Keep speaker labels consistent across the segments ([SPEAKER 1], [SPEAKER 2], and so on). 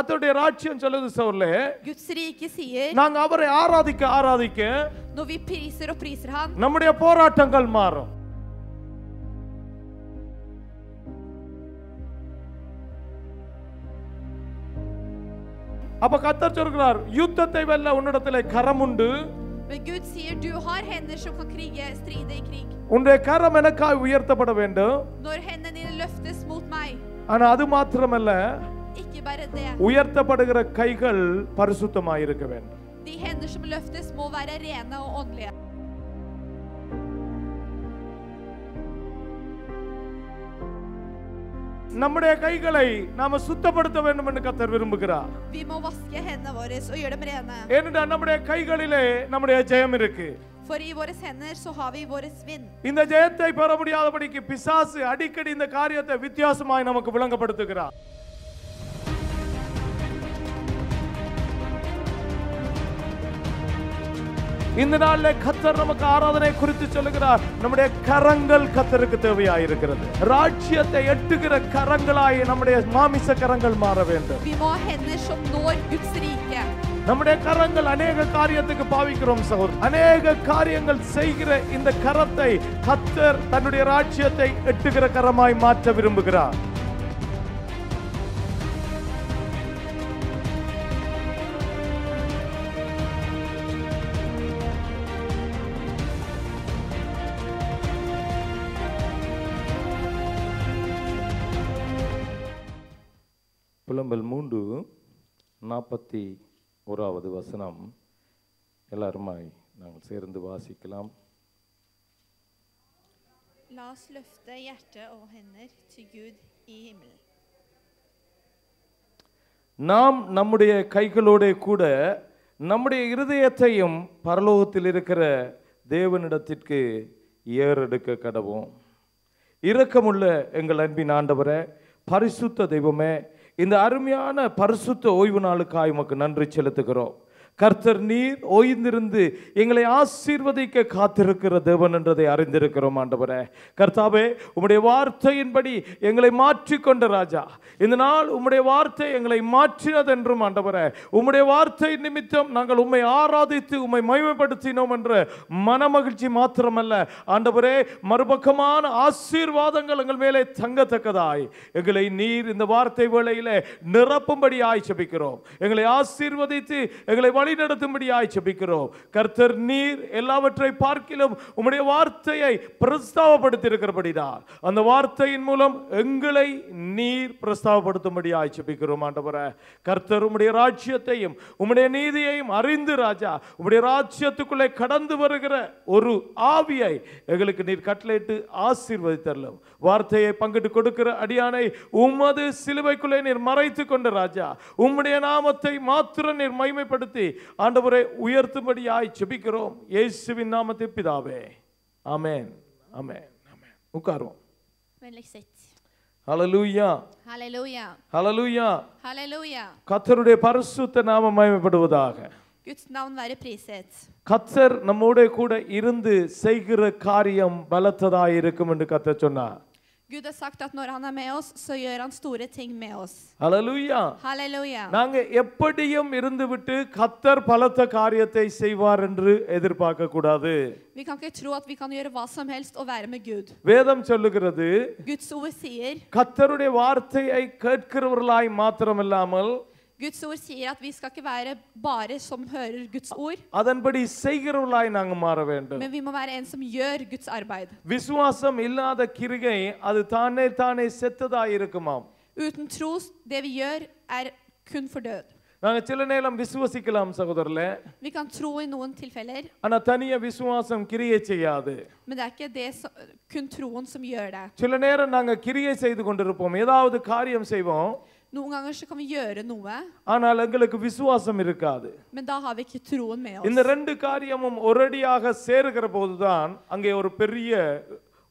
[SPEAKER 1] கத்தருடைய ராஜ்யம் சொல்லுது சோர்லே.
[SPEAKER 2] Guds rike sier
[SPEAKER 1] நாங்க அவரை ஆராதிக்க ஆராதிக்க
[SPEAKER 2] når vi priser og priser Han,
[SPEAKER 1] நம்முடைய போராட்டங்கள் மாறும். அப்ப கத்தர் சொல்கிறார் யுத்தத்தை வெல்ல உன்னிடத்திலே கரம் உண்டு.
[SPEAKER 2] Men Gud sier du har hender som kan krige, stride i krig.
[SPEAKER 1] உன்னுடைய கரம் எனக்காய் உயர்த்தப்பட வேண்டும்.
[SPEAKER 2] Når hendene dine løftes mot meg,
[SPEAKER 1] ஆனா அது மாத்திரமல்ல. உயர்த்தப்படுகிற கைகள் பரிசுத்தமாய் இருக்க வேண்டும்
[SPEAKER 2] De hender som løftes må være rene og åndelige.
[SPEAKER 1] நம்முடைய கைகளை நாம சுத்தப்படுத்த வேண்டும் என்று கத்தர் விரும்புகிறார்
[SPEAKER 2] Vi må vaske hendene våre og gjøre dem rene.
[SPEAKER 1] ஏனென்றால் நம்முடைய கைகளிலே நம்முடைய ஜெயம் இருக்கு
[SPEAKER 2] For i våre hender så har vi våre svinn.
[SPEAKER 1] இந்த ஜெயத்தை பெற முடியாதபடிக்கு பிசாசு அடிக்கடி இந்த காரியத்தை வித்தியாசமாய் நமக்கு விளங்கப்படுத்துகிறார் இந்த நாள்ல கத்தர் நமக்கு ஆராதனை குறித்து சொல்லுகிறார். நம்முடைய கரங்கள் கத்தருக்கு தேவையாயிருக்கிறது. ராஜ்யத்தை எட்டுகிற கரங்களாய் நம்முடைய மாமிச கரங்கள் மாற வேண்டும். நம்முடைய கரங்கள் அநேக காரியத்துக்கு பாவிக்கிறோம் சகோதர் அநேக காரியங்கள் செய்கிற இந்த கரத்தை கத்தர் தன்னுடைய ராஜ்யத்தை எட்டுகிற கரமாய் மாற்ற விரும்புகிறார். புலம்பல் மூன்று நாற்பத்தி ஓராவது வசனம். எல்லாருமாய் நாங்கள் சேர்ந்து வாசிக்கலாம்.
[SPEAKER 2] La oss løfte hjerte og hender til Gud i himmelen.
[SPEAKER 1] நாம் நம்முடைய கைகளோட கூட நம்முடைய இருதயத்தையும் பரலோகத்தில் இருக்கிற தேவனிடத்திற்கு ஏறெடுக்க கடவோம். இரக்கமுள்ள எங்கள் அன்பின் ஆண்டவரே பரிசுத்த தெய்வமே இந்த அருமையான பரிசுத்த ஓய்வு நாளுக்காய் உமக்கு நன்றி செலுத்துகிறோம். கர்த்தர் நீர் ஓய்ந்திருந்து எங்களை ஆசீர்வதிக்க காத்திருக்கிற தேவன் என்றதை அறிந்திருக்கிறோம் ஆண்டவரே. கர்த்தாவே உம்முடைய வார்த்தையின்படி எங்களை மாற்றிக்கொண்ட ராஜா. இந்த நாள் உம்முடைய வார்த்தை எங்களை மாற்றினதென்றும் ஆண்டவரே. உம்முடைய வார்த்தை நிமித்தம் நாங்கள் உம்மை ஆராதித்து உம்மை மகிமைப்படுத்தினோம் என்ற மனமகிழ்ச்சி மாத்திரமல்ல. ஆண்டவரே மறுபக்கமான ஆசீர்வாதங்கள் எங்கள் மேலே தங்கத்தக்கதாய். எங்களை நீர் இந்த வார்த்தை வேலையில நிரப்பும்படி ஆய் செபிக்கிறோம் எங்களை ஆசீர்வதித்து எங்களை வழி நடத்தும்படியாய் செபிக்கிறோம் கர்த்தர் நீர் எல்லாவற்றை பார்க்கிலும் உம்முடைய வார்த்தையை பிரஸ்தாவப்படுத்தி இருக்கிறபடிதான் அந்த வார்த்தையின் மூலம் எங்களை நீர் பிரஸ்தாவப்படுத்தும்படியாய் செபிக்கிறோம் ஆண்டவரே. கர்த்தர் உம்முடைய ராஜ்யத்தையும் உம்முடைய நீதியையும் அறிந்து ராஜா உம்முடைய ராஜ்யத்துக்குள்ளே கடந்து வருகிற ஒரு ஆவியை எங்களுக்கு நீர் கட்டளையிட்டு ஆசீர்வதித்தரலும். வார்த்தையை பங்கிட்டு கொடுக்கிற அடியானை உமது சிலுவைக்குள்ளே நீர் மறைத்து கொண்ட ராஜா. உம்முடைய நாமத்தை மாத்திரம் நீர் மைமைப்படுத்தி ஆண்டவரை உயர்த்தும்படியாய் செபிக்கிறோம் இயேசுவின் நாமத்தை பிதாவே. ஆமென். ஆமென். ஆமென். உட்காருவோம். ஹalleluya
[SPEAKER 2] Halleluja.
[SPEAKER 1] ஹalleluya
[SPEAKER 2] Halleluja.
[SPEAKER 1] கர்த்தருடைய பரிசுத்த நாமம் மகிமைப்படுவதாக
[SPEAKER 2] Guds navn være priset.
[SPEAKER 1] கத்தர் நம்மோட கூட இருந்து செய்கிற காரியம் பலத்ததாய் இருக்கும் என்று கத்தர் சொன்னார்.
[SPEAKER 2] Gud har sagt at når han er med oss, så gjør han store ting med oss.
[SPEAKER 1] Hallelujah
[SPEAKER 2] Halleluja.
[SPEAKER 1] நாங்க எப்படியும் இருந்துவிட்டு கத்தர் பலத்த காரியத்தை செய்வார் என்று எதிர்பார்க்க கூடாது
[SPEAKER 2] Vi kan ikke tro at vi kan gjøre hva som helst og være med Gud.
[SPEAKER 1] வேதம் சொல்லுகிறது
[SPEAKER 2] Guds ord sier,
[SPEAKER 1] கத்தருடைய வார்த்தையை கேட்கிறவர்களாய் மாத்திரமில்லாமல்
[SPEAKER 2] Guds ord sier at vi skal ikke være bare som hører Guds ord,
[SPEAKER 1] அதன்படி செய்கிறவர்களாய் நாங்க மாற வேண்டும்
[SPEAKER 2] men vi må være en som gjør Guds arbeid.
[SPEAKER 1] விசுவாசம் இல்லாத கிரிகை அது தானே தானே செத்ததாய் இருக்குமாம்
[SPEAKER 2] Uten tro, det vi gjør, er kun for død.
[SPEAKER 1] நாங்க சில நேரம் விசுவசிக்கலாம் சகோதரர்களே
[SPEAKER 2] Vi kan tro i noen tilfeller,
[SPEAKER 1] ஆனா தனியா விசுவாசம் கிரியை செய்யாது
[SPEAKER 2] men det er ikke det som, kun troen som gjør det.
[SPEAKER 1] சில நேரம் நாங்க கிரியை செய்து கொண்டிருப்போம் ஏதாவது காரியம் செய்வோம்
[SPEAKER 2] Noen ganger så kan vi gjøre noe,
[SPEAKER 1] ஆனால் எங்களுக்கு விசுவாசம் இருக்காது
[SPEAKER 2] men da har vi ikke troen med
[SPEAKER 1] இந்த
[SPEAKER 2] oss.
[SPEAKER 1] ரெண்டு காரியமும் ஒரடியாக சேருகிற போதுதான் அங்கே ஒரு பெரிய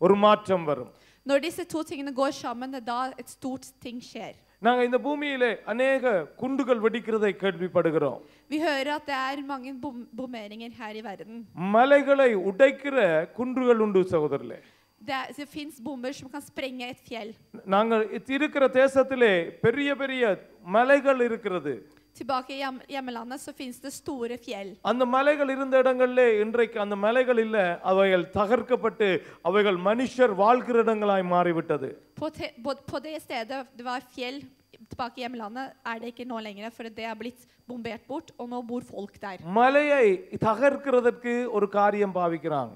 [SPEAKER 1] ஒரு மாற்றம் வரும்
[SPEAKER 2] Når disse to tingene går sammen, det er da et stort ting skjer.
[SPEAKER 1] நாங்க இந்த பூமியிலே அநேக குண்டுகள் வெடிக்கிறதை கேள்விப்படுகிறோம்
[SPEAKER 2] Vi hører at det er mange bom bomberinger her i verden.
[SPEAKER 1] மலைகளை உடைக்கிற குன்றுகள் உண்டு சகோதரர்களே
[SPEAKER 2] Det, er- fins bomber som kan sprenge et fjell.
[SPEAKER 1] நாங்கள் இருக்கிற தேசத்திலே பெரிய பெரிய மலைகள் இருக்கிறது
[SPEAKER 2] Tilbake i hjem, hjemmelandet så fins det store fjell.
[SPEAKER 1] அந்த மலைகள் இருந்த இடங்களிலே இன்றைக்கு அந்த மலைகள் இல்ல அவைகள் தகர்க்கப்பட்டு அவைகள் மனுஷர் வாழ்கிற இடங்களாய் மாறிவிட்டது
[SPEAKER 2] På, på, det stedet det var fjell tilbake i hjemlandet, er det ikke nå lenger, for det er blitt bombert bort, og nå bor folk der.
[SPEAKER 1] மலையை தகர்க்கிறதற்கு ஒரு காரியம் பாவிக்கிறாங்க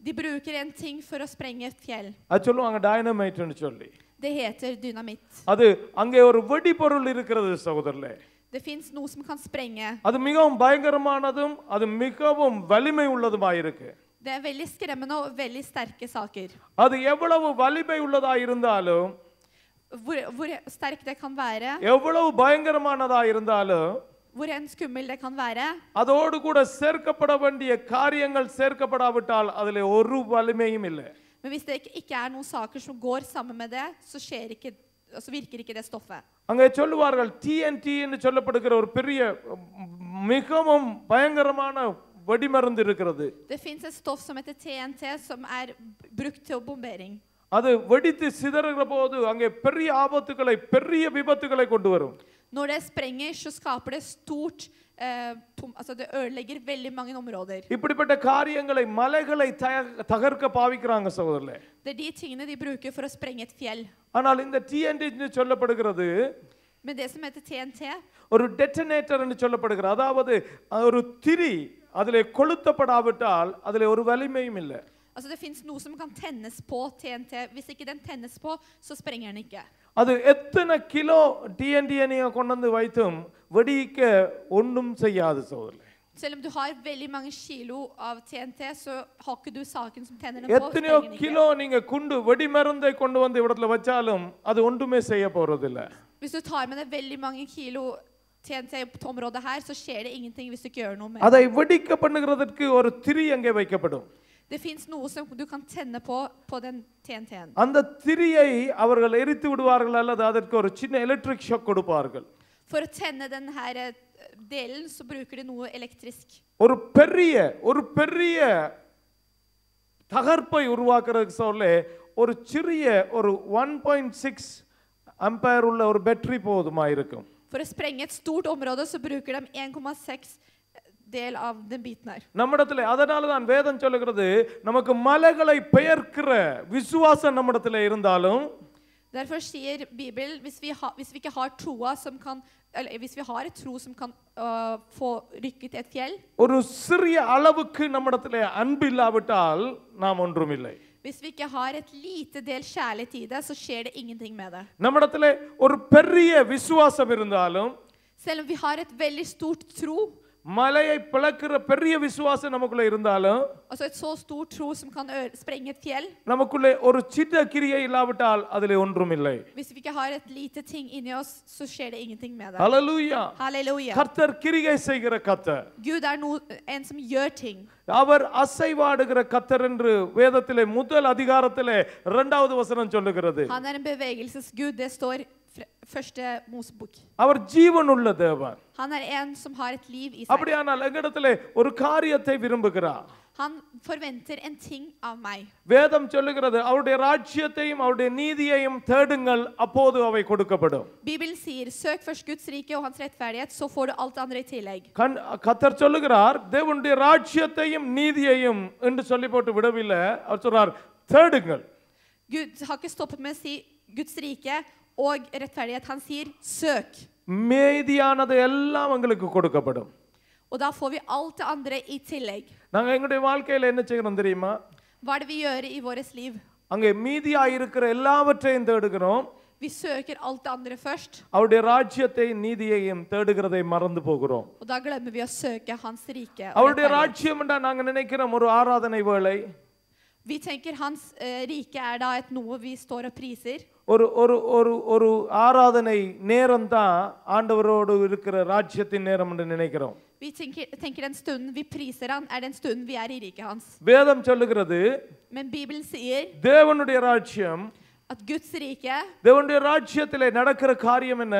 [SPEAKER 2] De bruker en ting for å sprenge et fjell.
[SPEAKER 1] அது சொல்லுவாங்க டைனமைட்னு சொல்லி
[SPEAKER 2] Det heter dynamitt.
[SPEAKER 1] அது அங்கே ஒரு வெடிபொருள் இருக்கிறது சகோதரர்களே
[SPEAKER 2] Det fins noe som kan sprenge.
[SPEAKER 1] அது மிகவும் பயங்கரமானதும் அது மிகவும் வலிமை உள்ளதுமாயிருக்கு
[SPEAKER 2] Det er veldig skremmende og veldig sterke saker.
[SPEAKER 1] அது எவ்வளவு வலிமை உள்ளதா இருந்தாலும்
[SPEAKER 2] Hvor, hvor sterk det kan være,
[SPEAKER 1] எவ்வளவு பயங்கரமானதா இருந்தாலும்
[SPEAKER 2] hvor enn skummel det kan være,
[SPEAKER 1] அதோடு கூட சேர்க்கப்பட வேண்டிய காரியங்கள் சேர்க்கப்படாவிட்டால் அதில் ஒரு வலிமையும் இல்லை
[SPEAKER 2] men hvis det ikke- ikke er noen saker som går sammen med det, så, skjer ikke, så virker ikke det stoffet.
[SPEAKER 1] அங்கே சொல்லுவார்கள் டிஎன்டி என்று சொல்லப்படுகிற ஒரு பெரிய மிகவும் பயங்கரமான வெடிமருந்து இருக்கிறது
[SPEAKER 2] Det fins et stoff som heter TNT, som er b- brukt til bombering.
[SPEAKER 1] அது வெடித்து சிதறுகிற போது அங்கே பெரிய ஆபத்துகளை பெரிய விபத்துகளை கொண்டு வரும்
[SPEAKER 2] Når det sprenger, så skaper det stort eh, tom, Altså det ødelegger veldig mange områder.
[SPEAKER 1] இப்படிப்பட்ட காரியங்களை மலைகளை தக- தகர்க்க பாவிக்கிறாங்க சகோதரர்களே
[SPEAKER 2] Det er de tingene de bruker for å sprenge et fjell.
[SPEAKER 1] ஆனால் இந்த டிஎன்டி சொல்லப்படுகிறது
[SPEAKER 2] Men det som heter TNT,
[SPEAKER 1] ஒரு டெட்டனேட்டர் என்று சொல்லப்படுகிறது அதாவது அது ஒரு திரி அதிலே கொளுத்தப்படாவிட்டால் அதிலே ஒரு வலிமையும் இல்லை
[SPEAKER 2] altså det fins noe som kan tennes på TNT. Hvis ikke den tennes på, så sprenger den ikke.
[SPEAKER 1] அது எத்தனை கிலோ டிஎன்டியை நீங்க கொண்டு வந்து வைத்தும் வெடிக்க ஒன்றும் செய்யாது சோதரே
[SPEAKER 2] Selv om du har veldig mange kilo av TNT, så har ikke du saken som tenner den på.
[SPEAKER 1] எத்தனையோ. கிலோ நீங்க குண்டு வெடிமருந்தை கொண்டு வந்து இடத்துல வச்சாலும் அது ஒன்றுமே செய்ய போறதில்ல
[SPEAKER 2] Hvis du tar med deg veldig mange kilo TNT på området her, så skjer det ingenting hvis du ikke gjør noe med det.
[SPEAKER 1] அதை வெடிக்க பண்ணுகிறதற்கு ஒரு திரி அங்கே வைக்கப்படும்
[SPEAKER 2] Det fins noe som du kan tenne på på den TNT-en.
[SPEAKER 1] அந்த திரியை அவர்கள் எரித்து விடுவார்கள் அல்லது அதற்கு ஒரு சின்ன எலக்ட்ரிக் ஷாக் கொடுப்பார்கள்
[SPEAKER 2] For å tenne denne eh, delen, så bruker de noe elektrisk.
[SPEAKER 1] ஒரு பெரிய ஒரு பெரிய தகர்ப்பை உருவாக்குறதுக்கு சொல்ல ஒரு சிறிய ஒரு ஒன் பாயிண்ட் சிக்ஸ் அம்பயர் உள்ள ஒரு பேட்டரி போதுமா இருக்கும்
[SPEAKER 2] For å sprenge et stort område, så bruker de 1,6 del av den biten her.
[SPEAKER 1] நம்மிடத்துல அதனால தான் வேதம் சொல்லுகிறது நமக்கு மலைகளை பெயர்க்கிற விசுவாசம் நம்மிடத்துல இருந்தாலும்
[SPEAKER 2] Derfor sier Bibelen hvis vi, ha, hvis vi ikke har troa som kan eller hvis vi har et tro som kan øh, få rykket et fjell,
[SPEAKER 1] ஒரு சிறிய அளவுக்கு நம்மிடத்துல அன்பு இல்லாவிட்டால் நாம் ஒன்றுமில்லை
[SPEAKER 2] hvis vi ikke har et lite del kjærlighet i det, så skjer det ingenting med det.
[SPEAKER 1] நம்மிடத்துல ஒரு பெரிய விசுவாசம் இருந்தாலும்
[SPEAKER 2] Selv om vi har et veldig stort tro,
[SPEAKER 1] மலையை பிளக்கிற பெரிய விசுவாசம் நமக்குள்ள இருந்தாலும்
[SPEAKER 2] altså et så stort tro som kan sprenge et fjell,
[SPEAKER 1] நமக்குள்ளே ஒரு சின்ன கிரியை இல்லாவிட்டால் அதிலே ஒன்றுமில்லை
[SPEAKER 2] hvis vi ikke har et lite ting inni oss, så skjer det ingenting med det.
[SPEAKER 1] ஹalleluya
[SPEAKER 2] Halleluja.
[SPEAKER 1] கர்த்தர் கிரியை செய்கிற கர்த்தர்
[SPEAKER 2] Gud er no, en som gjør ting.
[SPEAKER 1] அவர் அசைவாடுகிற கர்த்தர் என்று வேதத்திலே முதல் அதிகாரத்திலே இரண்டாவது வசனம் சொல்லுகிறது
[SPEAKER 2] Han er en bevegelsesgud. Det står første Mosebok.
[SPEAKER 1] அவர் ஜீவனுள்ள தேவன்
[SPEAKER 2] Han er en som har et liv i seg.
[SPEAKER 1] அப்படியானால் எங்களிடத்திலே ஒரு காரியத்தை விரும்புகிறார்
[SPEAKER 2] Han forventer en ting av meg.
[SPEAKER 1] வேதம் சொல்லுகிறது அவருடைய ராஜ்யத்தையும் அவருடைய நீதியையும் தேடுங்கள் அப்போது அவை கொடுக்கப்படும்
[SPEAKER 2] Bibelen sier 'søk først Guds rike og hans rettferdighet', så får du alt det andre i tillegg.
[SPEAKER 1] கத்தர் சொல்லுகிறார் தேவனுடைய ராஜ்யத்தையும் நீதியையும் என்று சொல்லி போட்டு விடவில்லை அவர் சொல்றார் தேடுங்கள்
[SPEAKER 2] Gud har ikke stoppet med å si Guds rike og rettferdighet. Han sier 'søk'.
[SPEAKER 1] மீதியானது எல்லாம் எங்களுக்கு கொடுக்கப்படும்
[SPEAKER 2] Og da får vi alt det andre i tillegg.
[SPEAKER 1] நாங்க எங்களுடைய வாழ்க்கையில என்ன செய்கிறோம் தெரியுமா
[SPEAKER 2] Hva er det vi gjør i vårt liv?
[SPEAKER 1] அங்கே மீதியா இருக்கிற எல்லாவற்றையும் தேடுகிறோம்
[SPEAKER 2] Vi søker alt det andre først,
[SPEAKER 1] அவருடைய ராஜ்யத்தையும் நீதியையும் தேடுகிறதை மறந்து போகிறோம்
[SPEAKER 2] og da glemmer vi å søke Hans rike.
[SPEAKER 1] அவருடைய. ராஜ்யம் என்றா நாங்க நினைக்கிறோம் ஒரு ஆராதனை வேளை
[SPEAKER 2] Vi tenker Hans eh, rike er da et noe vi står og priser.
[SPEAKER 1] ஒரு ஒரு ஒரு ஒரு ஆராதனை நேரம் தான் ஆண்டவரோடு இருக்கிற ராஜ்யத்தின் நேரம் என்று நினைக்கிறோம்
[SPEAKER 2] Vi tenker, tenker den stunden vi priser han, er den stunden vi er i riket hans.
[SPEAKER 1] வேதம் சொல்லுகிறது
[SPEAKER 2] Men Bibelen sier
[SPEAKER 1] தேவனுடைய ராஜ்யம்
[SPEAKER 2] at Guds rike,
[SPEAKER 1] தேவனுடைய ராஜ்யத்திலே நடக்கிற காரியம் என்ன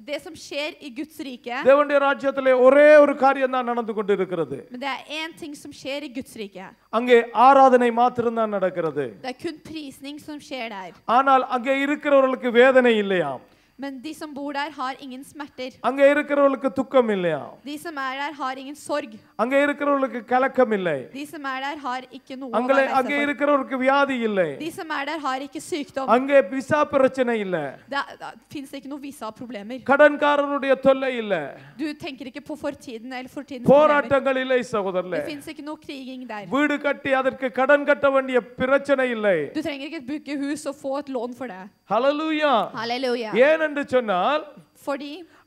[SPEAKER 2] Det som skjer i Guds rike
[SPEAKER 1] தேவனுடைய ராஜ்யத்திலே ஒரே ஒரு காரியம் தான் நடந்து கொண்டு இருக்கிறது
[SPEAKER 2] Men det er én ting som skjer i Guds rike.
[SPEAKER 1] அங்கே ஆராதனை மாத்திரம்தான் நடக்கிறது
[SPEAKER 2] Det er kun prisning som skjer der.
[SPEAKER 1] ஆனால் அங்கே இருக்கிறவர்களுக்கு வேதனை இல்லையாம்
[SPEAKER 2] Men de som bor der, har ingen smerter.
[SPEAKER 1] அங்கே இருக்கிறவர்களுக்கு துக்கம் இல்லையாம்
[SPEAKER 2] De som er der, har ingen sorg.
[SPEAKER 1] அங்கே இருக்கிறவர்களுக்கு கலக்கம் இல்லை
[SPEAKER 2] De som er der, har ikke noe
[SPEAKER 1] அங்கே அங்கே. இருக்கிறவருக்கு வியாதி இல்லை
[SPEAKER 2] De som er der, har ikke sykdom.
[SPEAKER 1] அங்கே விசா பிரச்சனை இல்லை
[SPEAKER 2] Det, er- fins ikke noe visa-problemer.
[SPEAKER 1] கடன்காரருடைய தொல்லை இல்லை
[SPEAKER 2] Du tenker ikke på fortiden eller fortidens problemer.
[SPEAKER 1] போராட்டங்கள் இல்லை சகோதரர்களே
[SPEAKER 2] Det fins ikke noe kriging der.
[SPEAKER 1] வீடு கட்டி அதற்கு கடன் கட்ட வேண்டிய பிரச்சனை இல்லை
[SPEAKER 2] Du trenger ikke bygge hus og få et lån for det.
[SPEAKER 1] Hallelujah
[SPEAKER 2] Halleluja.
[SPEAKER 1] ஏன் என்று சொன்னால்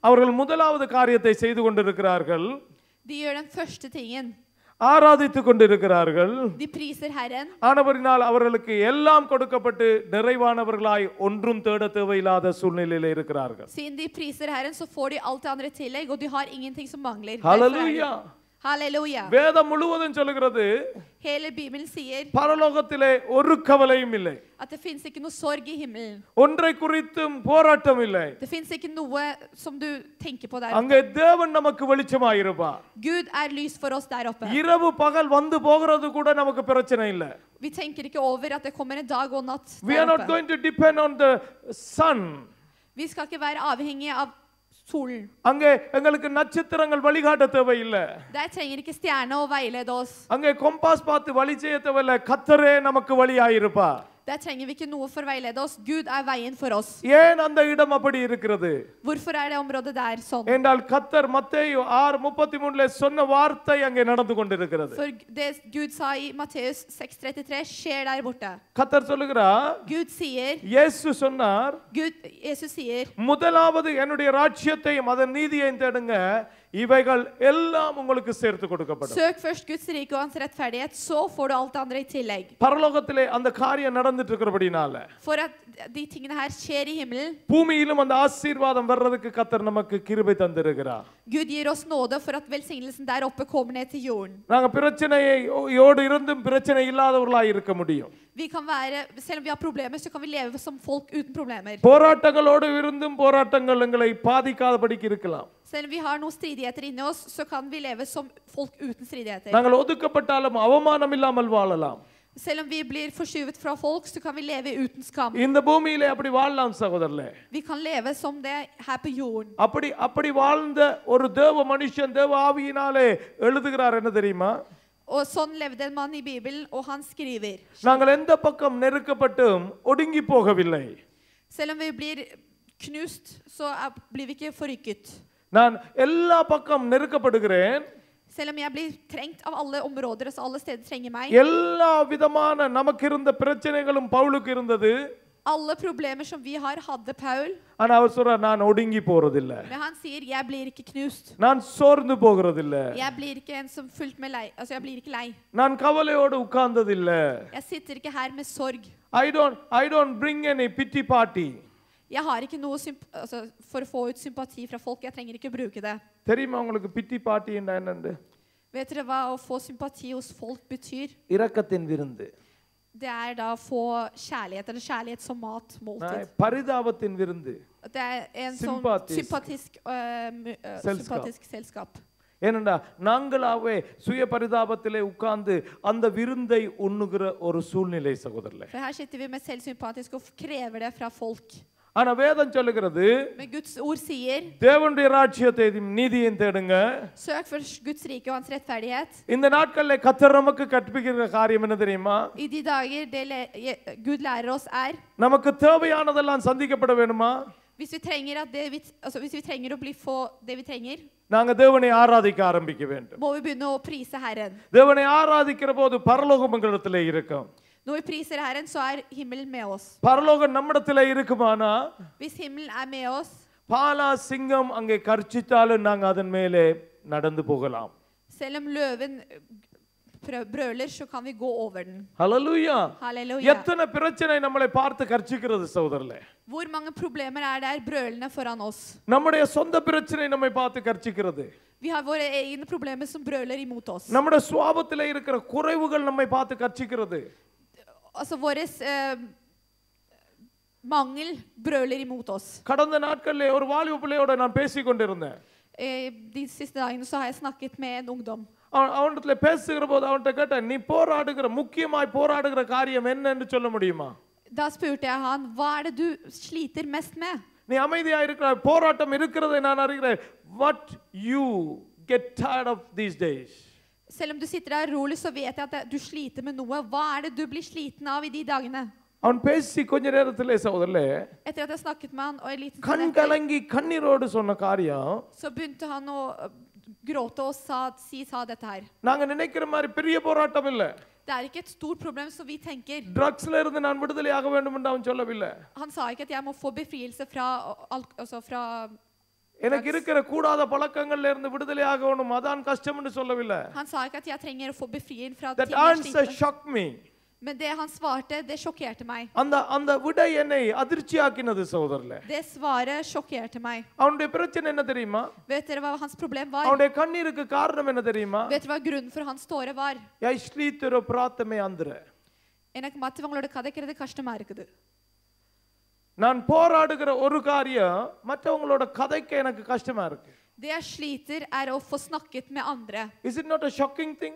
[SPEAKER 1] அவர்கள் முதலாவது காரியத்தை செய்து கொண்டிருக்கிறார்கள். ஆராதித்துக் கொண்டிருக்கிறார்கள். ஆனவரினால் அவர்களுக்கு எல்லாம் கொடுக்கப்பட்டு நிறைவானவர்களாய் ஒன்றும் தேட தேவையில்லாத சூழ்நிலையில இருக்கிறார்கள்.
[SPEAKER 2] Er
[SPEAKER 1] ஹalleluya. வேதம் முழுவதும் சொல்லுகிறது
[SPEAKER 2] Hele Bibelen sier
[SPEAKER 1] பரலோகத்திலே ஒரு கவலையும் இல்லை
[SPEAKER 2] at det fins ikke noe sorg i himmelen.
[SPEAKER 1] ஒன்றை குறித்தும் போராட்டம் இல்லை
[SPEAKER 2] Det fins ikke noe som du tenker på der.
[SPEAKER 1] அங்கே தேவன் நமக்கு வெளிச்சமாயிருப்பா
[SPEAKER 2] Gud er lys for oss der oppe.
[SPEAKER 1] இரவு பகல் வந்து போகிறது கூட நமக்கு பிரச்சனை இல்லை
[SPEAKER 2] Vi tenker ikke over at det kommer en dag og natt
[SPEAKER 1] we are not going to depend on the sun
[SPEAKER 2] Vi skal ikke være avhengige av solen.
[SPEAKER 1] அங்கே எங்களுக்கு நட்சத்திரங்கள் வழிகாட்ட தேவையில்லை
[SPEAKER 2] Der trenger ikke stjerne å veilede oss.
[SPEAKER 1] அங்கே compass பார்த்து வழி செய்ய தேவையில்லை கத்தரே நமக்கு வழியாயிருப்பா
[SPEAKER 2] Der trenger vi ikke noe for å veilede oss. Gud er veien for oss.
[SPEAKER 1] ஏன் அந்த இடம் அப்படி இருக்கிறது
[SPEAKER 2] Hvorfor er det området der sånn?
[SPEAKER 1] என்றால் கத்தர் மத்தேயு ஆறு முப்பத்தி மூணுல சொன்ன வார்த்தை அங்கே நடந்து கொண்டிருக்கிறது
[SPEAKER 2] For det Gud sa i Matteus 6,33, skjer der borte.
[SPEAKER 1] கத்தர் சொல்லுகிறார்
[SPEAKER 2] Gud sier,
[SPEAKER 1] இயேசு சொன்னார்
[SPEAKER 2] Gud, Jesus sier,
[SPEAKER 1] முதலாவது என்னுடைய ராஜ்யத்தையும் அதன் நீதியையும் தேடுங்க இவைகள் எல்லாம் உங்களுக்கு சேர்த்து கொடுக்கப்படும்
[SPEAKER 2] søk først Guds rike og hans rettferdighet, så får du alt det andre i tillegg.
[SPEAKER 1] பரலோகத்திலே அந்த காரியம் நடந்துட்டு இருக்கிறபடினால
[SPEAKER 2] For at de tingene her skjer i himmelen.
[SPEAKER 1] பூமியிலும் அந்த ஆசீர்வாதம் வர்றதுக்கு கத்தர் நமக்கு கிருபை தந்திருக்கிறார்
[SPEAKER 2] Gud gir oss nåde for at velsignelsen der oppe kommer ned til jorden.
[SPEAKER 1] நாங்க பிரச்சனையை யோடு இருந்தும் பிரச்சனை இல்லாதவர்களாய் இருக்க முடியும்
[SPEAKER 2] Vi kan være, selv om vi har problemer, så kan vi leve som folk uten problemer.
[SPEAKER 1] போராட்டங்களோடு இருந்தும் போராட்டங்கள் எங்களை பாதிக்காதபடிக்கு இருக்கலாம்
[SPEAKER 2] Selv om vi har noen stridigheter inni oss, så kan vi leve som folk uten stridigheter.
[SPEAKER 1] நாங்கள் ஒதுக்கப்பட்டாலும் அவமானம் இல்லாமல் வாழலாம்
[SPEAKER 2] Selv om vi blir forskyvet fra folk, så kan vi leve uten skam.
[SPEAKER 1] இந்த பூமியிலே அப்படி வாழலாம் சகோதரர்களே
[SPEAKER 2] Vi kan leve som det her på jorden.
[SPEAKER 1] அப்படி அப்படி வாழ்ந்த ஒரு தேவ மனுஷன் தேவ ஆவியினாலே எழுதுகிறார் என்ன தெரியுமா
[SPEAKER 2] Og sånn levde en mann i Bibelen, og han skriver.
[SPEAKER 1] நாங்கள் எந்த பக்கம் நெருக்கப்பட்டும் ஒடுங்கி போகவில்லை
[SPEAKER 2] Selv om vi blir knust, så er, blir vi ikke forrykket.
[SPEAKER 1] நான் எல்லா பக்கம் நெருக்கப்படுகிறேன்
[SPEAKER 2] Selv om jeg blir trengt av alle områder, altså alle steder trenger meg.
[SPEAKER 1] எல்லா விதமான நமக்கு இருந்த பிரச்சனைகளும் பவுலுக்கு இருந்தது
[SPEAKER 2] Alle problemer som vi har, hadde Paul.
[SPEAKER 1] ஆனா அவர் சொல்றார் நான் ஒடுங்கி போறதில்ல
[SPEAKER 2] Men han sier, jeg blir ikke knust.
[SPEAKER 1] நான் சோர்ந்து போகிறதில்ல
[SPEAKER 2] Jeg blir ikke en som fullt med lei. Altså, jeg blir ikke lei.
[SPEAKER 1] நான் கவலையோடு உட்கார்ந்ததில்ல
[SPEAKER 2] Jeg sitter ikke her med sorg.
[SPEAKER 1] I don't I don't bring any pity party
[SPEAKER 2] Jeg har ikke noe symp altså, for å få ut sympati fra folk. Jeg trenger ikke bruke det.
[SPEAKER 1] தெரியுமா உங்களுக்கு பிட்டி party என்னன்னு
[SPEAKER 2] Vet dere hva å få sympati hos folk betyr?
[SPEAKER 1] இரக்கத்தின் விருந்து
[SPEAKER 2] Det er da å få kjærlighet, eller kjærlighet som mat,
[SPEAKER 1] நான்
[SPEAKER 2] måltid.
[SPEAKER 1] பரிதாபத்தின் விருந்து
[SPEAKER 2] Det er en sånn
[SPEAKER 1] Sympatisk.
[SPEAKER 2] sympatisk, øh, mu- øh,
[SPEAKER 1] Selskap.
[SPEAKER 2] sympatisk selskap.
[SPEAKER 1] ஏனென்றா நாங்களாவே சுய பரிதாபத்திலே உட்கார்ந்து அந்த விருந்தை உண்ணுகிற ஒரு சூழ்நிலை சகோதரர்களே
[SPEAKER 2] For her sitter vi med selvsympatisk og krever det fra folk.
[SPEAKER 1] ஆனா வேதம் சொல்லுகிறது
[SPEAKER 2] Men Guds ord sier
[SPEAKER 1] தேவனுடைய ராஜ்யத்தை நீதியும் தேடுங்க
[SPEAKER 2] Søk først Guds rike og hans rettferdighet.
[SPEAKER 1] இந்த நாட்கள்ல கத்தர் நமக்கு கற்பிக்கிற காரியம் என்ன தெரியுமா
[SPEAKER 2] I de dager det le je- Gud lærer oss, er
[SPEAKER 1] நமக்கு தேவையானதெல்லாம் சந்திக்கப்பட வேணுமா
[SPEAKER 2] hvis vi trenger, at det vi, altså hvis vi trenger å bli få det vi trenger,
[SPEAKER 1] நாங்க தேவனை ஆராதிக்க ஆரம்பிக்க வேண்டும்
[SPEAKER 2] må vi begynne å prise Herren.
[SPEAKER 1] தேவனை ஆராதிக்கிற போது பரலோகம் எங்களிடத்திலே இருக்கும்
[SPEAKER 2] Når vi priser Herren, så er himmelen med oss.
[SPEAKER 1] பரலோகம் நம்மிடத்திலே இருக்குமானா
[SPEAKER 2] Hvis himmelen er med oss,
[SPEAKER 1] Bala சிங்கம் அங்கே கர்ச்சித்தாலும் நாங்க அதன் மேலே நடந்து போகலாம்
[SPEAKER 2] selv om løven prø- brøler, så kan vi gå over den.
[SPEAKER 1] ஹalleluya
[SPEAKER 2] Halleluja.
[SPEAKER 1] எத்தனை பிரச்சனை நம்மளை பார்த்து கர்ச்சிக்கிறது சகோதரர்களே
[SPEAKER 2] Hvor mange problemer er der brølende foran oss?
[SPEAKER 1] நம்முடைய சொந்த பிரச்சனை நம்மை பார்த்து கர்ச்சிக்கிறது
[SPEAKER 2] Vi har våre egne problemer som brøler imot oss.
[SPEAKER 1] நம்முடைய சுவாபத்திலே இருக்கிற குறைவுகள் நம்மை பார்த்து கர்ச்சிக்கிறது
[SPEAKER 2] Altså våres eh, Mangel brøler imot oss.
[SPEAKER 1] கடந்த நாட்களிலே ஒரு வாலிப பிள்ளையோட நான் பேசிக் கொண்டிருந்தேன்
[SPEAKER 2] Eh, De siste dagene så har jeg snakket med en ungdom.
[SPEAKER 1] அவன் அவனிடத்துல பேசுகிற போது அவன்கிட்ட கேட்டேன் நீ போராடுகிற முக்கியமாய் போராடுகிற காரியம் என்னன்னு சொல்ல முடியுமா
[SPEAKER 2] Da spurte jeg han hva er det du sliter mest med.
[SPEAKER 1] நீ அமைதியா இருக்கிற போராட்டம் இருக்கிறதை நான் அறிகிறேன் what you get tired of these days
[SPEAKER 2] Selv om du sitter der rolig, så vet jeg at det- du sliter med noe. Hva er det du blir sliten av i de dagene?
[SPEAKER 1] அவன் பேசி கொஞ்ச நேரத்திலே சகோதரே
[SPEAKER 2] Etter at jeg snakket med han, og en liten
[SPEAKER 1] கண்
[SPEAKER 2] stund etter,
[SPEAKER 1] கலங்கி கண்ணீரோடு சொன்ன காரியம்
[SPEAKER 2] så begynte han å øh, gråte og sa, si sa dette her.
[SPEAKER 1] நாங்க நினைக்கிற மாதிரி பெரிய போராட்டம் இல்ல
[SPEAKER 2] Det er ikke et stort problem som vi tenker.
[SPEAKER 1] ட்ரக்ஸ்ல இருந்து நான் விடுதலை ஆக வேண்டும் என்று அவன் சொல்லவில்லை
[SPEAKER 2] Han sa ikke at jeg må få befrielse fra, alk- altså fra
[SPEAKER 1] எனக்கு இருக்கிற கூடாத பழக்கங்கள்ல இருந்து விடுதலை ஆகணும் அதான் கஷ்டம்னு சொல்லவில்லை
[SPEAKER 2] Han sa ikke at jeg trenger å få befrielse fra
[SPEAKER 1] that answer shocked me
[SPEAKER 2] Men det han svarte, det sjokkerte meg.
[SPEAKER 1] அந்த அந்த விடை என்னை அதிர்ச்சியாக்கினது சகோதரர்களே
[SPEAKER 2] Det svaret sjokkerte meg.
[SPEAKER 1] அவனுடைய பிரச்சனை என்ன தெரியுமா
[SPEAKER 2] Vet dere hva hans problem var?
[SPEAKER 1] அவனுடைய கண்ணீருக்கு காரணம் என்ன தெரியுமா
[SPEAKER 2] Vet dere hva grunnen for hans tåre var?
[SPEAKER 1] jeg sliter og prater med andre
[SPEAKER 2] எனக்கு மற்றவங்களோட கதைக்கிறது கஷ்டமா இருக்குது
[SPEAKER 1] நான் போராடுகிற ஒரு காரியம் மற்றவங்களோட கதைக்கு எனக்கு கஷ்டமா இருக்கு
[SPEAKER 2] Det jeg sliter, er å få snakket med andre.
[SPEAKER 1] Is it not a shocking thing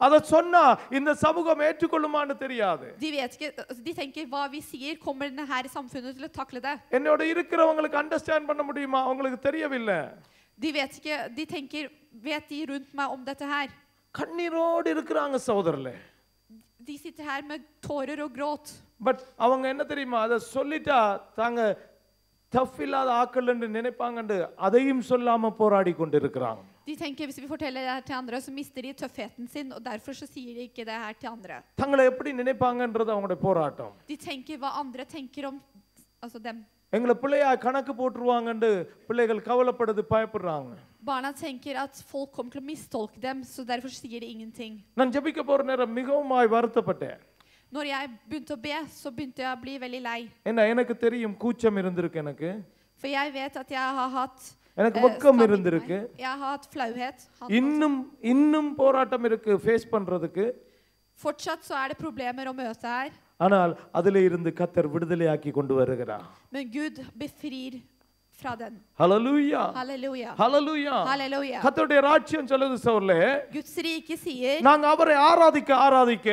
[SPEAKER 1] அத சொன்னா இந்த சமூகம் ஏற்றுக்கொள்ளுமான்னு தெரியாது
[SPEAKER 2] De, vet ikke, altså, de tenker hva vi sier, kommer denne her samfunnet til å takle det?
[SPEAKER 1] என்னோட இருக்கிறவங்களுக்கு அண்டர்ஸ்டாண்ட் பண்ண முடியுமா அவங்களுக்கு தெரியவில்லை
[SPEAKER 2] De vet ikke, de tenker, vet de rundt meg om dette her?
[SPEAKER 1] கண்ணீரோடு இருக்கிறாங்க சகோதரர்களே
[SPEAKER 2] De sitter her med tårer og gråt.
[SPEAKER 1] But அவங்க என்ன தெரியுமா அதை சொல்லிட்டா தாங்க டஃப் இல்லாத ஆக்கள் என்று நினைப்பாங்கன்னு அதையும் சொல்லாம போராடி கொண்டிருக்கிறாங்க
[SPEAKER 2] De tenker hvis vi forteller det her til andre, så mister de tøffheten sin, og derfor så sier de ikke det her til andre.
[SPEAKER 1] தங்களை எப்படி நினைப்பாங்கன்றது அவங்களுடைய போராட்டம்
[SPEAKER 2] De tenker hva andre tenker om altså dem.
[SPEAKER 1] எங்களை பிள்ளையா கணக்கு போட்டுருவாங்கன்னு பிள்ளைகள் கவலைப்படுது பயப்படுறாங்க
[SPEAKER 2] Barna tenker at folk kommer til å mistolke dem, så derfor sier de ingenting.
[SPEAKER 1] நான் ஜெபிக்க போற நேரம் மிகவும் வருத்தப்பட்டேன்
[SPEAKER 2] Når jeg begynte å be, så begynte jeg å bli veldig lei.
[SPEAKER 1] என்ன எனக்கு தெரியும் கூச்சம் இருந்திருக்கு எனக்கு
[SPEAKER 2] For jeg vet at jeg har hatt
[SPEAKER 1] எனக்கு
[SPEAKER 2] eh,
[SPEAKER 1] வெக்கம் இருந்திருக்கு இன்னும் இன்னும் போராட்டம் இருக்கு ஃபேஸ் பண்றதுக்கு
[SPEAKER 2] fortsatt så er det problemer å møte her,
[SPEAKER 1] ஆனால் அதிலே இருந்து கத்தர் விடுதலையாக்கி கொண்டு வருகிறார்
[SPEAKER 2] men Gud befrir fra den.
[SPEAKER 1] ஹalleluya
[SPEAKER 2] Halleluja.
[SPEAKER 1] ஹalleluya
[SPEAKER 2] Halleluja.
[SPEAKER 1] கத்தருடைய ராஜ்யம் சொல்லுது சோர்லே
[SPEAKER 2] Guds rike sier
[SPEAKER 1] நாங்க அவரை ஆராதிக்க ஆராதிக்க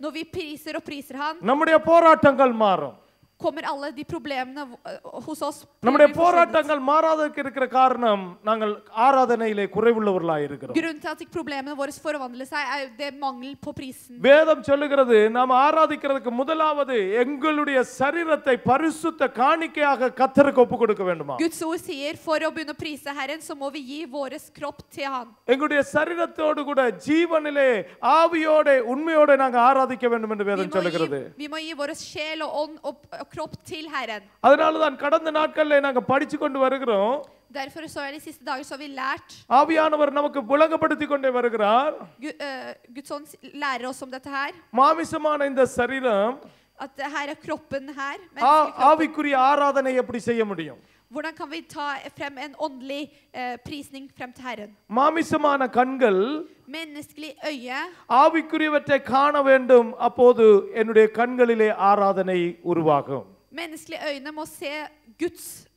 [SPEAKER 2] når vi priser og priser Han,
[SPEAKER 1] நம்முடைய போராட்டங்கள் மாறும்
[SPEAKER 2] kommer alle de problemene eh, hos oss
[SPEAKER 1] நம்முடைய. போராட்டங்கள் மாறாததுக்கு இருக்கிற காரணம் நாங்கள் ஆராதனையிலே குறைவுள்ளவர்களாய் இருக்கிறோம்
[SPEAKER 2] Grunnen til at ikke problemene våre forvandler seg, er det mangel på prisen.
[SPEAKER 1] வேதம் சொல்லுகிறது நாம் ஆராதிக்கிறதுக்கு முதலாவது எங்களுடைய சரீரத்தை பரிசுத்த காணிக்கையாக கத்தருக்கு ஒப்பு கொடுக்க வேண்டுமா
[SPEAKER 2] Guds ord sier for å begynne å prise Herren, så må vi gi vår kropp til Han.
[SPEAKER 1] எங்களுடைய சரீரத்தோடு கூட ஜீவனிலே ஆவியோட உண்மையோட நாங்க ஆராதிக்க வேண்டும் என்று வேதம் சொல்லுகிறது
[SPEAKER 2] vi må gi vår sjel og ånd og kropp til Herren.
[SPEAKER 1] அதனால தான் கடந்த நாட்கள்ல நாங்க படிச்சு கொண்டு வருகிறோம்
[SPEAKER 2] Derfor så er de siste dager så har vi lært
[SPEAKER 1] ஆவியானவர் நமக்கு விளங்கப்படுத்தி கொண்டே வருகிறார்
[SPEAKER 2] Gu- eh, Guds ånd lærer oss om dette her.
[SPEAKER 1] மாமிசமான இந்த சரீரம்
[SPEAKER 2] At her er kroppen her.
[SPEAKER 1] ஆவிக்குரிய ஆராதனை எப்படி செய்ய முடியும்
[SPEAKER 2] Hvordan kan vi ta frem en åndelig eh, prisning frem til Herren?
[SPEAKER 1] மாமிசமான கண்கள்
[SPEAKER 2] Menneskelig øye
[SPEAKER 1] ஆவிக்குரியவற்றை காண வேண்டும் அப்போது என்னுடைய கண்களிலே ஆராதனை உருவாகும்
[SPEAKER 2] Menneskelige øyne må se Guds eh,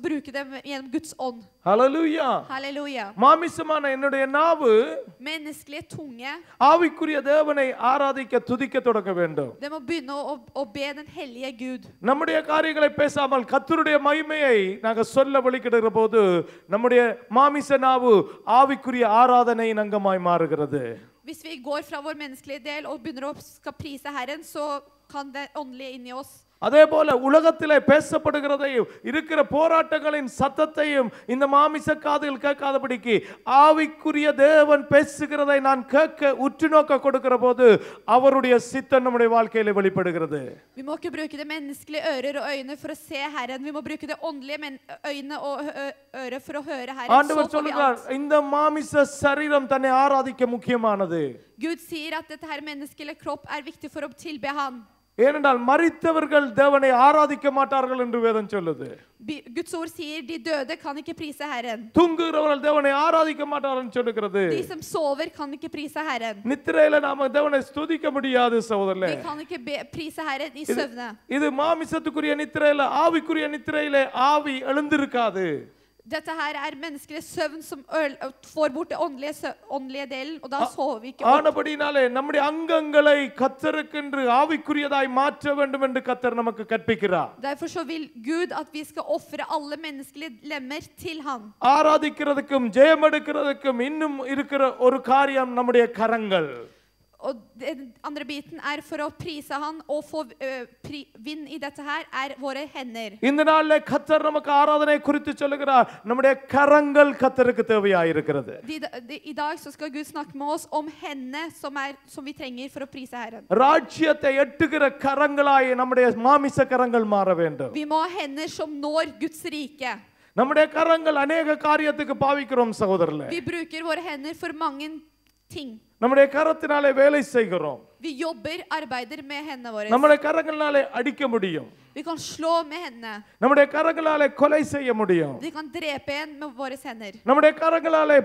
[SPEAKER 2] bruke dem gjennom Guds ånd.
[SPEAKER 1] ஹalleluya
[SPEAKER 2] Halleluja.
[SPEAKER 1] மாமிசமான என்னுடைய நாவு
[SPEAKER 2] Menneskelige tunge
[SPEAKER 1] ஆவிக்குரிய தேவனை ஆராதிக்க துதிக்க தொடங்க வேண்டும்
[SPEAKER 2] det må begynne å, å be den hellige Gud.
[SPEAKER 1] நம்முடைய காரியங்களை பேசாமல் கத்தருடைய மகிமையை நாங்க சொல்ல வழிகிடுகிற போது நம்முடைய மாமிச நாவு ஆவிக்குரிய ஆராதனை அங்கமாய் மாறுகிறது
[SPEAKER 2] Hvis vi går fra vår menneskelige del og begynner å skal prise Herren, så kan det åndelige inni oss
[SPEAKER 1] அதே போல உலகத்திலே பேசப்படுகிறதையும் இருக்கிற போராட்டங்களின் சத்தத்தையும் இந்த மாமிச காதுகள் கேட்காதபடிக்கு ஆவிக்குரிய தேவன் பேசுகிறதை நான் கேட்க உற்று நோக்க கொடுக்கிற போது அவருடைய சித்தம் நம்முடைய வாழ்க்கையில வெளிப்படுகிறது
[SPEAKER 2] Vi må ikke bruke det menneskelige ører og øyne for å se Herren. Vi må bruke det åndelige øyne og ører for å høre Herren.
[SPEAKER 1] ஆண்டவர் சொல்லுகிறார். இந்த மாமிச சரீரம் தன்னை ஆராதிக்க முக்கியமானது
[SPEAKER 2] Gud sier at dette her menneskelige kropp er viktig for å tilbe Han.
[SPEAKER 1] ஏனென்றால் மரித்தவர்கள் தேவனை ஆராதிக்க மாட்டார்கள் என்று வேதம் சொல்லுது
[SPEAKER 2] Guds ord sier de døde kan ikke prise Herren.
[SPEAKER 1] தூங்குகிறவர்கள் தேவனை ஆராதிக்க மாட்டார்கள் சொல்லுகிறது
[SPEAKER 2] De som sover, kan ikke prise Herren.
[SPEAKER 1] நித்திரையில நாம தேவனை ஸ்துதிக்க முடியாது சகோதரர்களே
[SPEAKER 2] Vi kan ikke prise Herren i søvne.
[SPEAKER 1] இது மாமிசத்துக்குரிய நித்திரையில ஆவிக்குரிய நித்திரையில ஆவி எழுந்திருக்காது
[SPEAKER 2] Dette her er menneskelig søvn som øl, får bort det åndelige, sø, åndelige delen, og da sover vi ikke.
[SPEAKER 1] ஆனபடினாலே நம்முடைய அங்கங்களை கத்தருக்கென்று ஆவிக்குரியதாய் மாற்ற வேண்டும் என்று கத்தர் நமக்கு கற்பிக்கிறார்
[SPEAKER 2] Derfor så vil Gud at vi skal ofre alle menneskelige lemmer til Han.
[SPEAKER 1] ஆராதிக்கிறதுக்கும் ஜெயம் எடுக்கிறதுக்கும் இன்னும் இருக்கிற ஒரு காரியம் நம்முடைய கரங்கள்
[SPEAKER 2] Og den andre biten er for å prise Han og få ø, pri, vind i dette her, er våre hender.
[SPEAKER 1] இந்த நாள்ல கத்தர் நமக்கு ஆராதனை குறித்து சொல்லுகிறார் நம்முடைய கரங்கள் கத்தருக்கு தேவையாயிருக்கிறது
[SPEAKER 2] De, de, I dag så skal Gud snakke med oss om hendene som, er, som vi trenger for å prise Herren.
[SPEAKER 1] ராஜ்யத்தை எட்டுகிற கரங்களாய் நம்முடைய மாமிச கரங்கள் மாற வேண்டும்
[SPEAKER 2] Vi må ha hender som når Guds rike.
[SPEAKER 1] நம்முடைய கரங்கள் அநேக காரியத்துக்கு பாவிக்கிறோம் சகோதரர்களே
[SPEAKER 2] Vi bruker våre hender for mange Ting.
[SPEAKER 1] நம்முடைய கரத்தினாலே வேலை செய்கிறோம்
[SPEAKER 2] Vi jobber, arbeider med hendene våre.
[SPEAKER 1] நம்முடைய கரங்களாலே அடிக்க முடியும்
[SPEAKER 2] Vi kan slå med hendene.
[SPEAKER 1] நம்முடைய கரங்களாலே கொலை செய்ய முடியும்
[SPEAKER 2] Vi kan drepe en med våre hender.
[SPEAKER 1] நம்முடைய கரங்களாலே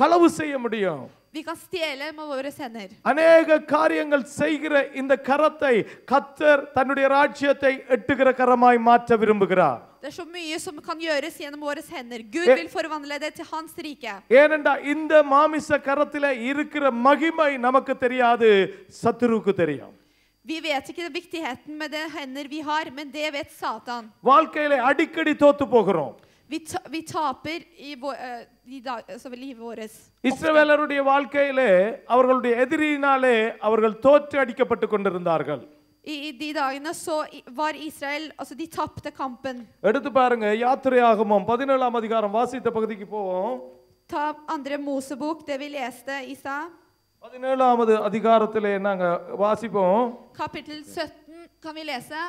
[SPEAKER 1] களவு செய்ய முடியும்
[SPEAKER 2] Vi kan stjele med våre hender.
[SPEAKER 1] அநேக காரியங்கள் செய்கிற இந்த கரத்தை கத்தர் தன்னுடைய ராஜ்யத்தை எட்டுகிற கரமாய் மாற்ற விரும்புகிறார்
[SPEAKER 2] Det er så mye som kan gjøres gjennom våre hender. Gud
[SPEAKER 1] Eh.
[SPEAKER 2] vil forvandle det til hans rike.
[SPEAKER 1] ஏனென்றா இந்த மாமிச கரத்தில இருக்கிற மகிமை நமக்கு தெரியாது சத்துருவுக்கு தெரியும்
[SPEAKER 2] Vi vet ikke viktigheten med de hender vi har, men det vet Satan.
[SPEAKER 1] வாழ்க்கையில அடிக்கடி தோத்து போகிறோம்
[SPEAKER 2] Vi, ta, vi taper i, vår, eh, i dag, altså livet vårt.
[SPEAKER 1] இஸ்ரவேலருடைய வாழ்க்கையிலே அவர்களுடைய எதிரியினாலே அவர்கள் தோற்று அடிக்கப்பட்டு கொண்டிருந்தார்கள்
[SPEAKER 2] I, I de dagene så var Israel Altså, de tapte kampen.
[SPEAKER 1] எடுத்து பாருங்க யாத்திரையாகமம் பதினேழாம் அதிகாரம் வாசித்த பகுதிக்கு போவோம்
[SPEAKER 2] Ta andre Mosebok, det vi leste i stad.
[SPEAKER 1] பதினேழாவது அதிகாரத்திலே நாங்க வாசிப்போம்
[SPEAKER 2] Kapittel 17 kan vi lese.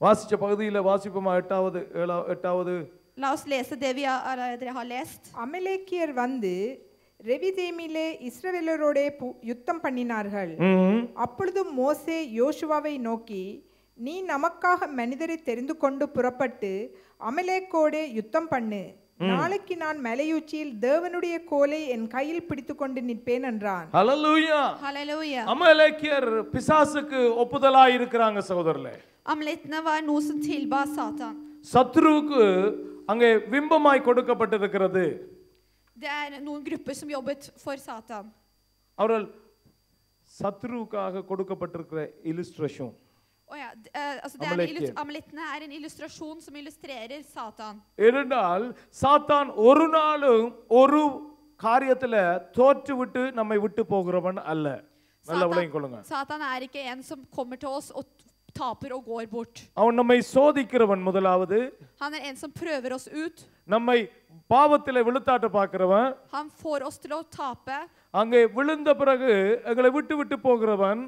[SPEAKER 1] வாசிச்ச பகுதியில வாசிப்போமா எட்டாவது ஏழா எட்டாவது
[SPEAKER 2] La oss lese det vi har, eller dere har lest.
[SPEAKER 3] அமலேக்கியர் வந்து ரெவிதேமிலே இஸ்ரவேலரோடே பு- யுத்தம் பண்ணினார்கள். அப்பொழுது மோசே யோசுவாவை நோக்கி நீ நமக்காக மனிதரை தெரிந்து கொண்டு புறப்பட்டு அமலேக்கோடே யுத்தம் பண்ணு. நாளைக்கு நான் மலையுச்சியில் தேவனுடைய கோலை என் கையில் பிடித்துக்கொண்டு நிற்பேன் என்றான்.
[SPEAKER 1] ஹalleluya.
[SPEAKER 2] Halleluja.
[SPEAKER 1] அமலேக்கியர் பிசாசுக்கு ஒப்புதலாய் இருக்கிறாங்க சகோதரர்களே.
[SPEAKER 2] noe som tilba Satan.
[SPEAKER 1] சத்ருவுக்கு அங்கே விம்பமாய் கொடுக்கப்பட்டிருக்கிறது.
[SPEAKER 2] Det er noen grupper som jobbet for Satan.
[SPEAKER 1] அவர்கள் சத்ருவுக்காக கொடுக்கப்பட்டிருக்கிற illustration
[SPEAKER 2] Å ja, eh, altså det er Amalettene er en illustrasjon som illustrerer Satan.
[SPEAKER 1] ஏனென்றால் சாத்தான் ஒரு நாளும் ஒரு காரியத்துல தோற்று விட்டு நம்மை விட்டு போகிறவன் அல்ல நல்ல விளையும் கொள்ளுங்க
[SPEAKER 2] Satan er ikke en som kommer til oss og taper og går bort.
[SPEAKER 1] அவன் நம்மை சோதிக்கிறவன் முதலாவது
[SPEAKER 2] Han er en som prøver oss ut.
[SPEAKER 1] நம்மை பாவத்திலே விழுத்தாட்ட பார்க்கிறவன்
[SPEAKER 2] Han får oss til å tape.
[SPEAKER 1] அங்கே விழுந்த பிறகு எங்களை விட்டு விட்டு போகிறவன்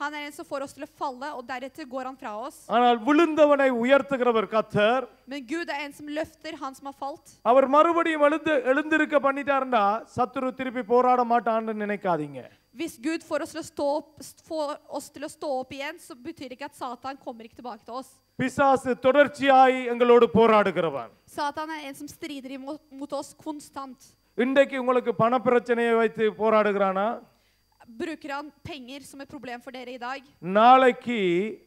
[SPEAKER 2] Han er en som får oss til å falle, og deretter går han fra oss.
[SPEAKER 1] ஆனால் விழுந்தவனை உயர்த்துகிறவர் கத்தர்
[SPEAKER 2] Men Gud er en som løfter han som har falt.
[SPEAKER 1] அவர் மறுபடியும் எழுந்து எழுந்திருக்க பண்ணிட்டாருன்னா சத்துரு திருப்பி போராட மாட்டான்னு நினைக்காதீங்க
[SPEAKER 2] Hvis Gud får oss opp, får oss til å stå opp igjen, så betyr ikke at Satan kommer ikke tilbake til oss.
[SPEAKER 1] பிசாசு தொடர்ச்சியாய் எங்களோடு போராடுகிறவன்
[SPEAKER 2] Satan er en som strider imot mot oss konstant.
[SPEAKER 1] இன்றைக்கு உங்களுக்கு பண பிரச்சனையை வைத்து போராடுகிறானா
[SPEAKER 2] Bruker han penger som et problem for dere i dag?
[SPEAKER 1] நாளைக்கு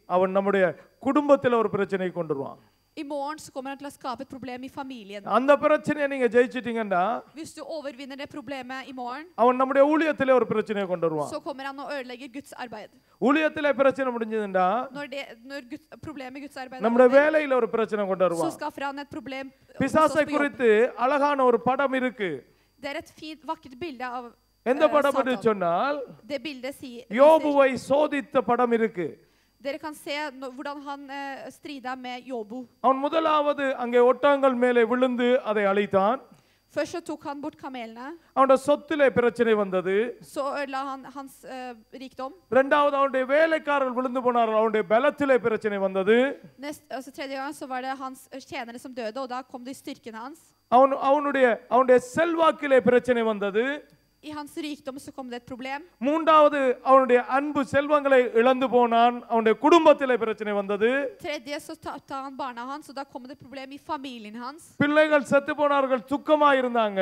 [SPEAKER 1] அவன் நம்முடைய குடும்பத்தில் ஒரு பிரச்சனையை கொண்டு வருவான்
[SPEAKER 2] I morgen så kommer han til å skape et problem i familien.
[SPEAKER 1] அந்த பிரச்சனையை நீங்க ஜெயிச்சிட்டீங்கன்னா
[SPEAKER 2] Hvis du overvinner det problemet i morgen,
[SPEAKER 1] அவன் நம்முடைய ஊழியத்திலே ஒரு பிரச்சனையை கொண்டு வருவான்
[SPEAKER 2] så kommer han og ødelegger Guds arbeid.
[SPEAKER 1] ஊழியத்திலே பிரச்சனை முடிஞ்சதுன்னா
[SPEAKER 2] Når, det, når Guds, problemet i Guds arbeid er
[SPEAKER 1] நம்முடைய
[SPEAKER 2] over,
[SPEAKER 1] வேலையில ஒரு பிரச்சனை கொண்டு
[SPEAKER 2] så
[SPEAKER 1] வருவான்
[SPEAKER 2] skaffer han et problem hos oss
[SPEAKER 1] பிசாசை
[SPEAKER 2] på jobb.
[SPEAKER 1] குறித்து அழகான ஒரு படம் இருக்கு
[SPEAKER 2] Det er et fint, vakkert bilde av
[SPEAKER 1] எந்த
[SPEAKER 2] eh,
[SPEAKER 1] படம் என்று
[SPEAKER 2] Satan.
[SPEAKER 1] சொன்னால்
[SPEAKER 2] Det bildet sier,
[SPEAKER 1] யோபுவை சோதித்த படம் இருக்கு
[SPEAKER 2] Dere kan se hvordan han eh, strida med Jobo.
[SPEAKER 1] அவன் முதலாவது அங்கே ஒட்டகங்கள் மேலே விழுந்து அதை அழித்தான்
[SPEAKER 2] Først så tok han bort kamelene.
[SPEAKER 1] அவனுடைய சொத்திலே பிரச்சனை வந்தது
[SPEAKER 2] Så ødela han hans eh, rikdom.
[SPEAKER 1] ரெண்டாவது அவனுடைய வேலைக்காரர்கள் விழுந்து போனார்கள் அவனுடைய பலத்திலே பிரச்சனை வந்தது
[SPEAKER 2] Nest, altså tredje gang så var det hans eh, tjenere som døde, og da kom det i styrken hans.
[SPEAKER 1] அவன் அவனுடைய அவனுடைய செல்வாக்கிலே பிரச்சனை வந்தது
[SPEAKER 2] I hans rikdom så kom det et problem.
[SPEAKER 1] மூன்றாவது அவனுடைய அன்பு செல்வங்களை இழந்து போனான் அவனுடைய குடும்பத்திலே பிரச்சனை வந்தது
[SPEAKER 2] Tredje så tapte han barna hans, og da kom det et problem i familien hans.
[SPEAKER 1] பிள்ளைகள் செத்து போனார்கள் துக்கமா இருந்தாங்க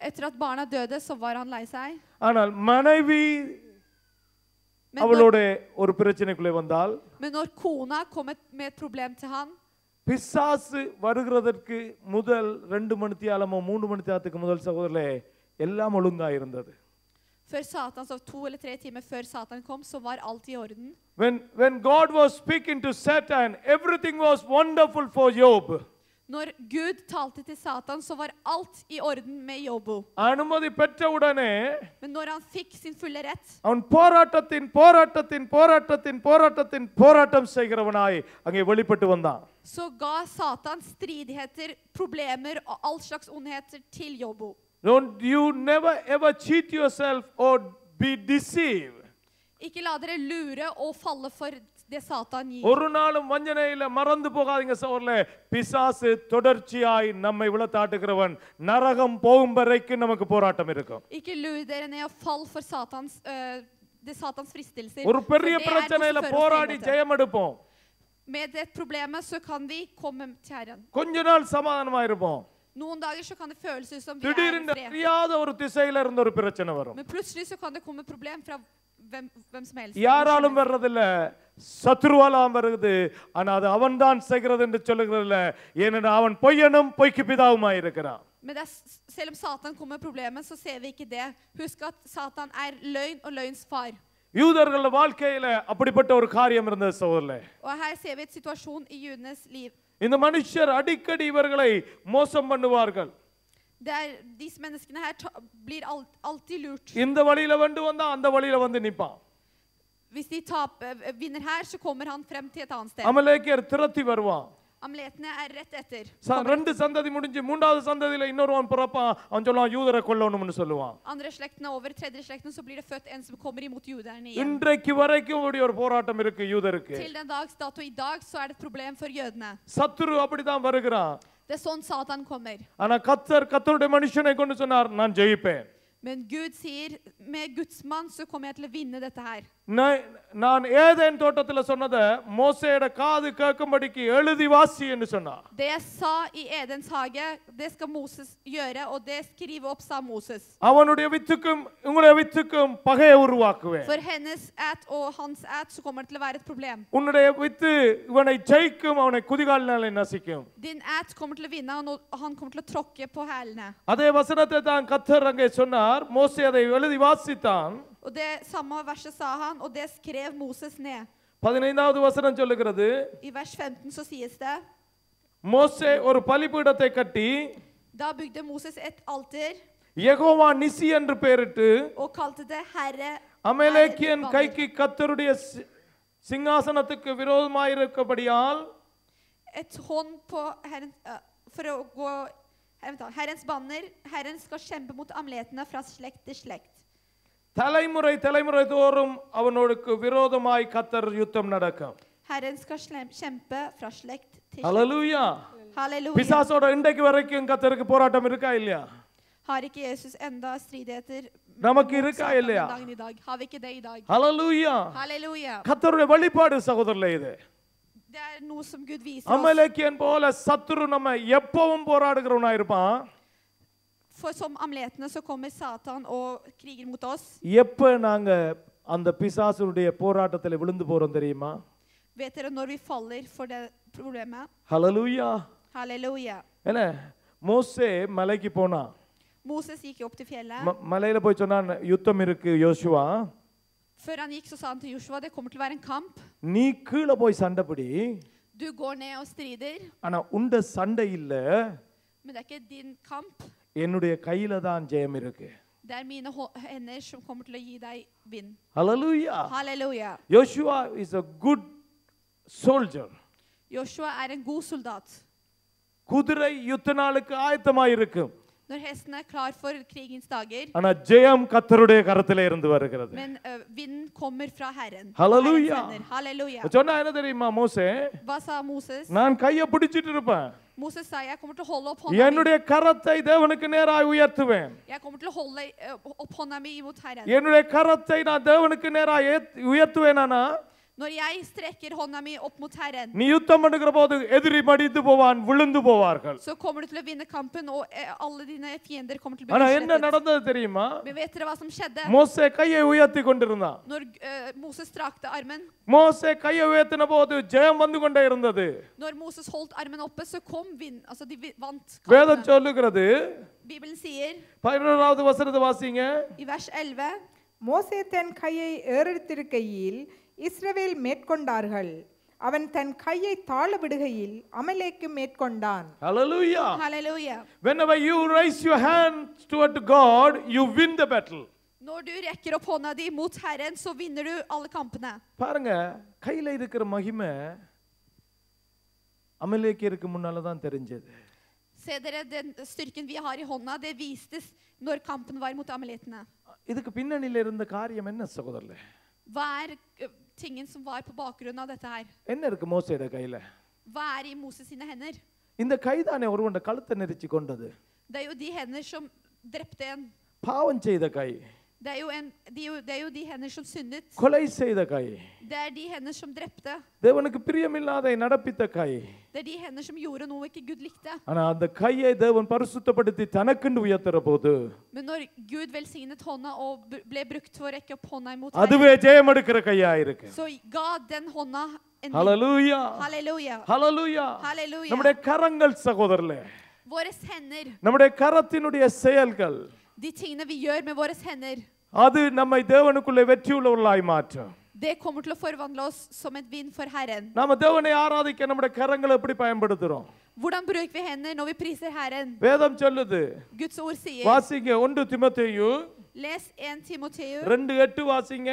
[SPEAKER 2] Etter at barna døde, så var han lei seg.
[SPEAKER 1] ஆனால் மனைவி அவளோட ஒரு பிரச்சனைக்குள்ளே வந்தால்
[SPEAKER 2] men når kona kom med et problem til han,
[SPEAKER 1] பிசாசு வருகிறதற்கு முதல் ரெண்டு மணித்தியாலமோ மூன்று மணித்தியாலத்துக்கு முதல் சகோதரர்களே எல்லாம் ஒழுங்கா இருந்தது
[SPEAKER 2] før Satan, så to eller tre timer før Satan kom, så var alt i orden.
[SPEAKER 1] when when god was speaking to satan everything was wonderful for job
[SPEAKER 2] Når Gud talte til Satan, så var alt i orden med Jobo.
[SPEAKER 1] அனுமதி பெற்ற உடனே
[SPEAKER 2] Men når han fikk sin fulle rett,
[SPEAKER 1] அவன் போராட்டத்தின் போராட்டத்தின் போராட்டத்தின் போராட்டத்தின் போராட்டம் செய்கிறவனாய் அங்கே வெளிப்பட்டு வந்தான்
[SPEAKER 2] så ga Satan stridigheter, problemer og all slags ondheter til Jobo.
[SPEAKER 1] Don't you never ever cheat yourself or be deceived
[SPEAKER 2] Ikke la dere lure og falle for det Satan gir.
[SPEAKER 1] ஒரு நாளும் வஞ்சனையில மறந்து போகாதீங்க சோர்ல பிசாசு தொடர்ச்சியாய் நம்மை விழத்தாட்டுகிறவன் நரகம் போகும் வரைக்கும் நமக்கு போராட்டம் இருக்கும்
[SPEAKER 2] Ikke lur dere ned og fall for Satans, øh, det Satans fristelser.
[SPEAKER 1] ஒரு பெரிய
[SPEAKER 2] er
[SPEAKER 1] பிரச்சனையில போராடி. ஜெயம் எடுப்போம்
[SPEAKER 2] Med det problemet så kan vi komme til Herren.
[SPEAKER 1] கொஞ்ச நாள் சமாதானமா இருப்போம்
[SPEAKER 2] Noen dager så kan det føles ut som vi er fred.
[SPEAKER 1] தெரியாத ஒரு திசையில இருந்து ஒரு பிரச்சனை வரும்
[SPEAKER 2] Men plutselig så kan det komme problem fra hvem, hvem som helst.
[SPEAKER 1] யாராலும் வர்றதில்ல சத்ருவாலாம் வருது ஆனா அது அவன்தான் செய்கிறது என்று சொல்லுகிறதில்ல ஏனென்றால் அவன் பொய்யனும் பொய்க்கு பிதாவுமாய் இருக்கிறான்
[SPEAKER 2] Men det er, selv om Satan kommer med problemet, så ser vi ikke det. Husk at Satan er løgn og løgns far.
[SPEAKER 1] யூதர்கள் வாழ்க்கையில அப்படிப்பட்ட ஒரு காரியம் இருந்தது சோதரில்
[SPEAKER 2] Og her ser vi et situasjon i judenes liv.
[SPEAKER 1] இந்த மனுஷர் அடிக்கடி இவர்களை மோசம் பண்ணுவார்கள்
[SPEAKER 2] er, disse menneskene her blir al, alltid lurt.
[SPEAKER 1] இந்த வழியில வந்து வந்தா அந்த வழியில வந்து நிப்பான்
[SPEAKER 2] Hvis de taper, vinner her, så kommer han frem til et annet sted.
[SPEAKER 1] அமலேக்கியர் திரத்தி வருவான்
[SPEAKER 2] Amuletene er rett etter.
[SPEAKER 1] ரெண்டு சந்ததி முடிஞ்சு மூன்றாவது சந்ததியில இன்னொருவன் பிறப்பான் அவன் சொல்லுவான் யூதரை கொல்லணும்னு சொல்லுவான்
[SPEAKER 2] Andre slekten er over, tredje slekten så blir det født en som kommer imot juderne igjen.
[SPEAKER 1] இன்றைக்கு வரைக்கும் இப்படி ஒரு போராட்டம் இருக்கு யூதருக்கு
[SPEAKER 2] Til den dags dato i dag så er det et problem for jødene.
[SPEAKER 1] சத்துரு அப்படிதான் வருகிறான்
[SPEAKER 2] Det er sånn Satan kommer.
[SPEAKER 1] ஆனா கத்தர் கத்தருடைய மனுஷனை கொண்டு சொன்னார் நான் ஜெயிப்பேன்
[SPEAKER 2] Men Gud sier, med Guds mann så kommer jeg til å vinne dette her.
[SPEAKER 1] நான்- நான் ஏதேன் தோட்டத்துல சொன்னதை மோசையோட காது கேட்கும்படிக்கு எழுதி வாசி என்று சொன்னார்
[SPEAKER 2] Det jeg sa i Edens hage, det skal Moses gjøre, og det skrive opp, sa Moses.
[SPEAKER 1] அவனுடைய வித்துக்கும் உங்களுடைய வித்துக்கும் பகையை உருவாக்குவேன்
[SPEAKER 2] For hennes æt og hans æt så kommer det til å være et problem.
[SPEAKER 1] உன்னுடைய வித்து இவனை ஜெயிக்கும் அவனை குதிகாலினாலே நசிக்கும்
[SPEAKER 2] Din æt kommer til å vinne, og nå- han kommer til å tråkke på hælene.
[SPEAKER 1] அதே வசனத்தை தான் கத்தர் அங்கே சொன்னார் மோசே அதை எழுதி வாசித்தான்
[SPEAKER 2] Og det samme verset sa han, og det skrev Moses ned.
[SPEAKER 1] பதினைந்தாவது வசனம் சொல்லுகிறது
[SPEAKER 2] I vers 15 så sies det,
[SPEAKER 1] மோசே ஒரு பலிபீடத்தை கட்டி
[SPEAKER 2] da bygde Moses et alter,
[SPEAKER 1] Jehovah நிசி என்று பெயரிட்டு
[SPEAKER 2] og kalte det Herre
[SPEAKER 1] அமலேக்கியன்
[SPEAKER 2] er ditt
[SPEAKER 1] கைக்கு கத்தருடைய C- சிங்காசனத்துக்கு விரோதமாயிருக்கபடியால்
[SPEAKER 2] Et hånd på Herren, øh, for å gå eh, vent da, Herrens banner. Herren skal kjempe mot amletene fra slekt til slekt.
[SPEAKER 1] தலைமுறை தலைமுறை தோறும் அவனோடுக்கு விரோதமாய் கத்தர் யுத்தம் நடக்கும்
[SPEAKER 2] Herren skal slem- kjempe fra slekt til slekt.
[SPEAKER 1] ஹalleluya
[SPEAKER 2] Halleluja.
[SPEAKER 1] பிசாசோட இன்றைக்கு வரைக்கும் கத்தருக்கு போராட்டம் இருக்கா இல்லையா
[SPEAKER 2] Har ikke Jesus enda stridigheter
[SPEAKER 1] நமக்கு இருக்கா இல்லையா
[SPEAKER 2] den dagen i dag? Har vi ikke det i dag?
[SPEAKER 1] Hallelujah
[SPEAKER 2] Halleluja.
[SPEAKER 1] கத்தருடைய வெளிப்பாடு சகோதரர்களே இது
[SPEAKER 2] Det er noe som Gud viser oss.
[SPEAKER 1] அமலேக்கியன் போல சத்துரு நம்ம எப்பவும் போராடுகிறவனா இருப்பான்
[SPEAKER 2] For som amletene så kommer Satan og kriger mot oss.
[SPEAKER 1] எப்ப நாங்க அந்த பிசாசுடைய போராட்டத்தில் விழுந்து போறோம் தெரியுமா
[SPEAKER 2] Vet dere når vi faller for det problemet?
[SPEAKER 1] Hallelujah
[SPEAKER 2] Halleluja.
[SPEAKER 1] என்ன மோசே மலைக்கு போனா
[SPEAKER 2] Moses gikk opp til fjellet.
[SPEAKER 1] ம- மலையில போய் சொன்னான் யுத்தம் இருக்கு யோசுவா
[SPEAKER 2] Før han gikk, så sa han til Joshua det kommer til å være en kamp.
[SPEAKER 1] நீ கீழே போய் சண்டை பிடி
[SPEAKER 2] Du går ned og strider,
[SPEAKER 1] ஆனா உண்ட சண்டை இல்ல
[SPEAKER 2] men det er ikke din kamp.
[SPEAKER 1] என்னுடைய கையில தான் ஜெயம் இருக்கு
[SPEAKER 2] Det er mine hå- hender som kommer til å gi deg vind.
[SPEAKER 1] Hallelujah
[SPEAKER 2] Halleluja.
[SPEAKER 1] Joshua is a good soldier.
[SPEAKER 2] Joshua er en god soldat.
[SPEAKER 1] குதிரை யுத்த நாளுக்கு ஆயத்தமாயிருக்கும்
[SPEAKER 2] Når hesten er klar for krigens dager,
[SPEAKER 1] ஆனா ஜெயம் கத்தருடைய கரத்திலே இருந்து வருகிறது
[SPEAKER 2] men ø, vinden kommer fra Herren.
[SPEAKER 1] Halleluja.
[SPEAKER 2] Halleluja.
[SPEAKER 1] சொன்னா என்ன தெரியுமா மோசே
[SPEAKER 2] Hva sa Moses?
[SPEAKER 1] நான் கையை பிடிச்சிட்டு இருப்பேன்
[SPEAKER 2] Moses sa jeg kommer til å holde opp hånda.
[SPEAKER 1] என்னுடைய கரத்தை தேவனுக்கு நேராய் உயர்த்துவேன்
[SPEAKER 2] Jeg kommer til å holde opp hånda mi imot Herren.
[SPEAKER 1] என்னுடைய கரத்தை நான் தேவனுக்கு நேராய் உயர்த்துவேனானா
[SPEAKER 2] Når jeg strekker hånda mi opp mot Herren,
[SPEAKER 1] நீ யுத்தம் பண்ணுகிற போது எதிரி மடிந்து போவான் விழுந்து போவார்கள்
[SPEAKER 2] så kommer du til å vinne kampen, og ø, alle dine fiender kommer til å bli
[SPEAKER 1] ஆனா என்ன
[SPEAKER 2] utslettet.
[SPEAKER 1] நடந்தது தெரியுமா
[SPEAKER 2] Men vet dere hva som skjedde?
[SPEAKER 1] மோசே கையை உயர்த்தி கொண்டிருந்தான்
[SPEAKER 2] Når ø, Moses strakte armen,
[SPEAKER 1] மோசே கையை உயர்த்தின போது ஜெயம் வந்து கொண்டே இருந்தது
[SPEAKER 2] når Moses holdt armen oppe, så kom vind, altså de vi- vant
[SPEAKER 1] வேதம்
[SPEAKER 2] kampene.
[SPEAKER 1] சொல்லுகிறது
[SPEAKER 2] Bibelen sier
[SPEAKER 1] பதினோராவது வசனத்தை வாசிங்க
[SPEAKER 2] i vers 11
[SPEAKER 3] மோசே தன் கையை ஏறெடுத்திருக்கையில் இஸ்ரவேல் மேற்கொண்டார்கள் அவன் தன் கையை தாழ விடுகையில் அமலேக்கு மேற்கொண்டான்
[SPEAKER 1] Hallelujah.
[SPEAKER 2] Halleluja.
[SPEAKER 1] Whenever you raise your hand toward God, you win the battle.
[SPEAKER 2] Når du rekker opp hånda di mot Herren, så vinner du alle kampene.
[SPEAKER 1] பாருங்க கையில இருக்கிற மகிமை அமலேக்கியருக்கு முன்னால தான் தெரிஞ்சது
[SPEAKER 2] Se dere, den styrken vi har i hånda, det vistes når kampen var mot amalettene.
[SPEAKER 1] இதுக்கு பின்னணியில இருந்த காரியம் என்ன சகோதரர்களே
[SPEAKER 2] Hva er tingen som var på bakgrunnen av dette her?
[SPEAKER 1] என்ன இருக்கு மோசேட கையில
[SPEAKER 2] Hva er i Moses sine hender?
[SPEAKER 1] இந்த கைதானே ஒருவன் கழுத்தை நெரிச்சு கொண்டது
[SPEAKER 2] Det er jo de hender som drepte en.
[SPEAKER 1] பாவம் செய்த கை
[SPEAKER 2] Det er jo, en, de, det er jo de hender som syndet.
[SPEAKER 1] கொலை செய்த கை
[SPEAKER 2] Det er de hender som drepte.
[SPEAKER 1] தேவனுக்கு பிரியமில்லாதை நடப்பித்த கை
[SPEAKER 2] Det er de hender som gjorde noe ikke Gud likte.
[SPEAKER 1] ஆனா அந்த கையை தேவன் பரிசுத்தப்படுத்தி தனக்குண்டு உயர்த்துற போது
[SPEAKER 2] Men når Gud velsignet hånda og ble brukt for å rekke opp hånda imot Herren,
[SPEAKER 1] அதுவே ஜெயம் எடுக்கிற கையா இருக்கு
[SPEAKER 2] så ga den hånda en ny.
[SPEAKER 1] ஹalleluya
[SPEAKER 2] Halleluja.
[SPEAKER 1] ஹalleluya
[SPEAKER 2] Halleluja.
[SPEAKER 1] நம்முடைய கரங்கள் சகோதரர்களே
[SPEAKER 2] Våre hender,
[SPEAKER 1] நம்முடைய கரத்தினுடைய செயல்கள்
[SPEAKER 2] de tingene vi gjør med våre hender,
[SPEAKER 1] அது நம்மை தேவனுக்குள்ளே வெற்றியுள்ளவர்களாய் மாற்றும்
[SPEAKER 2] det kommer til å forvandle oss som et vind for Herren.
[SPEAKER 1] நாம தேவனை ஆராதிக்க நம்முடைய கரங்களை எப்படி பயன்படுத்துறோம்
[SPEAKER 2] Hvordan bruker vi hender når vi priser Herren?
[SPEAKER 1] வேதம் சொல்லுது
[SPEAKER 2] Guds ord sier,
[SPEAKER 1] வாசிங்க ஒன்று திமத்தேயு
[SPEAKER 2] les 1 Timoteus
[SPEAKER 1] ரெண்டு எட்டு வாசிங்க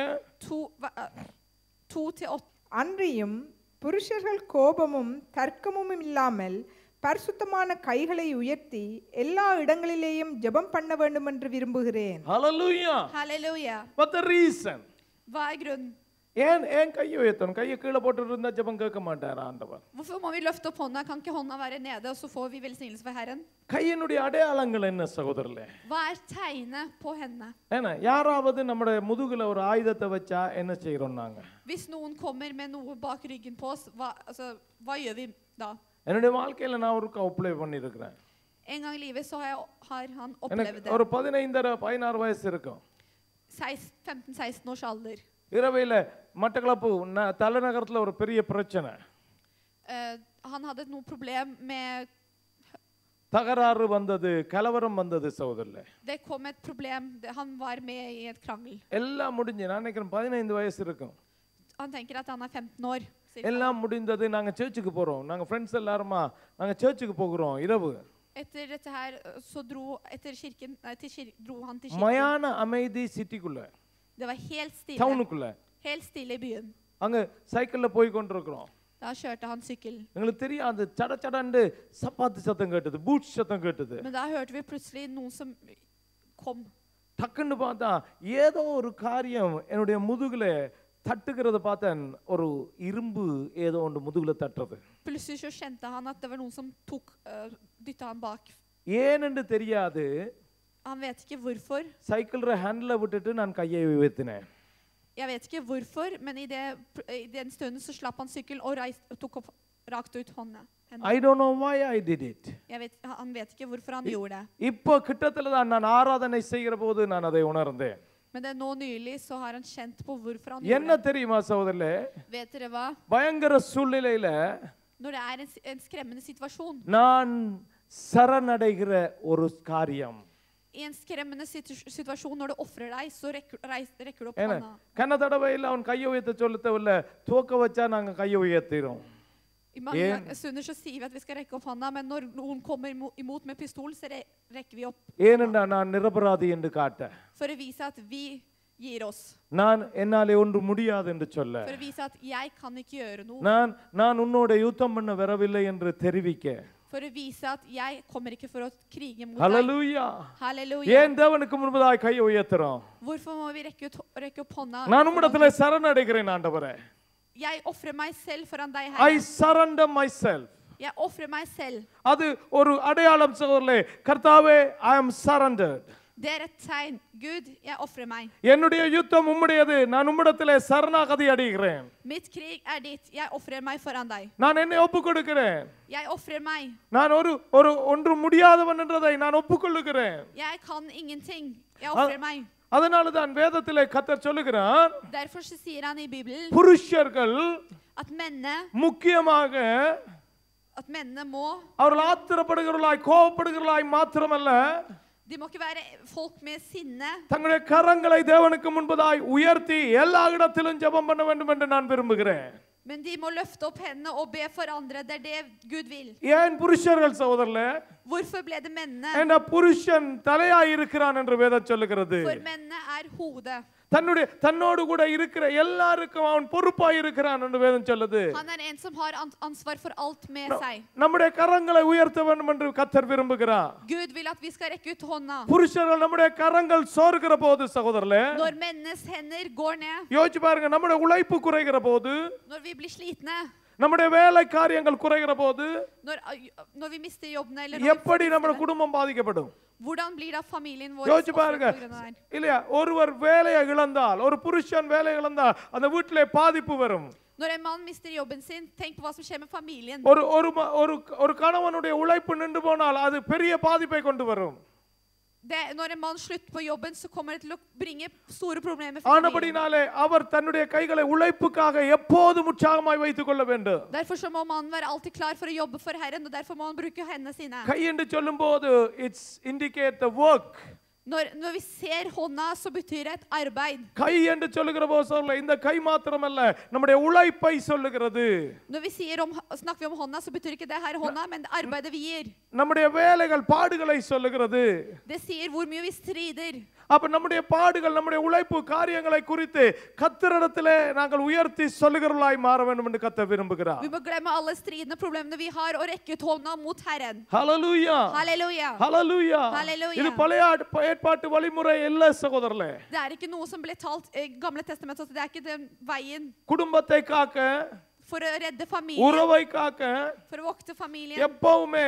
[SPEAKER 2] 2 til 8.
[SPEAKER 3] அன்றியும் புருஷர்கள் கோபமும் தர்க்கமும் இல்லாமல் பரிசுத்தமான கைகளை உயர்த்தி எல்லா இடங்களிலேயும் ஜெபம் பண்ண வேண்டும் என்று விரும்புகிறேன்
[SPEAKER 1] ஹalleluya
[SPEAKER 2] Halleluja.
[SPEAKER 1] what the reason
[SPEAKER 2] er grunnen?
[SPEAKER 1] ஏன் ஏன் கையை உயர்த்தணும் கையை கீழே போட்டு இருந்தா ஜெபம் கேட்க மாட்டார் ஆண்டவர்
[SPEAKER 2] Hvorfor må vi løfte opp hånda? Kan ikke hånda være nede, og så får vi velsignelse for Herren?
[SPEAKER 1] கையினுடைய அடையாளங்கள் என்ன சகோதரர்களே
[SPEAKER 2] Hva er tegnet på hendene?
[SPEAKER 1] ஏன்னா யாராவது நம்முடைய முதுகுல ஒரு ஆயுதத்தை வச்சா என்ன செய்யறோம் நாங்க
[SPEAKER 2] Hvis noen kommer med noe bak ryggen på oss, hva, altså, hva gjør vi da?
[SPEAKER 1] என்னுடைய வாழ்க்கையில நான் ஒரு அப்ளை பண்ணியிருக்கிறேன்
[SPEAKER 2] En gang i livet så har, jeg, har han
[SPEAKER 1] எனக்கு
[SPEAKER 2] opplevd
[SPEAKER 1] ஒரு. பதினைந்தரை பதினாறு வயசு இருக்கும்
[SPEAKER 2] 15-16 års alder.
[SPEAKER 1] இரவையில் மட்டக்களப்பு தலைநகரத்துல ஒரு பெரிய பிரச்சனை
[SPEAKER 2] Eh, han hadde noe problem med
[SPEAKER 1] தகராறு வந்தது கலவரம் வந்தது சகோதரில்
[SPEAKER 2] Det kom et problem. Han var med i et krangel.
[SPEAKER 1] எல்லாம் முடிஞ்சு நான் நினைக்கிறேன் பதினைந்து வயசு இருக்கும்
[SPEAKER 2] Han tenker at han er 15 år.
[SPEAKER 1] எல்லாம் முடிந்தது நாங்க சர்ச்சுக்கு போறோம் நாங்க ஃப்ரெண்ட்ஸ் எல்லாருமா நாங்க சர்ச்சுக்கு போகிறோம் இரவு
[SPEAKER 2] Etter dette her, eh, så dro, etter kirken, nei, til kir dro han til kirken.
[SPEAKER 1] மயான அமைதி சிட்டிக்குள்ள
[SPEAKER 2] Det var helt stille.
[SPEAKER 1] டவுனுக்குள்ள
[SPEAKER 2] Helt stille i byen.
[SPEAKER 1] அங்க சைக்கிள்ல போய் கொண்டிருக்கிறோம்
[SPEAKER 2] Da kjørte han sykkel.
[SPEAKER 1] எங்களுக்கு தெரியாது சட சடண்டு சப்பாத்து சத்தம் கேட்டது பூட் சத்தம் கேட்டது
[SPEAKER 2] Men da hørte vi plutselig noen som kom.
[SPEAKER 1] டக்குன்னு பார்த்தா ஏதோ ஒரு காரியம் என்னுடைய முதுகுல தட்டுகிறத பார்த்தேன் ஒரு இரும்பு ஏதோ ஒன்று முதுகுல தட்டுறது
[SPEAKER 2] Plutselig så kjente han at det var noen som tok, uh, dytta han bak.
[SPEAKER 1] ஏனென்று தெரியாது
[SPEAKER 2] Han vet ikke hvorfor.
[SPEAKER 1] Cycle handle விட்டுட்டு நான் கையை உயர்த்தினேன்
[SPEAKER 2] Jeg vet ikke hvorfor, men i, det, i den stunden så slapp han sykkelen og, reist, tok opp, rakte ut hånda.
[SPEAKER 1] I don't know why I did it
[SPEAKER 2] Jeg vet, han vet ikke hvorfor han gjorde det.
[SPEAKER 1] இப்போ கிட்டத்துல தான் நான் ஆராதனை செய்கிற போது நான் அதை உணர்ந்தேன்
[SPEAKER 2] Men det er nå nylig så har han kjent på hvorfor han
[SPEAKER 1] என்ன
[SPEAKER 2] gjorde det.
[SPEAKER 1] தெரியுமா சகோதரர்களே
[SPEAKER 2] Vet dere hva?
[SPEAKER 1] பயங்கர சூழ்நிலையில
[SPEAKER 2] Når det er en, s- en skremmende situasjon,
[SPEAKER 1] நான் சரணடைகிற ஒரு காரியம்
[SPEAKER 2] i en skremmende situ situasjon når du ofrer deg, så rekker, reis, rekker du opp
[SPEAKER 1] ஏன்னா
[SPEAKER 2] hånda.
[SPEAKER 1] கண்ண தடவையில் அவன் கையை உயர்த்த சொல்ல தேவையில்ல தூக்க வச்சா நாங்க கையை உயர்த்திடும்
[SPEAKER 2] I mange
[SPEAKER 1] En-
[SPEAKER 2] stunder så sier vi at vi skal rekke opp hånda, men når noen kommer imo- imot med pistol, så re rekker vi opp
[SPEAKER 1] ஏனென்றா நான் நிரபராதி என்று காட்ட
[SPEAKER 2] for å vise at vi gir oss.
[SPEAKER 1] நான் என்னாலே ஒன்று முடியாது என்று சொல்ல
[SPEAKER 2] For å vise at 'jeg kan ikke gjøre noe'.
[SPEAKER 1] நான் நான் உன்னோட யுத்தம் பண்ண வரவில்லை என்று தெரிவிக்க
[SPEAKER 2] For å vise at 'jeg kommer ikke for å krige mot deg'.
[SPEAKER 1] Hallelujah
[SPEAKER 2] Halleluja.
[SPEAKER 1] ஏன் தேவனுக்கு முன்பதாய் கையை உயர்த்துறோம்
[SPEAKER 2] Hvorfor må vi rekke, ut, rekke opp hånda?
[SPEAKER 1] நான் உம்மிடத்துல சரணடைகிறேன் ஆண்டவரே
[SPEAKER 2] Jeg ofrer meg selv foran deg,
[SPEAKER 1] I
[SPEAKER 2] Herre.
[SPEAKER 1] My
[SPEAKER 2] Jeg ofrer meg selv.
[SPEAKER 1] அது ஒரு அடையாளம் சகோதரே கர்த்தாவே I am surrendered
[SPEAKER 2] Det er et tegn. Gud, jeg ofrer meg.
[SPEAKER 1] என்னுடைய யுத்தம் உம்முடையது நான் உம்மிடத்திலே சரணாகதி அடைகிறேன்
[SPEAKER 2] Mitt krig er ditt. Jeg ofrer meg foran deg.
[SPEAKER 1] நான் என்னை ஒப்புக் கொடுக்கிறேன்
[SPEAKER 2] Jeg ofrer meg.
[SPEAKER 1] நான் ஒரு ஒரு ஒன்று முடியாதவன் என்றதை நான் ஒப்புக்கொள்ளுகிறேன்
[SPEAKER 2] Jeg kan ingenting. Jeg ofrer meg.
[SPEAKER 1] அதனால தான் வேதத்திலே கத்தர் சொல்லுகிறான்
[SPEAKER 2] Derfor så sier han i Bibelen
[SPEAKER 1] புருஷர்கள்
[SPEAKER 2] at mennene,
[SPEAKER 1] முக்கியமாக
[SPEAKER 2] at mennene må
[SPEAKER 1] அவர்கள் ஆத்திரப்படுகிறவர்களாய் கோபப்படுகிறவர்களாய் மாத்திரமல்ல
[SPEAKER 2] De må ikke være folk med sinne,
[SPEAKER 1] தங்களுடைய கரங்களை தேவனுக்கு முன்பதாய் உயர்த்தி எல்லா இடத்திலும் ஜெபம் பண்ண வேண்டும் என்று நான் விரும்புகிறேன்.
[SPEAKER 2] men de må løfte opp hendene og be for andre. Det er det Gud vil.
[SPEAKER 1] ஏன் புருஷர்கள் சகோதரர்களே
[SPEAKER 2] Hvorfor ble det mennene?
[SPEAKER 1] என்ற புருஷன் தலையாய் இருக்கிறான் என்று வேதம் சொல்லுகிறது
[SPEAKER 2] For mennene er hodet.
[SPEAKER 1] தன்னுடைய தன்னோடு கூட இருக்கிற எல்லாருக்கும் அவன் பொறுப்பாய் இருக்கிறான் என்று வேதம் சொல்லுது
[SPEAKER 2] er.
[SPEAKER 1] நம்முடைய கரங்களை உயர்த்த வேண்டும் என்று கத்தர் விரும்புகிறார்
[SPEAKER 2] Gud vi ut.
[SPEAKER 1] புருஷர்கள் நம்முடைய கரங்கள் சோர்கிற போது சகோதரர்களே
[SPEAKER 2] Når går ned,
[SPEAKER 1] யோசிச்சு பாருங்க நம்முடைய உழைப்பு குறைகிற போது
[SPEAKER 2] når vi blir slitne,
[SPEAKER 1] நம்முடைய வேலை காரியங்கள் குறைகிற போது
[SPEAKER 2] når, når vi mister jobben eller når vi
[SPEAKER 1] எப்படி
[SPEAKER 2] det,
[SPEAKER 1] குடும்பம் பாதிக்கப்படும்
[SPEAKER 2] Hvordan blir da familien vår
[SPEAKER 1] யோசிச்சு பாருங்க? இல்லையா ஒருவர் வேலையை இழந்தால் ஒரு புருஷன் வேலையை இழந்தால் அந்த வீட்டிலே பாதிப்பு வரும்
[SPEAKER 2] Når en mann mister jobben sin, tenk på hva som skjer med familien.
[SPEAKER 1] ஒரு ஒரு ஒரு கணவனுடைய உழைப்பு நின்று போனால் அது பெரிய பாதிப்பை கொண்டு வரும்
[SPEAKER 2] Det, når en mann slutter på jobben, så kommer det til å bringe store problemer for familien.
[SPEAKER 1] ஆனபடினாலே அவர் தன்னுடைய கைகளை உழைப்புக்காக எப்போதும் உற்சாகமாய் வைத்துக் கொள்ள வேண்டும்
[SPEAKER 2] Derfor så må mannen være alltid klar for å jobbe for Herren, og derfor må han bruke hendene sine.
[SPEAKER 1] கை என்று சொல்லும் போது it's indicate the work
[SPEAKER 2] Når, når vi ser hånda, så betyr det et arbeid.
[SPEAKER 1] கை என்று சொல்லுகிற போது சொல்ல இந்த கை மாத்திரமல்ல நம்முடைய உழைப்பை சொல்லுகிறது
[SPEAKER 2] Når vi sier om, snakker vi om hånda, så betyr ikke det her hånda, men det arbeidet vi gir.
[SPEAKER 1] நம்முடைய வேலைகள் பாடுகளை சொல்லுகிறது
[SPEAKER 2] Det sier hvor mye vi strider.
[SPEAKER 1] அப்ப நம்முடைய பாடுகள் நம்முடைய உழைப்பு காரியங்களை குறித்து கத்திரிடத்திலே நாங்கள் உயர்த்தி சொல்லுகிறவர்களாய் மாற வேண்டும் என்று கத்த விரும்புகிறார்
[SPEAKER 2] Vi må glemme alle stridende problemene vi har, og rekke ut hånda mot Herren.
[SPEAKER 1] ஹalleluya
[SPEAKER 2] Halleluja.
[SPEAKER 1] ஹalleluya
[SPEAKER 2] Halleluja.
[SPEAKER 1] இது பழைய ஏற்பாட்டு வழிமுறை இல்ல சகோதரர்களே
[SPEAKER 2] Det er ikke noe som ble talt i Gamle testamentet. Det er ikke den veien
[SPEAKER 1] குடும்பத்தை காக்க
[SPEAKER 2] for å redde familien,
[SPEAKER 1] உறவை காக்க
[SPEAKER 2] for å vokte familien.
[SPEAKER 1] எப்பவுமே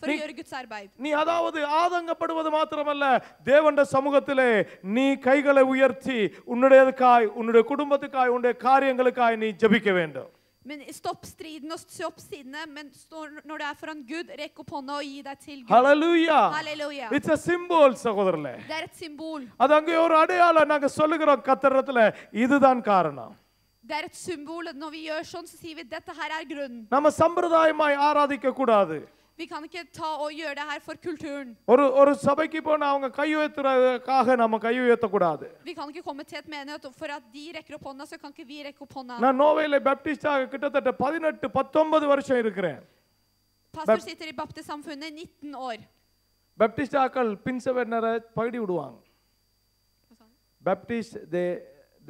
[SPEAKER 2] for gjøre Guds arbeid.
[SPEAKER 1] நீ அதாவது ஆதங்கப்படுவது மாத்திரமல்ல தேவண்ட சமூகத்திலே நீ கைகளை உயர்த்தி உன்னுடையதுக்காய் உன்னுடைய குடும்பத்துக்காய் உன்னுடைய காரியங்களுக்காய் நீ ஜெபிக்க வேண்டும்
[SPEAKER 2] Men stopp striden og stopp sinnet. Men når du er foran Gud, rekk opp hånda og gi deg til Gud.
[SPEAKER 1] ஹalleluya
[SPEAKER 2] Halleluja.
[SPEAKER 1] இட்ஸ் a symbol சகோதரர்களே
[SPEAKER 2] Det er et symbol.
[SPEAKER 1] அது அங்கே ஒரு அடையாளம் நாங்க சொல்லுகிறோம் கத்தரத்துல இதுதான் காரணம்
[SPEAKER 2] Det er et symbol. Når vi gjør sånn, så sier vi dette her er grunnen.
[SPEAKER 1] நம்ம சம்பிரதாயமாய் ஆராதிக்க கூடாது
[SPEAKER 2] Vi kan ikke ta og gjøre det her for kulturen.
[SPEAKER 1] ஒரு ஒரு சபைக்கு போனா அவங்க கை உயர்த்துறதுக்காக நம்ம கை உயர்த்தக்கூடாது
[SPEAKER 2] Vi kan ikke komme til et menighet, for at de rekker opp hånda, så kan ikke vi rekke opp hånda.
[SPEAKER 1] நான் நோவையில பேப்டிஸ்டாக கிட்டத்தட்ட பதினெட்டு பத்தொன்பது வருஷம் இருக்கிறேன்
[SPEAKER 2] Pastor sitter i Baptistsamfunnet 19 år.
[SPEAKER 1] பேப்டிஸ்டாக்கள் பின்சவென்னரை பகுடி விடுவாங்க Baptist they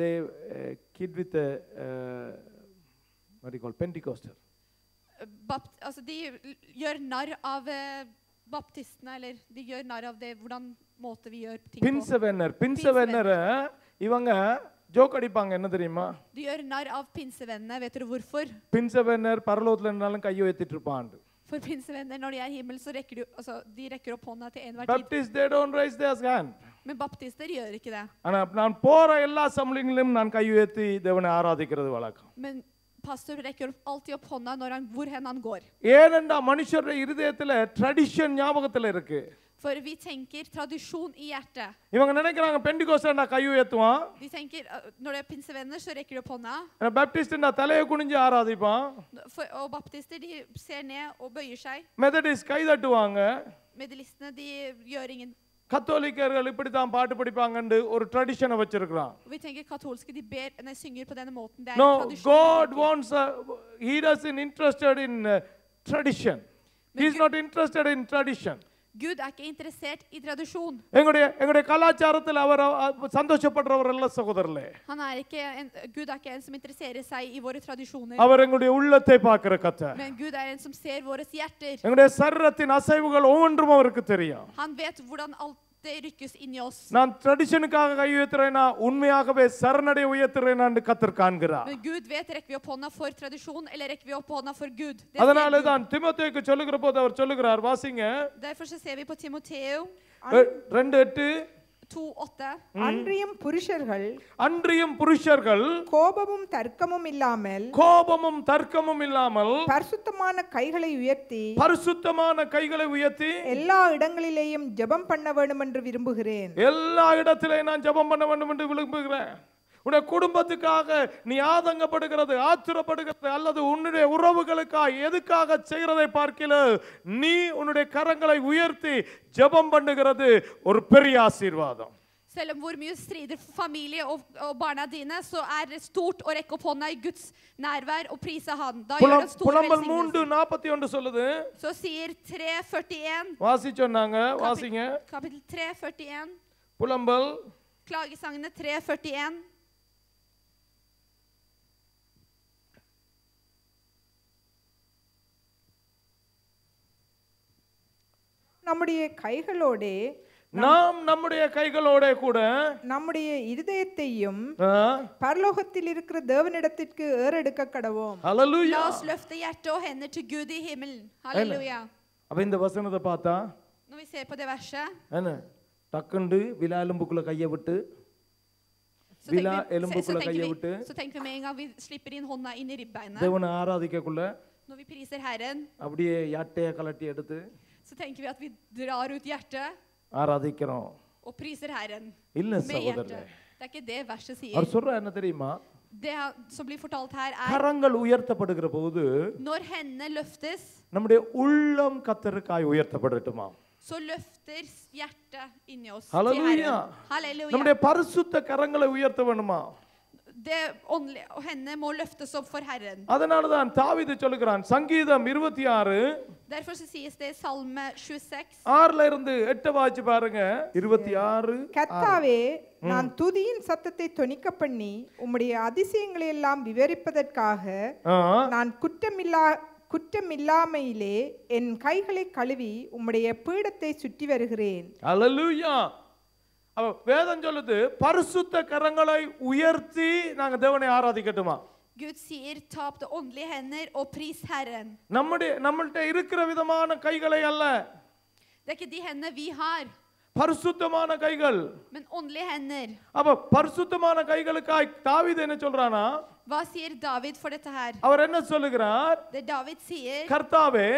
[SPEAKER 1] they kid with what do you call pentecostal
[SPEAKER 2] Bapt, altså de gjør narr av eh, baptistene, eller de gjør narr av det, hvordan måte vi gjør ting på.
[SPEAKER 1] பின்சவென்னர் பின்சவென்னரை இவங்க joke அடிப்பாங்க என்ன தெரியுமா
[SPEAKER 2] gjør narr av pinsevennene. Vet dere hvorfor?
[SPEAKER 1] பின்சவென்னர் பரலோகத்துல இருந்தாலும் கையை உயர்த்திட்டு இருப்பான்
[SPEAKER 2] For pinsevenner, når de er i himmelen, så rekker de, altså, de rekker opp hånda til enhver tid.
[SPEAKER 1] Baptist they don't raise their hand
[SPEAKER 2] Men baptister gjør ikke det.
[SPEAKER 1] ஆனா நான் போற எல்லா சமயங்களிலும் நான் கை உயர்த்தி தேவனை ஆராதிக்கிறது வழக்கம்
[SPEAKER 2] Men pastor rekker alltid opp hånda når han, hvor hen han går.
[SPEAKER 1] ஏனென்றா மனுஷருடைய இருதயத்துல ட்ரெடிஷன் ஞாபகத்துல இருக்கு
[SPEAKER 2] For vi tenker tradisjon i hjertet.
[SPEAKER 1] இவங்க நினைக்கிறாங்க பெண்டிகோஸ்டா கை உயர்த்துவான்
[SPEAKER 2] De tenker, uh, Når det er pinsevenner, så rekker de opp hånda.
[SPEAKER 1] பேப்டிஸ்டா தலையை குனிஞ்சு ஆராதிப்பான்
[SPEAKER 2] For, og baptister de ser ned og bøyer seg.
[SPEAKER 1] Methodist கை தட்டுவாங்க
[SPEAKER 2] Medelistene de gjør ingen
[SPEAKER 1] கத்தோலிக்கர்கள் இப்படித்தான் பாட்டு படிப்பாங்கன்னு ஒரு ட்ரெடிஷனை வச்சிருக்கிறான்
[SPEAKER 2] Og vi tenker katolske de ber, nei, synger på denne måten. Det er
[SPEAKER 1] No,
[SPEAKER 2] en tradisjon.
[SPEAKER 1] God wants, a, He doesn't interested in uh, tradition. He's not interested in tradition.
[SPEAKER 2] Gud er ikke interessert i tradisjon.
[SPEAKER 1] எங்களுடைய எங்களுடைய கலாச்சாரத்தில் அவர் சந்தோஷப்படுறவர் அல்ல சகோதரர்களே
[SPEAKER 2] Han er ikke en, Gud er ikke en som interesserer seg i våre tradisjoner.
[SPEAKER 1] அவர் எங்களுடைய உள்ளத்தை பார்க்கிற கத்த
[SPEAKER 2] Men Gud er en som ser våre hjerter.
[SPEAKER 1] எங்களுடைய சரீரத்தின் அசைவுகள் ஒவ்வொன்றும் அவருக்கு தெரியும்
[SPEAKER 2] Han vet hvordan alt det rykkes inni oss.
[SPEAKER 1] நான் ட்ரெடிஷனுக்காக கை உயர்த்துறேனா உண்மையாகவே சரணடை உயர்த்துறேனான்னு கத்தர் காண்கிறார்
[SPEAKER 2] Men Gud vet rekker vi opp hånda for tradisjon, eller rekker vi opp hånda for Gud. Det
[SPEAKER 1] அதனால
[SPEAKER 2] ser Gud.
[SPEAKER 1] தான் திமுத்தேக்கு சொல்லுகிற போது அவர் சொல்லுகிறார் வாசிங்க
[SPEAKER 2] Derfor så ser vi på Timoteo
[SPEAKER 1] ரெ- ரெண்டு எட்டு
[SPEAKER 2] 2,8.
[SPEAKER 3] அன்றியும் புருஷர்கள்
[SPEAKER 1] அன்றியும் புருஷர்கள்
[SPEAKER 3] கோபமும் தர்க்கமும் இல்லாமல்
[SPEAKER 1] கோபமும் தர்க்கமும் இல்லாமல்
[SPEAKER 3] பரிசுத்தமான கைகளை உயர்த்தி
[SPEAKER 1] பரிசுத்தமான கைகளை உயர்த்தி
[SPEAKER 3] எல்லா இடங்களிலேயும் ஜெபம் பண்ண வேண்டும் என்று விரும்புகிறேன்.
[SPEAKER 1] எல்லா இடத்திலையும் நான் ஜெபம் பண்ண வேண்டும் என்று விரும்புகிறேன். உன்னுடைய குடும்பத்துக்காக நீ ஆதங்கப்படுகிறது ஆத்திரப்படுகிறது அல்லது உன்னுடைய உறவுகளுக்காக எதுக்காக செய்கிறதை பார்க்கல நீ உன்னுடைய கரங்களை உயர்த்தி ஜெபம் பண்ணுகிறது ஒரு பெரிய ஆசீர்வாதம்
[SPEAKER 2] Selv om hvor mye strider familie og, og barna dine, så er det stort å rekke opp hånda i Guds nærvær og prise Han. Da gjør det stor velsignelse. Så sier 3.41,
[SPEAKER 1] வாசி சொன்னாங்க வாசிங்க
[SPEAKER 2] kapittel 3.41,
[SPEAKER 1] புலம்பல்
[SPEAKER 2] klagesangene 3.41.
[SPEAKER 3] நம்முடைய கைகளோடே
[SPEAKER 1] நாம் நம்முடைய கைகளோட கூட
[SPEAKER 3] நம்முடைய இருதயத்தையும் பரலோகத்தில் இருக்கிற தேவனிடத்திற்கு ஏறெடுக்க கடவோம்
[SPEAKER 1] ஹalleluya
[SPEAKER 2] oss løfte hjerte og hender til Gud i himmelen. Halleluja.
[SPEAKER 1] அப்ப இந்த வசனத்தை பார்த்தா
[SPEAKER 2] Når vi ser på det verset,
[SPEAKER 1] என்ன டக்குண்டு விழா எலும்புக்குள்ள கையை விட்டு
[SPEAKER 2] så, vi, med en vi slipper hånda inn i ribbeinet.
[SPEAKER 1] தேவனை ஆராதிக்கக்குள்ள
[SPEAKER 2] Når vi priser Herren,
[SPEAKER 1] அப்படியே யாட்டைய கலட்டி எடுத்து
[SPEAKER 2] så tenker vi at vi drar ut hjertet
[SPEAKER 1] ஆராதிக்கிறோம்
[SPEAKER 2] og priser Herren
[SPEAKER 1] இல்ல
[SPEAKER 2] med
[SPEAKER 1] சகோதரரே
[SPEAKER 2] hjertet. Det er ikke det verset sier.
[SPEAKER 1] அவர் சொல்ற என்ன தெரியுமா
[SPEAKER 2] Det som blir fortalt her, er
[SPEAKER 1] கரங்கள் உயர்த்தப்படுகிற போது
[SPEAKER 2] når hendene løftes,
[SPEAKER 1] நம்முடைய உள்ளம் கத்தருக்காய் உயர்த்தப்படட்டுமா
[SPEAKER 2] så løfter hjertet inni oss til
[SPEAKER 1] Halleluja.
[SPEAKER 2] Herren. Halleluja.
[SPEAKER 1] நம்முடைய பரிசுத்த கரங்களை உயர்த்த வேணுமா
[SPEAKER 2] Det åndelige, og hendene må løftes opp for Herren.
[SPEAKER 1] அதனாலதான் தாவீது சொல்லுகிறான் சங்கீதம் இருபத்தி ஆறு
[SPEAKER 2] Derfor så sies det i Salme 26,
[SPEAKER 1] ஆறுல இருந்து எட்டு வாச்சு பாருங்க. இருபத்தி ஆறு.
[SPEAKER 3] கர்த்தாவே நான் துதியின் சத்தத்தை தொனிக்க பண்ணி உம்முடைய அதிசயங்களை எல்லாம் விவரிப்பதற்காக நான் குற்றமில்லா குற்றமில்லாமையிலே என் கைகளை கழுவி உம்முடைய பீடத்தை சுற்றி வருகிறேன்.
[SPEAKER 1] அல்லேலூயா. அப்ப வேதம் சொல்லுது பரிசுத்த கரங்களை உயர்த்தி நாங்க தேவனை ஆராதிக்கட்டுமா
[SPEAKER 2] Gud sier, ta opp de åndelige hender og pris Herren.
[SPEAKER 1] நம்முடைய நம்மள்ட்ட இருக்கிற விதமான கைகளை அல்ல
[SPEAKER 2] Det er ikke de hendene vi har,
[SPEAKER 1] பரிசுத்தமான கைகள்
[SPEAKER 2] men åndelige hender.
[SPEAKER 1] அப்ப பரிசுத்தமான கைகளுக்காய் தாவீது என்ன சொல்றானா
[SPEAKER 2] Hva sier David for dette her?
[SPEAKER 1] அவர் என்ன சொல்லுகிறார்
[SPEAKER 2] Det David sier,
[SPEAKER 1] கர்த்தாவே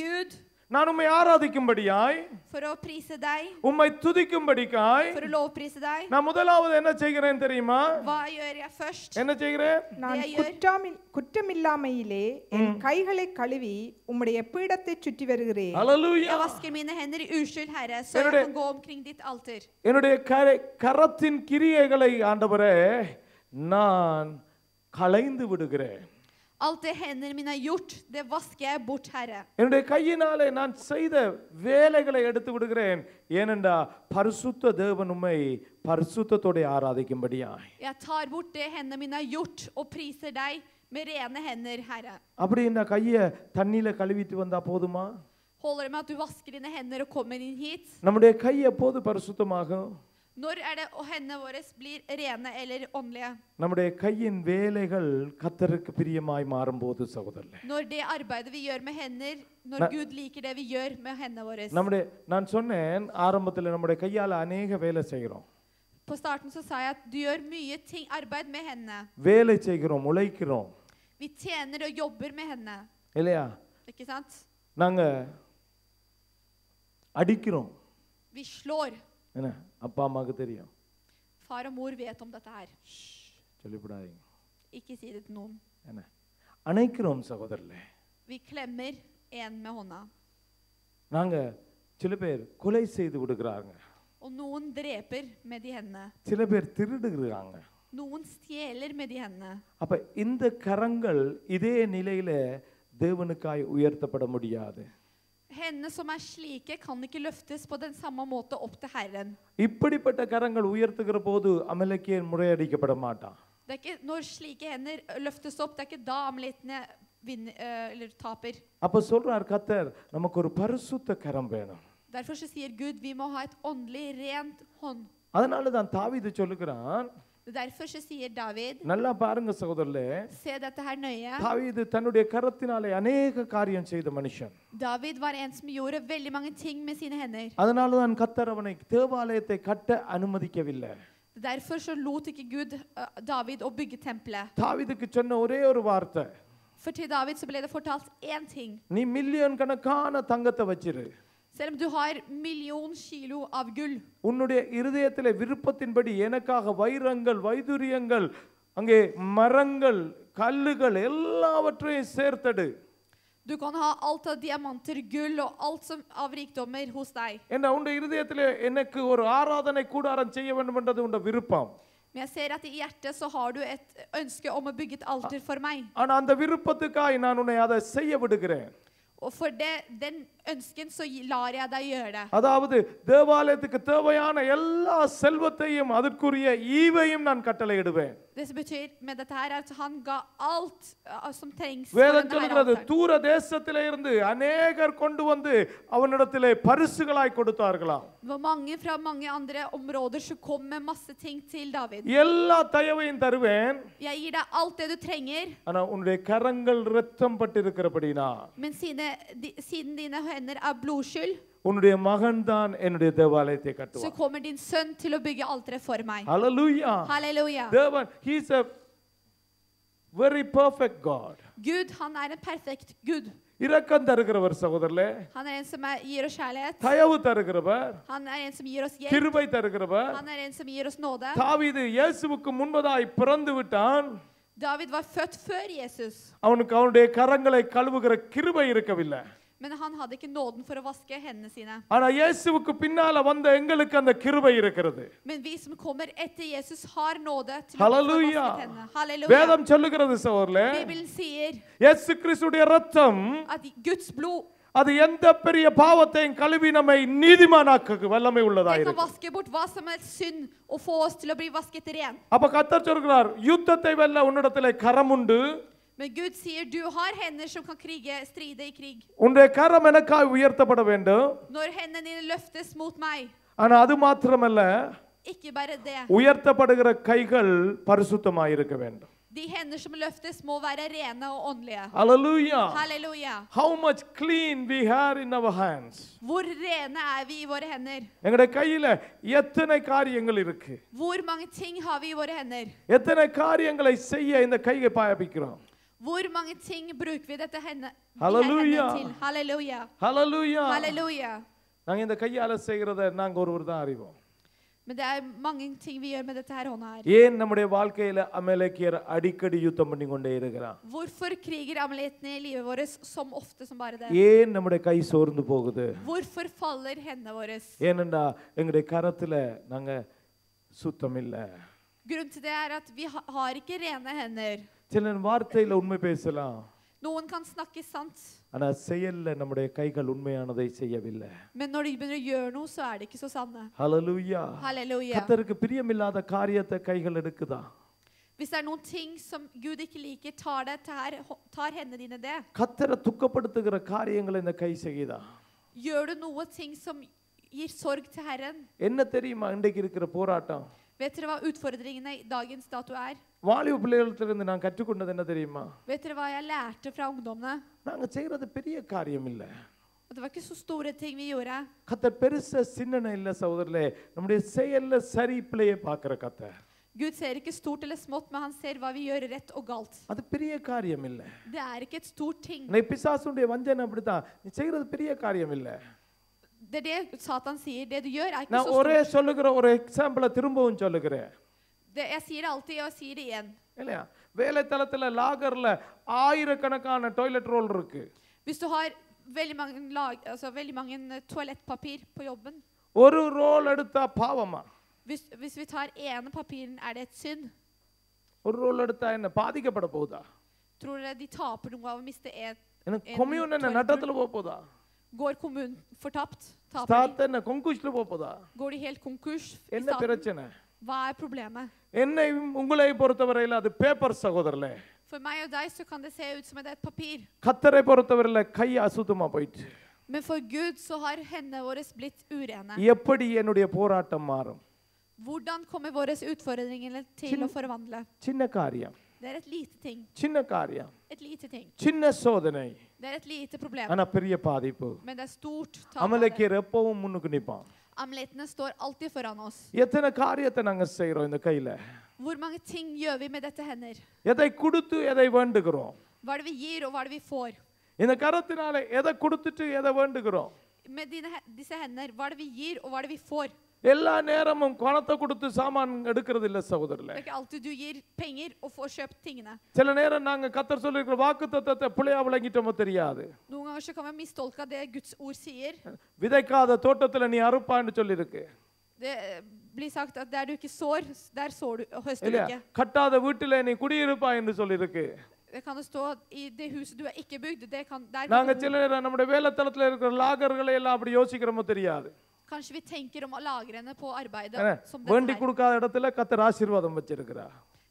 [SPEAKER 2] Gud,
[SPEAKER 1] நான் உம்மை ஆராதிக்கும்படியாய்
[SPEAKER 2] for å prise deg,
[SPEAKER 1] உம்மை துதிக்கும்படிக்காய்
[SPEAKER 2] for å lovprise deg,
[SPEAKER 1] நான் முதலாவது என்ன செய்கிறேன் தெரியுமா
[SPEAKER 2] hva gjør jeg først?
[SPEAKER 1] என்ன செய்கிறேன்
[SPEAKER 3] நான்
[SPEAKER 2] தேயர்.
[SPEAKER 3] குற்றாமில் குற்றமில்லாமையிலே என் கைகளை கழுவி உம்முடைய பீடத்தை சுற்றி வருகிறேன்
[SPEAKER 2] Jeg
[SPEAKER 1] hallelujah
[SPEAKER 2] vasker mine hender i uskyld, Herre, så jeg
[SPEAKER 1] det-
[SPEAKER 2] kan gå omkring ditt alter.
[SPEAKER 1] என்னுடைய கர- கரத்தின் கிரியைகளை ஆண்டவரே நான் களைந்து விடுகிறேன்
[SPEAKER 2] Alt det hendene mine har gjort, det vasker jeg bort, Herre.
[SPEAKER 1] என்னுடைய கையினாலே நான் செய்த வேலைகளை எடுத்து விடுகிறேன் ஏனென்றா பரிசுத்த தேவன் உம்மை பரிசுத்தத்தோட ஆராதிக்கும்படியாய்
[SPEAKER 2] Jeg tar bort det hendene mine har gjort, og priser deg med rene hender, Herre.
[SPEAKER 1] அப்படி இந்த கையை தண்ணியில கழுவிட்டு வந்தா போதுமா
[SPEAKER 2] Holder det med at du vasker dine hender og kommer inn hit?
[SPEAKER 1] நம்முடைய கை எப்போது பரிசுத்தமாகும்
[SPEAKER 2] Når er det hendene våre blir rene eller åndelige?
[SPEAKER 1] நம்முடைய கையின் வேலைகள் கத்தருக்கு பிரியமாய் மாறும்போது சகோதரர்களே
[SPEAKER 2] Når det arbeidet vi gjør med hender, når
[SPEAKER 1] Ne-
[SPEAKER 2] Gud liker det vi gjør med hendene våre.
[SPEAKER 1] நம்முடைய நான் சொன்னேன் ஆரம்பத்தில் நம்முடைய கையால் அநேக வேலை செய்கிறோம்
[SPEAKER 2] På starten så sa jeg at du gjør mye ting, arbeid med hendene.
[SPEAKER 1] வேலை செய்கிறோம் உழைக்கிறோம்
[SPEAKER 2] Vi tjener og jobber med hendene.
[SPEAKER 1] இல்லையா
[SPEAKER 2] Ikke sant?
[SPEAKER 1] நாங்க அடிக்கிறோம்
[SPEAKER 2] Vi slår.
[SPEAKER 1] என்ன அப்பா அம்மாவுக்கு தெரியும்
[SPEAKER 2] Far og mor vet om dette her.
[SPEAKER 1] சொல்லிவிடாதீங்க
[SPEAKER 2] Ikke si det til noen.
[SPEAKER 1] என்ன அணைக்கிறோம் சகோதரர்களே
[SPEAKER 2] Vi klemmer en med hånda.
[SPEAKER 1] நாங்க சில பேர் கொலை செய்து விடுகிறாங்க
[SPEAKER 2] Og noen dreper med de hendene.
[SPEAKER 1] சில பேர் திருடுகிறாங்க
[SPEAKER 2] Noen stjeler med de hendene.
[SPEAKER 1] அப்ப இந்த கரங்கள் இதே நிலையில தேவனுக்காய் உயர்த்தப்பட முடியாது
[SPEAKER 2] Hendene som er slike, kan ikke løftes på den samme måte opp til Herren.
[SPEAKER 1] இப்படிப்பட்ட கரங்கள் உயர்த்துகிற போது அமலக்கியன் முறையடிக்கப்பட மாட்டான்
[SPEAKER 2] Det er ikke når slike hender løftes opp, det er ikke da amalettene vinner, eh, eller taper.
[SPEAKER 1] அப்ப சொல்றார் கத்தர் நமக்கு ஒரு பரிசுத்த கரம் வேணும்
[SPEAKER 2] Derfor så sier Gud vi må ha et åndelig rent hånd.
[SPEAKER 1] அதனால தான் தாவீது சொல்லுகிறான்
[SPEAKER 2] Derfor så sier David,
[SPEAKER 1] நல்லா பாருங்க சகோதரர்களே
[SPEAKER 2] se dette her nøye.
[SPEAKER 1] தாவீது தன்னுடைய கரத்தினாலே அநேக காரியம் செய்த மனுஷன்
[SPEAKER 2] David var en som gjorde veldig mange ting med sine hender.
[SPEAKER 1] அதனால தான் கத்தர் அவனை தேவாலயத்தை கட்ட அனுமதிக்கவில்லை
[SPEAKER 2] Derfor så lot ikke Gud eh, David å bygge tempelet.
[SPEAKER 1] தாவீதுக்கு சொன்ன ஒரே ஒரு வார்த்தை
[SPEAKER 2] For til David så ble det fortalt én ting.
[SPEAKER 1] நீ மில்லியன் கணக்கான தங்கத்தை வச்சிரு
[SPEAKER 2] Selv om du har million kilo av gull,
[SPEAKER 1] உன்னுடைய இருதயத்திலே விருப்பத்தின்படி எனக்காக வைரங்கள் வைதுரியங்கள் அங்கே மரங்கள் கல்லுகள் எல்லாவற்றையும் சேர்த்தடு
[SPEAKER 2] du kan ha alt av diamanter, gull og alt som, av rikdommer hos deg.
[SPEAKER 1] என்ன உன்னுடைய இருதயத்திலே எனக்கு ஒரு ஆராதனை கூடாரம் செய்ய வேண்டும் என்றது உண்ட விருப்பம்
[SPEAKER 2] Men jeg ser at i hjertet så har du et ønske om å bygge et alter for meg.
[SPEAKER 1] ஆனா அந்த விருப்பத்துக்காய் நான் உன்னை அதை செய்ய விடுகிறேன்
[SPEAKER 2] Og for det, den ønsken så lar jeg deg gjøre det.
[SPEAKER 1] அதாவது தேவாலயத்துக்கு தேவையான எல்லா செல்வத்தையும் அதற்குரிய ஈவையும் நான் கட்டளையிடுவேன்
[SPEAKER 2] Det som betyr med dette her er at han ga alt uh, som trengs
[SPEAKER 1] வேதம் சொல்கிறது. தூர தேசத்திலே இருந்து அநேகர் கொண்டு வந்து அவனிடத்திலே பரிசுகளாய் கொடுத்தார்களாம்
[SPEAKER 2] var mange fra mange andre områder som kom med masse ting til David.
[SPEAKER 1] எல்லா தயவையும் தருவேன்
[SPEAKER 2] Jeg gir deg alt det du trenger,
[SPEAKER 1] ஆனா உன்னுடைய கரங்கள் ரத்தம் பட்டிருக்கிறபடினா
[SPEAKER 2] men sine, di, siden dine hender er blodskyld,
[SPEAKER 1] உன்னுடைய மகன் தான் என்னுடைய தேவாலயத்தை
[SPEAKER 2] så
[SPEAKER 1] கட்டுவான்
[SPEAKER 2] kommer din sønn til å bygge alteret for meg.
[SPEAKER 1] Hallelujah
[SPEAKER 2] Halleluja.
[SPEAKER 1] தேவன் he's a very perfect god
[SPEAKER 2] Gud, han er en perfekt Gud.
[SPEAKER 1] இரக்கம் தருகிறவர் சகோதரர்களே
[SPEAKER 2] Han er en som er, gir oss kjærlighet.
[SPEAKER 1] தயவு தருகிறவர்
[SPEAKER 2] Han er en som gir oss hjelp.
[SPEAKER 1] கிருபை தருகிறவர்
[SPEAKER 2] Han er en som gir oss nåde.
[SPEAKER 1] தாவீது இயேசுவுக்கு முன்பதாய் பிறந்து விட்டான்
[SPEAKER 2] David var født før Jesus,
[SPEAKER 1] அவனுக்கு அவனுடைய கரங்களை கழுவுகிற கிருபை இருக்கவில்லை
[SPEAKER 2] men han hadde ikke nåden for å vaske hendene sine.
[SPEAKER 1] ஆனா இயேசுவுக்கு பின்னால வந்த எங்களுக்கு அந்த கிருபை இருக்கிறது
[SPEAKER 2] Men vi som kommer etter Jesus, har nåde til å
[SPEAKER 1] Halleluja.
[SPEAKER 2] vasket hendene. Halleluja.
[SPEAKER 1] வேதம் சொல்லுகிறது சகோதரர்களே
[SPEAKER 2] Bibelen sier
[SPEAKER 1] இயேசு கிறிஸ்துடைய ரத்தம்
[SPEAKER 2] at Guds blod
[SPEAKER 1] அது எந்த பெரிய பாவத்தையும் கழுவி நம்மை நீதிமானாக்க வல்லமை
[SPEAKER 2] det
[SPEAKER 1] உள்ளதா
[SPEAKER 2] kan
[SPEAKER 1] இருக்கு
[SPEAKER 2] vaske bort hva som helst synd og få oss til å bli vasket ren.
[SPEAKER 1] அப்ப கத்தர் சொல்கிறார் யுத்தத்தை வெல்ல உன்னிடத்திலே கரம் உண்டு
[SPEAKER 2] Men Gud sier du har hender som kan krige, stride i krig.
[SPEAKER 1] உன்னுடைய கரம் எனக்காய் உயர்த்தப்பட வேண்டும்
[SPEAKER 2] Når hendene dine løftes mot meg,
[SPEAKER 1] ஆனா அது மாத்திரமல்ல
[SPEAKER 2] ikke bare det.
[SPEAKER 1] உயர்த்தப்படுகிற கைகள் பரிசுத்தமாய் இருக்க வேண்டும்
[SPEAKER 2] De hender som løftes, må være rene og åndelige.
[SPEAKER 1] Hallelujah.
[SPEAKER 2] Halleluja.
[SPEAKER 1] How much clean we have in our hands.
[SPEAKER 2] Hvor rene er vi i våre hender?
[SPEAKER 1] எங்களுடைய கையில எத்தனை காரியங்கள் இருக்கு
[SPEAKER 2] Hvor mange ting har vi i våre hender?
[SPEAKER 1] எத்தனை காரியங்களை செய்ய இந்த கையை பாயபிக்கிறோம்
[SPEAKER 2] Hvor mange ting bruker vi dette henne, de
[SPEAKER 1] Halleluja.
[SPEAKER 2] hendene til? Halleluja.
[SPEAKER 1] ஹalleluya
[SPEAKER 2] Halleluja.
[SPEAKER 1] நாங்க இந்த கையால செய்கிறத நாங்க ஒருவர் தான் அறிவோம்
[SPEAKER 2] Men det er mange ting vi gjør med dette her hånda her.
[SPEAKER 1] ஏன் நம்முடைய வாழ்க்கையில அமலேக்கியர் அடிக்கடி யுத்தம் பண்ணி கொண்டே இருக்கிறான்
[SPEAKER 2] Hvorfor kriger amalettene i livet vårt som ofte som bare det?
[SPEAKER 1] ஏன் நம்முடைய கை சோர்ந்து போகுது
[SPEAKER 2] Hvorfor faller hendene våre?
[SPEAKER 1] ஏனென்றா எங்களுடைய கரத்துல நாங்க சுத்தம் இல்லை
[SPEAKER 2] Grunnen til det er at vi ha, har ikke rene hender.
[SPEAKER 1] சில வார்த்தையில உண்மை பேசலாம்
[SPEAKER 2] Noen kan snakke sant,
[SPEAKER 1] ஆனா செயல்ல நம்முடைய கைகள் உண்மையானதை செய்யவில்லை
[SPEAKER 2] men når de begynner å gjøre noe, så er de ikke så sanne.
[SPEAKER 1] ஹalleluya
[SPEAKER 2] Halleluja.
[SPEAKER 1] கத்தருக்கு பிரியமில்லாத காரியத்தை கைகள் எடுக்குதா
[SPEAKER 2] Hvis det er noen ting som Gud ikke liker, tar, det, tar, tar hendene dine det.
[SPEAKER 1] கத்தரை துக்கப்படுத்துகிற காரியங்களை இந்த கை செய்யுதா
[SPEAKER 2] Gjør du noe ting som gir sorg til Herren?
[SPEAKER 1] என்ன தெரியுமா இன்றைக்கு இருக்கிற போராட்டம்
[SPEAKER 2] Vet dere hva utfordringene i dagens dato er?
[SPEAKER 1] வாலிப பிள்ளைகளிடத்திலிருந்து நான் கற்றுக்கொண்டது என்ன தெரியுமா
[SPEAKER 2] Vet dere hva jeg lærte fra ungdommene?
[SPEAKER 1] நாங்க செய்யறது பெரிய காரியம் இல்லை
[SPEAKER 2] At det var ikke så store ting vi gjorde.
[SPEAKER 1] கத்தர் பெருசா சின்னன இல்ல சகோதரர்களே நம்முடைய செயல்ல சரி பிள்ளையை பார்க்கிற கத்தர்
[SPEAKER 2] Gud ser ikke stort eller smått, men han ser hva vi gjør rett og galt.
[SPEAKER 1] அது பெரிய காரியம் இல்லை
[SPEAKER 2] Det er ikke et stort ting.
[SPEAKER 1] இன்னைக்கு பிசாசுடைய வஞ்சனை அப்படித்தான் நீ செய்யறது பெரிய காரியம் இல்லை
[SPEAKER 2] Det er det Satan sier. Det du gjør, er ikke
[SPEAKER 1] நான்
[SPEAKER 2] så
[SPEAKER 1] ஒரே
[SPEAKER 2] stort.
[SPEAKER 1] சொல்லுகிற ஒரு எக்ஸாம்பிளை திரும்பவும் சொல்லுகிறேன்
[SPEAKER 2] Det, jeg sier det alltid, og jeg sier det igjen.
[SPEAKER 1] இல்லையா வேலைத்தளத்துல லாகர்ல ஆயிரக்கணக்கான டாய்லெட் ரோல் இருக்கு
[SPEAKER 2] Hvis du har veldig mange, lag, altså veldig mange eh, toalettpapir på jobben
[SPEAKER 1] ஒரு ரோல் எடுத்தா பாவமா
[SPEAKER 2] hvis, hvis vi tar ene papiren, er det et synd?
[SPEAKER 1] ஒரு roll எடுத்தா என்ன பாதிக்கப்பட போகுதா
[SPEAKER 2] Tror dere de taper noe av å miste en?
[SPEAKER 1] எனக்கு
[SPEAKER 2] En
[SPEAKER 1] கொம்யூன் என்ன
[SPEAKER 2] toilet
[SPEAKER 1] நட்டத்துல போக போதா
[SPEAKER 2] Går kommunen fortapt? Taper de?
[SPEAKER 1] Start என்ன கொங்குஷ்ல போக போதா
[SPEAKER 2] Går de helt konkurs i
[SPEAKER 1] என்ன
[SPEAKER 2] staten?
[SPEAKER 1] பிரச்சனை
[SPEAKER 2] Hva er problemet?
[SPEAKER 1] என்னையும் உங்களை பொறுத்தவரையில் அது பேப்பர் சகோதரர்களே
[SPEAKER 2] For meg og deg så kan det se ut som er et papir.
[SPEAKER 1] கத்தரை பொறுத்தவரையில் கை அசுத்தமா போயிட்டு
[SPEAKER 2] Men for Gud så har hendene våre blitt urene.
[SPEAKER 1] எப்படி என்னுடைய போராட்டம் மாறும்
[SPEAKER 2] Hvordan kommer våre utfordringer til å forvandle?
[SPEAKER 1] சின்ன காரியம்
[SPEAKER 2] Det er et lite ting.
[SPEAKER 1] சின்ன காரியம்
[SPEAKER 2] Et lite ting.
[SPEAKER 1] சின்ன சோதனை
[SPEAKER 2] Det er et lite problem.
[SPEAKER 1] ஆனா பெரிய பாதிப்பு
[SPEAKER 2] Men det er stort tap. av det.
[SPEAKER 1] அமலக்கீர் எப்பவும் முன்னுக்கு நிற்பான்
[SPEAKER 2] Amletene står alltid foran oss.
[SPEAKER 1] எத்தனை காரியத்தை நாங்க செய்றோம் இந்த கையில
[SPEAKER 2] Hvor mange ting gjør vi med dette hender?
[SPEAKER 1] எதை கொடுத்து எதை வேண்டுகிறோம்
[SPEAKER 2] Hva er det vi gir, og hva er det vi får?
[SPEAKER 1] இந்த கரத்தினால எதை கொடுத்துட்டு எதை வேண்டுகிறோம்
[SPEAKER 2] Med dine, he- disse hender, hva er det vi gir, og hva er det vi får?
[SPEAKER 1] எல்லா நேரமும் பணத்தை கொடுத்து சாமான் எடுக்கிறது இல்ல சகோதரர்களே
[SPEAKER 2] er alltid du får.
[SPEAKER 1] சில நேரம் நாங்க கத்தர் சொல்லிருக்கிற வாக்கு தத்தத்தை பிள்ளையா விளங்கிட்டோமோ தெரியாது
[SPEAKER 2] så kan det Guds ord.
[SPEAKER 1] விதைக்காத தோட்டத்துல நீ அறுப்பான்னு சொல்லியிருக்கு
[SPEAKER 2] Det eh, blir sagt at der du ikke sår, der sår du, og høster du
[SPEAKER 1] இல்லையா
[SPEAKER 2] ikke.
[SPEAKER 1] கட்டாத வீட்டுல நீ குடியிருப்பா என்று சொல்லியிருக்கு
[SPEAKER 2] Det kan det stå i det huset du er ikke bygd, det kan, der
[SPEAKER 1] நாங்க சில நம்முடைய வேலைத்தளத்துல இருக்கிற லாகர்களை எல்லாம் அப்படி யோசிக்கிறோமோ தெரியாது
[SPEAKER 2] Kanskje vi tenker om lagrene på arbeidet som dette her.
[SPEAKER 1] கொடுக்காத இடத்துல கத்தர் ஆசீர்வாதம் வச்சிருக்கிறா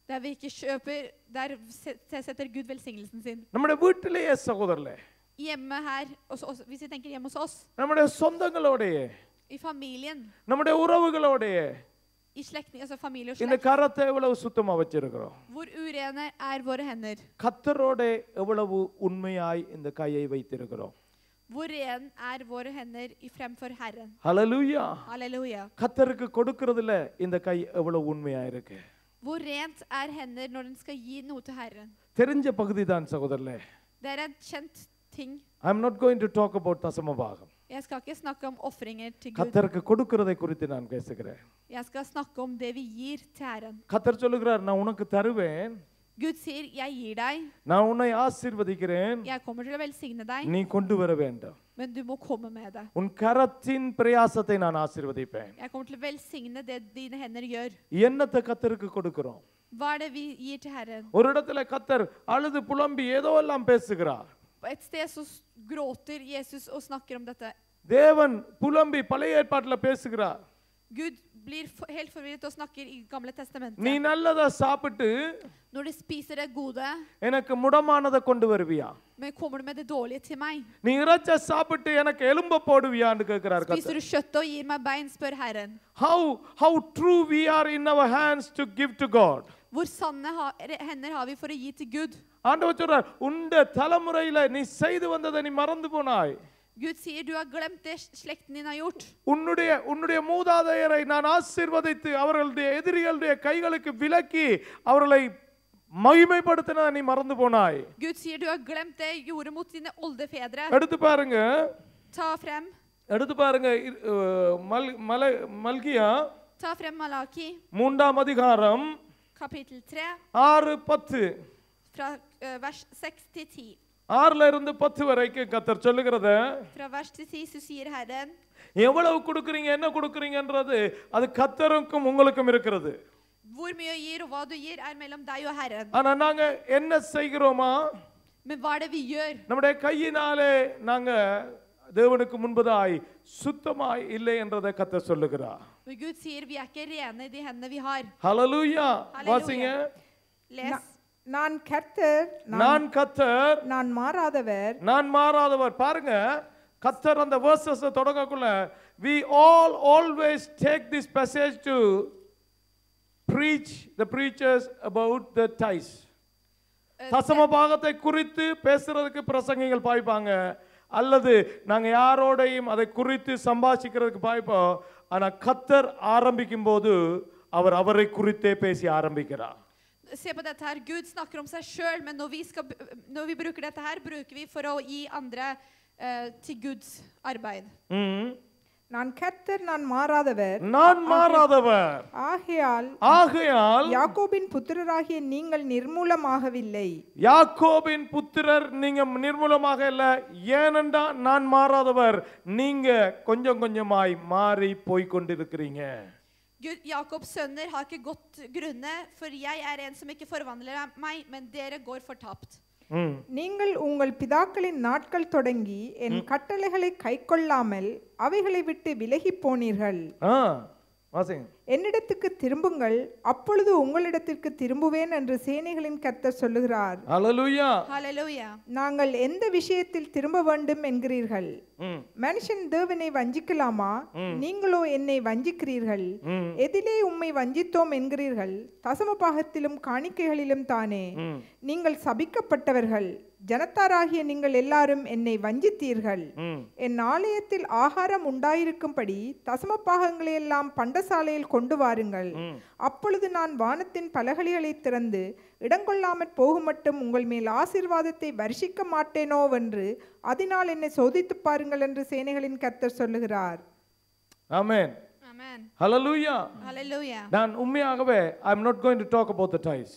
[SPEAKER 2] Der vi ikke kjøper, der se- setter Gud velsignelsen sin.
[SPEAKER 1] நம்முடைய வீட்டிலேயே சகோதரர்களே
[SPEAKER 2] Hjemme her, og så, og så- hvis vi tenker hjemme hos oss,
[SPEAKER 1] நம்முடைய சொந்தங்களோடையே
[SPEAKER 2] i familien,
[SPEAKER 1] நம்முடைய உறவுகளோடையே
[SPEAKER 2] i slektning, altså familie og
[SPEAKER 1] இந்த
[SPEAKER 2] slekt,
[SPEAKER 1] கரத்தை எவ்வளவு சுத்தமா வச்சிருக்கிறோம்
[SPEAKER 2] hvor urene er våre hender?
[SPEAKER 1] கத்தரோட எவ்வளவு உண்மையாய் இந்த கையை வைத்திருக்கிறோம்
[SPEAKER 2] Hvor ren er våre hender i fremfor Herren?
[SPEAKER 1] Hallelujah
[SPEAKER 2] Halleluja.
[SPEAKER 1] கத்தருக்கு கொடுக்கறதுல இந்த கை எவ்வளவு உண்மையா இருக்கு
[SPEAKER 2] Hvor rent er hender når den skal gi noe til Herren?
[SPEAKER 1] தெரிஞ்ச பகுதி தான் சகோதரர்களே
[SPEAKER 2] Det er en kjent ting.
[SPEAKER 1] Am not going to talk about தசமபாகம்
[SPEAKER 2] Jeg skal ikke snakke om ofringer til Gud.
[SPEAKER 1] கத்தருக்கு கொடுக்கறதை குறித்து நான் பேசுகிறேன்
[SPEAKER 2] Jeg skal snakke om det vi gir til Herren.
[SPEAKER 1] கத்தர் சொல்லுகிறார் நான் உனக்கு தருவேன்
[SPEAKER 2] Gud sier, 'Jeg gir deg,
[SPEAKER 1] நான் உன்னை ஆசீர்வதிக்கிறேன்
[SPEAKER 2] jeg kommer til å velsigne deg,
[SPEAKER 1] நீ கொண்டு வர வேண்டும்
[SPEAKER 2] men du må komme med det.'
[SPEAKER 1] உன் கரத்தின் பிரயாசத்தை நான் ஆசீர்வதிப்பேன்
[SPEAKER 2] Jeg kommer til å velsigne det dine hender gjør.
[SPEAKER 1] என்னத்தை கத்தருக்கு கொடுக்கிறோம்
[SPEAKER 2] Hva er det vi gir til Herren?
[SPEAKER 1] ஒரு இடத்துல கத்தர் அழுது புலம்பி ஏதோ எல்லாம் பேசுகிறார்
[SPEAKER 2] et sted så gråter Jesus og snakker om dette.
[SPEAKER 1] தேவன் புலம்பி பழைய ஏற்பாட்டில் பேசுகிறார்
[SPEAKER 2] Gud blir for, helt forvirret og snakker i Gamle
[SPEAKER 1] நீ
[SPEAKER 2] testamentet.
[SPEAKER 1] நல்லதை சாப்பிட்டு
[SPEAKER 2] Når du spiser det gode,
[SPEAKER 1] எனக்கு முடமானதை கொண்டு வருவியா
[SPEAKER 2] men kommer du med det dårlige til meg?
[SPEAKER 1] நீ இறைச்ச சாப்பிட்டு எனக்கு எலும்ப போடுவியான்னு கேட்கிறார்
[SPEAKER 2] Spiser du kjøttet og gir meg bein, spør Herren.
[SPEAKER 1] how how true we are in our hands to give to god
[SPEAKER 2] Hvor sanne ha, hender har vi for å gi til Gud?
[SPEAKER 1] ஆண்டவர் சொல்றார் உண்ட தலைமுறையில நீ செய்து வந்ததை நீ மறந்து போனாய்
[SPEAKER 2] Gud sier du har glemt det slekten din har gjort.
[SPEAKER 1] உன்னுடைய உன்னுடைய மூதாதையரை நான் ஆசீர்வதித்து அவர்களுடைய எதிரிகளுடைய கைகளுக்கு விலக்கி அவர்களை மகிமைப்படுத்தின நீ மறந்து போனாய்
[SPEAKER 2] Gud sier du har glemt det gjorde mot dine oldefedre.
[SPEAKER 1] எடுத்து பாருங்க
[SPEAKER 2] Ta frem,
[SPEAKER 1] எடுத்து பாருங்க மல் மல மல்கியா
[SPEAKER 2] ta frem Malaki,
[SPEAKER 1] மூன்றாம் அதிகாரம்
[SPEAKER 2] kapittel 3,
[SPEAKER 1] ஆறு பத்து
[SPEAKER 2] fra eh, vers 6 til 10.
[SPEAKER 1] ஆறுல இருந்து பத்து வரைக்கும் கத்தர் சொல்லுகிறத
[SPEAKER 2] Fra vers til 10 så sier Herren,
[SPEAKER 1] எவ்வளவு கொடுக்குறீங்க என்ன கொடுக்குறீங்கன்றது அது கத்தருக்கும் உங்களுக்கும் இருக்கிறது
[SPEAKER 2] hvor mye jeg gir og hva du gir er mellom deg og Herren.
[SPEAKER 1] ஆனா நாங்க என்ன செய்கிறோமா
[SPEAKER 2] Men hva er det vi gjør?
[SPEAKER 1] நம்முடைய கையினாலே நாங்க தேவனுக்கு முன்பதாய் சுத்தமாய் இல்லை என்றதை கத்த சொல்லுகிறார்
[SPEAKER 2] Gud sier vi er ikke rene i de hendene vi har.
[SPEAKER 1] Hallelujah
[SPEAKER 2] Halleluja.
[SPEAKER 1] வாசிங்க
[SPEAKER 2] Les.
[SPEAKER 3] நான் கர்த்தர் நான்
[SPEAKER 1] கத்தர்
[SPEAKER 3] நான் மாறாதவர்.
[SPEAKER 1] நான் மாறாதவர். பாருங்க கத்தர் அந்த வேர்சஸ் தொடங்கக்குள்ள we all always take this passage to preach the preachers about the tithes.
[SPEAKER 2] Eh,
[SPEAKER 1] தசம பாகத்தை குறித்து பேசுறதுக்கு பிரசங்கிகள் பாய்ப்பாங்க. அல்லது நாங்க யாரோடையும் அதை குறித்து சம்பாஷிக்கிறதுக்கு பாய்ப்போம். ஆனா கத்தர் ஆரம்பிக்கும் போது அவர் அவரை குறித்தே பேசி ஆரம்பிக்கிறார்.
[SPEAKER 2] Se på dette her. Gud snakker om seg sjøl, men når vi, skal, når vi bruker dette her, bruker vi for å gi andre eh, til Guds arbeid.
[SPEAKER 1] ம்.
[SPEAKER 3] நான் கர்த்தர் நான் மாறாதவர்
[SPEAKER 1] நான் மாறாதவர்
[SPEAKER 3] ஆகையால்
[SPEAKER 1] ஆகையால்
[SPEAKER 3] யாக்கோபின் புத்திரராகிய நீங்கள் நிர்மூலமாகவில்லை
[SPEAKER 1] யாக்கோபின் புத்திரர் நீங்க நிர்மூலமாக இல்ல ஏனென்றா நான் மாறாதவர் நீங்க கொஞ்சம் கொஞ்சமாய் மாறி போய் கொண்டிருக்கிறீங்க
[SPEAKER 2] Gud, Jakobs sønner har ikke gått grunne, for jeg er en som ikke forvandler meg, men dere går fortapt.
[SPEAKER 1] ம்.
[SPEAKER 3] நீங்கள் உங்கள் பிதாக்களின் நாட்கள் தொடங்கி என் கட்டளைகளை கைக்கொள்ளாமல் அவைகளை விட்டு விலகிப் போனீர்கள்
[SPEAKER 1] ஆ வாசிங்க
[SPEAKER 3] என்னிடத்துக்கு திரும்புங்கள் அப்பொழுது உங்களிடத்திற்கு திரும்புவேன் என்று சேனைகளின் கர்த்தர் சொல்லுகிறார். நாங்கள் எந்த விஷயத்தில் திரும்ப வேண்டும் என்கிறீர்கள்? மனுஷன் தேவனை வஞ்சிக்கலாமா? நீங்களோ என்னை வஞ்சிக்கிறீர்கள்? எதிலே உம்மை வஞ்சித்தோம் என்கிறீர்கள்? தசம பாகத்திலும் காணிக்கைகளிலும் தானே? நீங்கள் சபிக்கப்பட்டவர்கள். ஜனத்தாராகிய நீங்கள் எல்லாரும் என்னை வஞ்சித்தீர்கள். என் ஆலயத்தில் ஆகாரம் உண்டாயிருக்கும்படி தசம பாகங்களை எல்லாம் பண்டசாலையில் கொண்டு வாருங்கள். அப்பொழுது நான் வானத்தின் பலகலிகளை திறந்து இடங்கொள்ளாமற் போகுமட்டும் உங்கள் மேல் ஆசீர்வாதத்தை வருஷிக்க மாட்டேனோவென்று அதனால் என்னை சோதித்துப் பாருங்கள் என்று சேனைகளின் கர்த்தர் சொல்லுகிறார்.
[SPEAKER 1] ஆமென்.
[SPEAKER 2] Amen.
[SPEAKER 1] ஹalleluya
[SPEAKER 2] Halleluja.
[SPEAKER 1] நான் உண்மையாகவே I am not going to talk about the tithes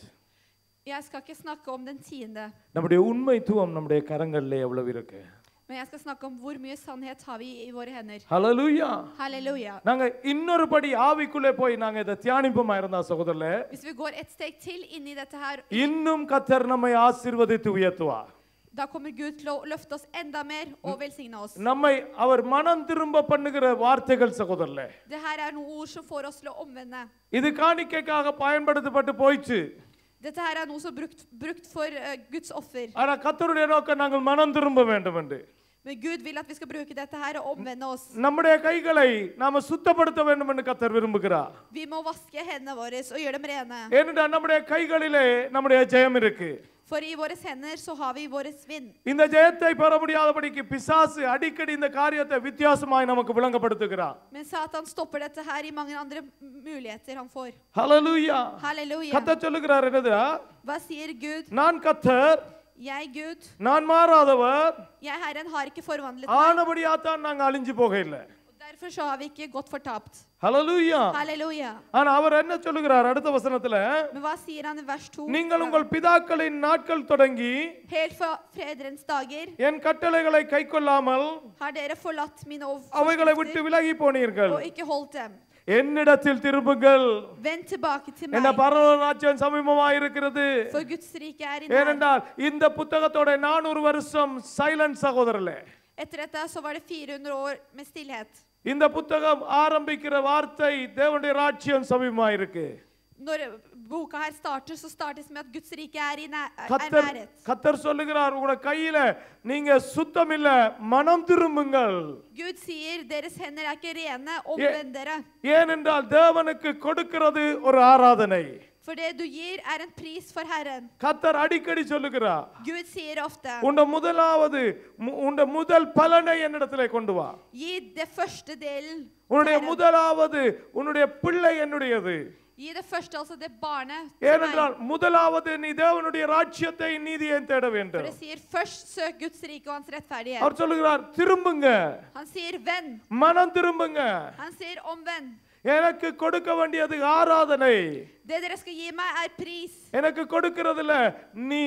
[SPEAKER 2] Jeg skal ikke snakke om den tiende,
[SPEAKER 1] நம்முடைய உண்மைத்துவம் நம்முடைய கரங்கள்ல எவ்வளவு இருக்கு
[SPEAKER 2] men jeg skal snakke om hvor mye sannhet har vi i våre hender.
[SPEAKER 1] Hallelujah
[SPEAKER 2] Halleluja.
[SPEAKER 1] நாங்க இன்னொரு படி ஆவிக்குள்ளே போய் நாங்க இதை தியானிப்போமா இருந்தா சகோதரர்களே
[SPEAKER 2] Hvis vi går et steg til inn i dette her,
[SPEAKER 1] இன்னும் கத்தர் நம்மை ஆசீர்வதித்து உயர்த்துவார்
[SPEAKER 2] da kommer Gud til å løfte oss enda mer og velsigne oss.
[SPEAKER 1] நம்மை அவர் மனம் திரும்ப பண்ணுகிற வார்த்தைகள் சகோதரர்களே
[SPEAKER 2] Det her er noen ord som får oss til å omvende.
[SPEAKER 1] இது காணிக்கைக்காக பயன்படுத்தப்பட்டு போயிடுச்சு
[SPEAKER 2] Dette her er noe som er brukt, brukt for eh, Guds offer.
[SPEAKER 1] ஆனா கத்தருடைய நோக்கம் நாங்கள் மனம் திரும்ப வேண்டும் என்று
[SPEAKER 2] Men Gud vil at vi skal bruke dette her og omvende oss.
[SPEAKER 1] நம்முடைய கைகளை நாம சுத்தப்படுத்த வேண்டும் என்று கத்தர் விரும்புகிறார்
[SPEAKER 2] Vi må vaske hendene våre og gjøre dem rene.
[SPEAKER 1] ஏனென்றால் நம்முடைய கைகளிலே நம்முடைய ஜெயம் இருக்கு
[SPEAKER 2] For i våre hender så har vi våre svinn.
[SPEAKER 1] இந்த ஜெயத்தை பெற முடியாதபடிக்கு பிசாசு அடிக்கடி இந்த காரியத்தை வித்தியாசமாய் நமக்கு விளங்கப்படுத்துகிறார்
[SPEAKER 2] Men Satan stopper dette her i mange andre muligheter han får.
[SPEAKER 1] Hallelujah
[SPEAKER 2] Halleluja.
[SPEAKER 1] கத்தர் சொல்லுகிறார் என்னது
[SPEAKER 2] Hva sier Gud?
[SPEAKER 1] நான் கத்தர்
[SPEAKER 2] Jeg, Gud,
[SPEAKER 1] நான் மாறாதவர்
[SPEAKER 2] jeg Herren har ikke forvandlet meg.
[SPEAKER 1] ஆனபடியாத்தான் நாங்க அழிஞ்சு போக இல்லை
[SPEAKER 2] Og Derfor så har vi ikke gått fortapt.
[SPEAKER 1] ஹalleluya
[SPEAKER 2] Halleluja.
[SPEAKER 1] ஆனா அவர் என்ன சொல்லுகிறார் அடுத்த வசனத்துல
[SPEAKER 2] Men hva sier han i vers 2?
[SPEAKER 1] நீங்கள் உங்கள் பிதாக்களின் நாட்கள் தொடங்கி
[SPEAKER 2] Helt fra fedrens dager
[SPEAKER 1] என் கட்டளைகளை கைக்கொள்ளாமல்
[SPEAKER 2] har dere forlatt mine
[SPEAKER 1] அவைகளை விட்டு விலகி போனீர்கள்
[SPEAKER 2] og ikke holdt dem.
[SPEAKER 1] என்னிடத்தில் திரும்புங்கள் என்ன
[SPEAKER 2] meg,
[SPEAKER 1] பரவராஜ்யம் சமீபமாய் இருக்கிறது
[SPEAKER 2] er.
[SPEAKER 1] ஏனென்றால் இந்த புத்தகத்தோட நானூறு வருஷம் சைலண்ட் சகோதரர்களே
[SPEAKER 2] Etter dette så var det 400 år med stillhet.
[SPEAKER 1] இந்த புத்தகம் ஆரம்பிக்கிற வார்த்தை தேவனுடைய ராஜ்யம் சமீபமாய் இருக்கு
[SPEAKER 2] Når boka her starter, så startes med at Guds rike er i nærhet.
[SPEAKER 1] கத்தர் சொல்லுகிறார் உங்களோட கையில நீங்க சுத்தம் இல்ல மனம் திரும்புங்கள்
[SPEAKER 2] Gud sier deres hender er ikke rene, omvend dere.
[SPEAKER 1] ஏனென்றால் தேவனுக்கு கொடுக்கிறது ஒரு ஆராதனை
[SPEAKER 2] For det du gir, er en pris for Herren.
[SPEAKER 1] கத்தர் அடிக்கடி சொல்லுகிறார்
[SPEAKER 2] Gud sier ofte,
[SPEAKER 1] உண்ட முதலாவது உண்ட முதல் பலனை என்னிடத்திலே கொண்டு வா
[SPEAKER 2] gi det første delen.
[SPEAKER 1] உன்னுடைய. முதலாவது உன்னுடைய பிள்ளை என்னுடையது
[SPEAKER 2] Gi det første, altså det barnet,
[SPEAKER 1] ஏனென்றால். முதலாவது நீ தேவனுடைய ராஜ்யத்தை நீதியை தேட
[SPEAKER 2] For
[SPEAKER 1] வேண்டும்
[SPEAKER 2] det sier først søk Guds rike og hans rettferdighet.
[SPEAKER 1] அவர் சொல்லுகிறார் திரும்புங்க
[SPEAKER 2] Han sier vend.
[SPEAKER 1] மனம் திரும்புங்க
[SPEAKER 2] Han sier omvend.
[SPEAKER 1] எனக்கு கொடுக்க வேண்டியது ஆராதனை
[SPEAKER 2] Det dere skal gi meg, er pris.
[SPEAKER 1] எனக்கு கொடுக்கிறதுல நீ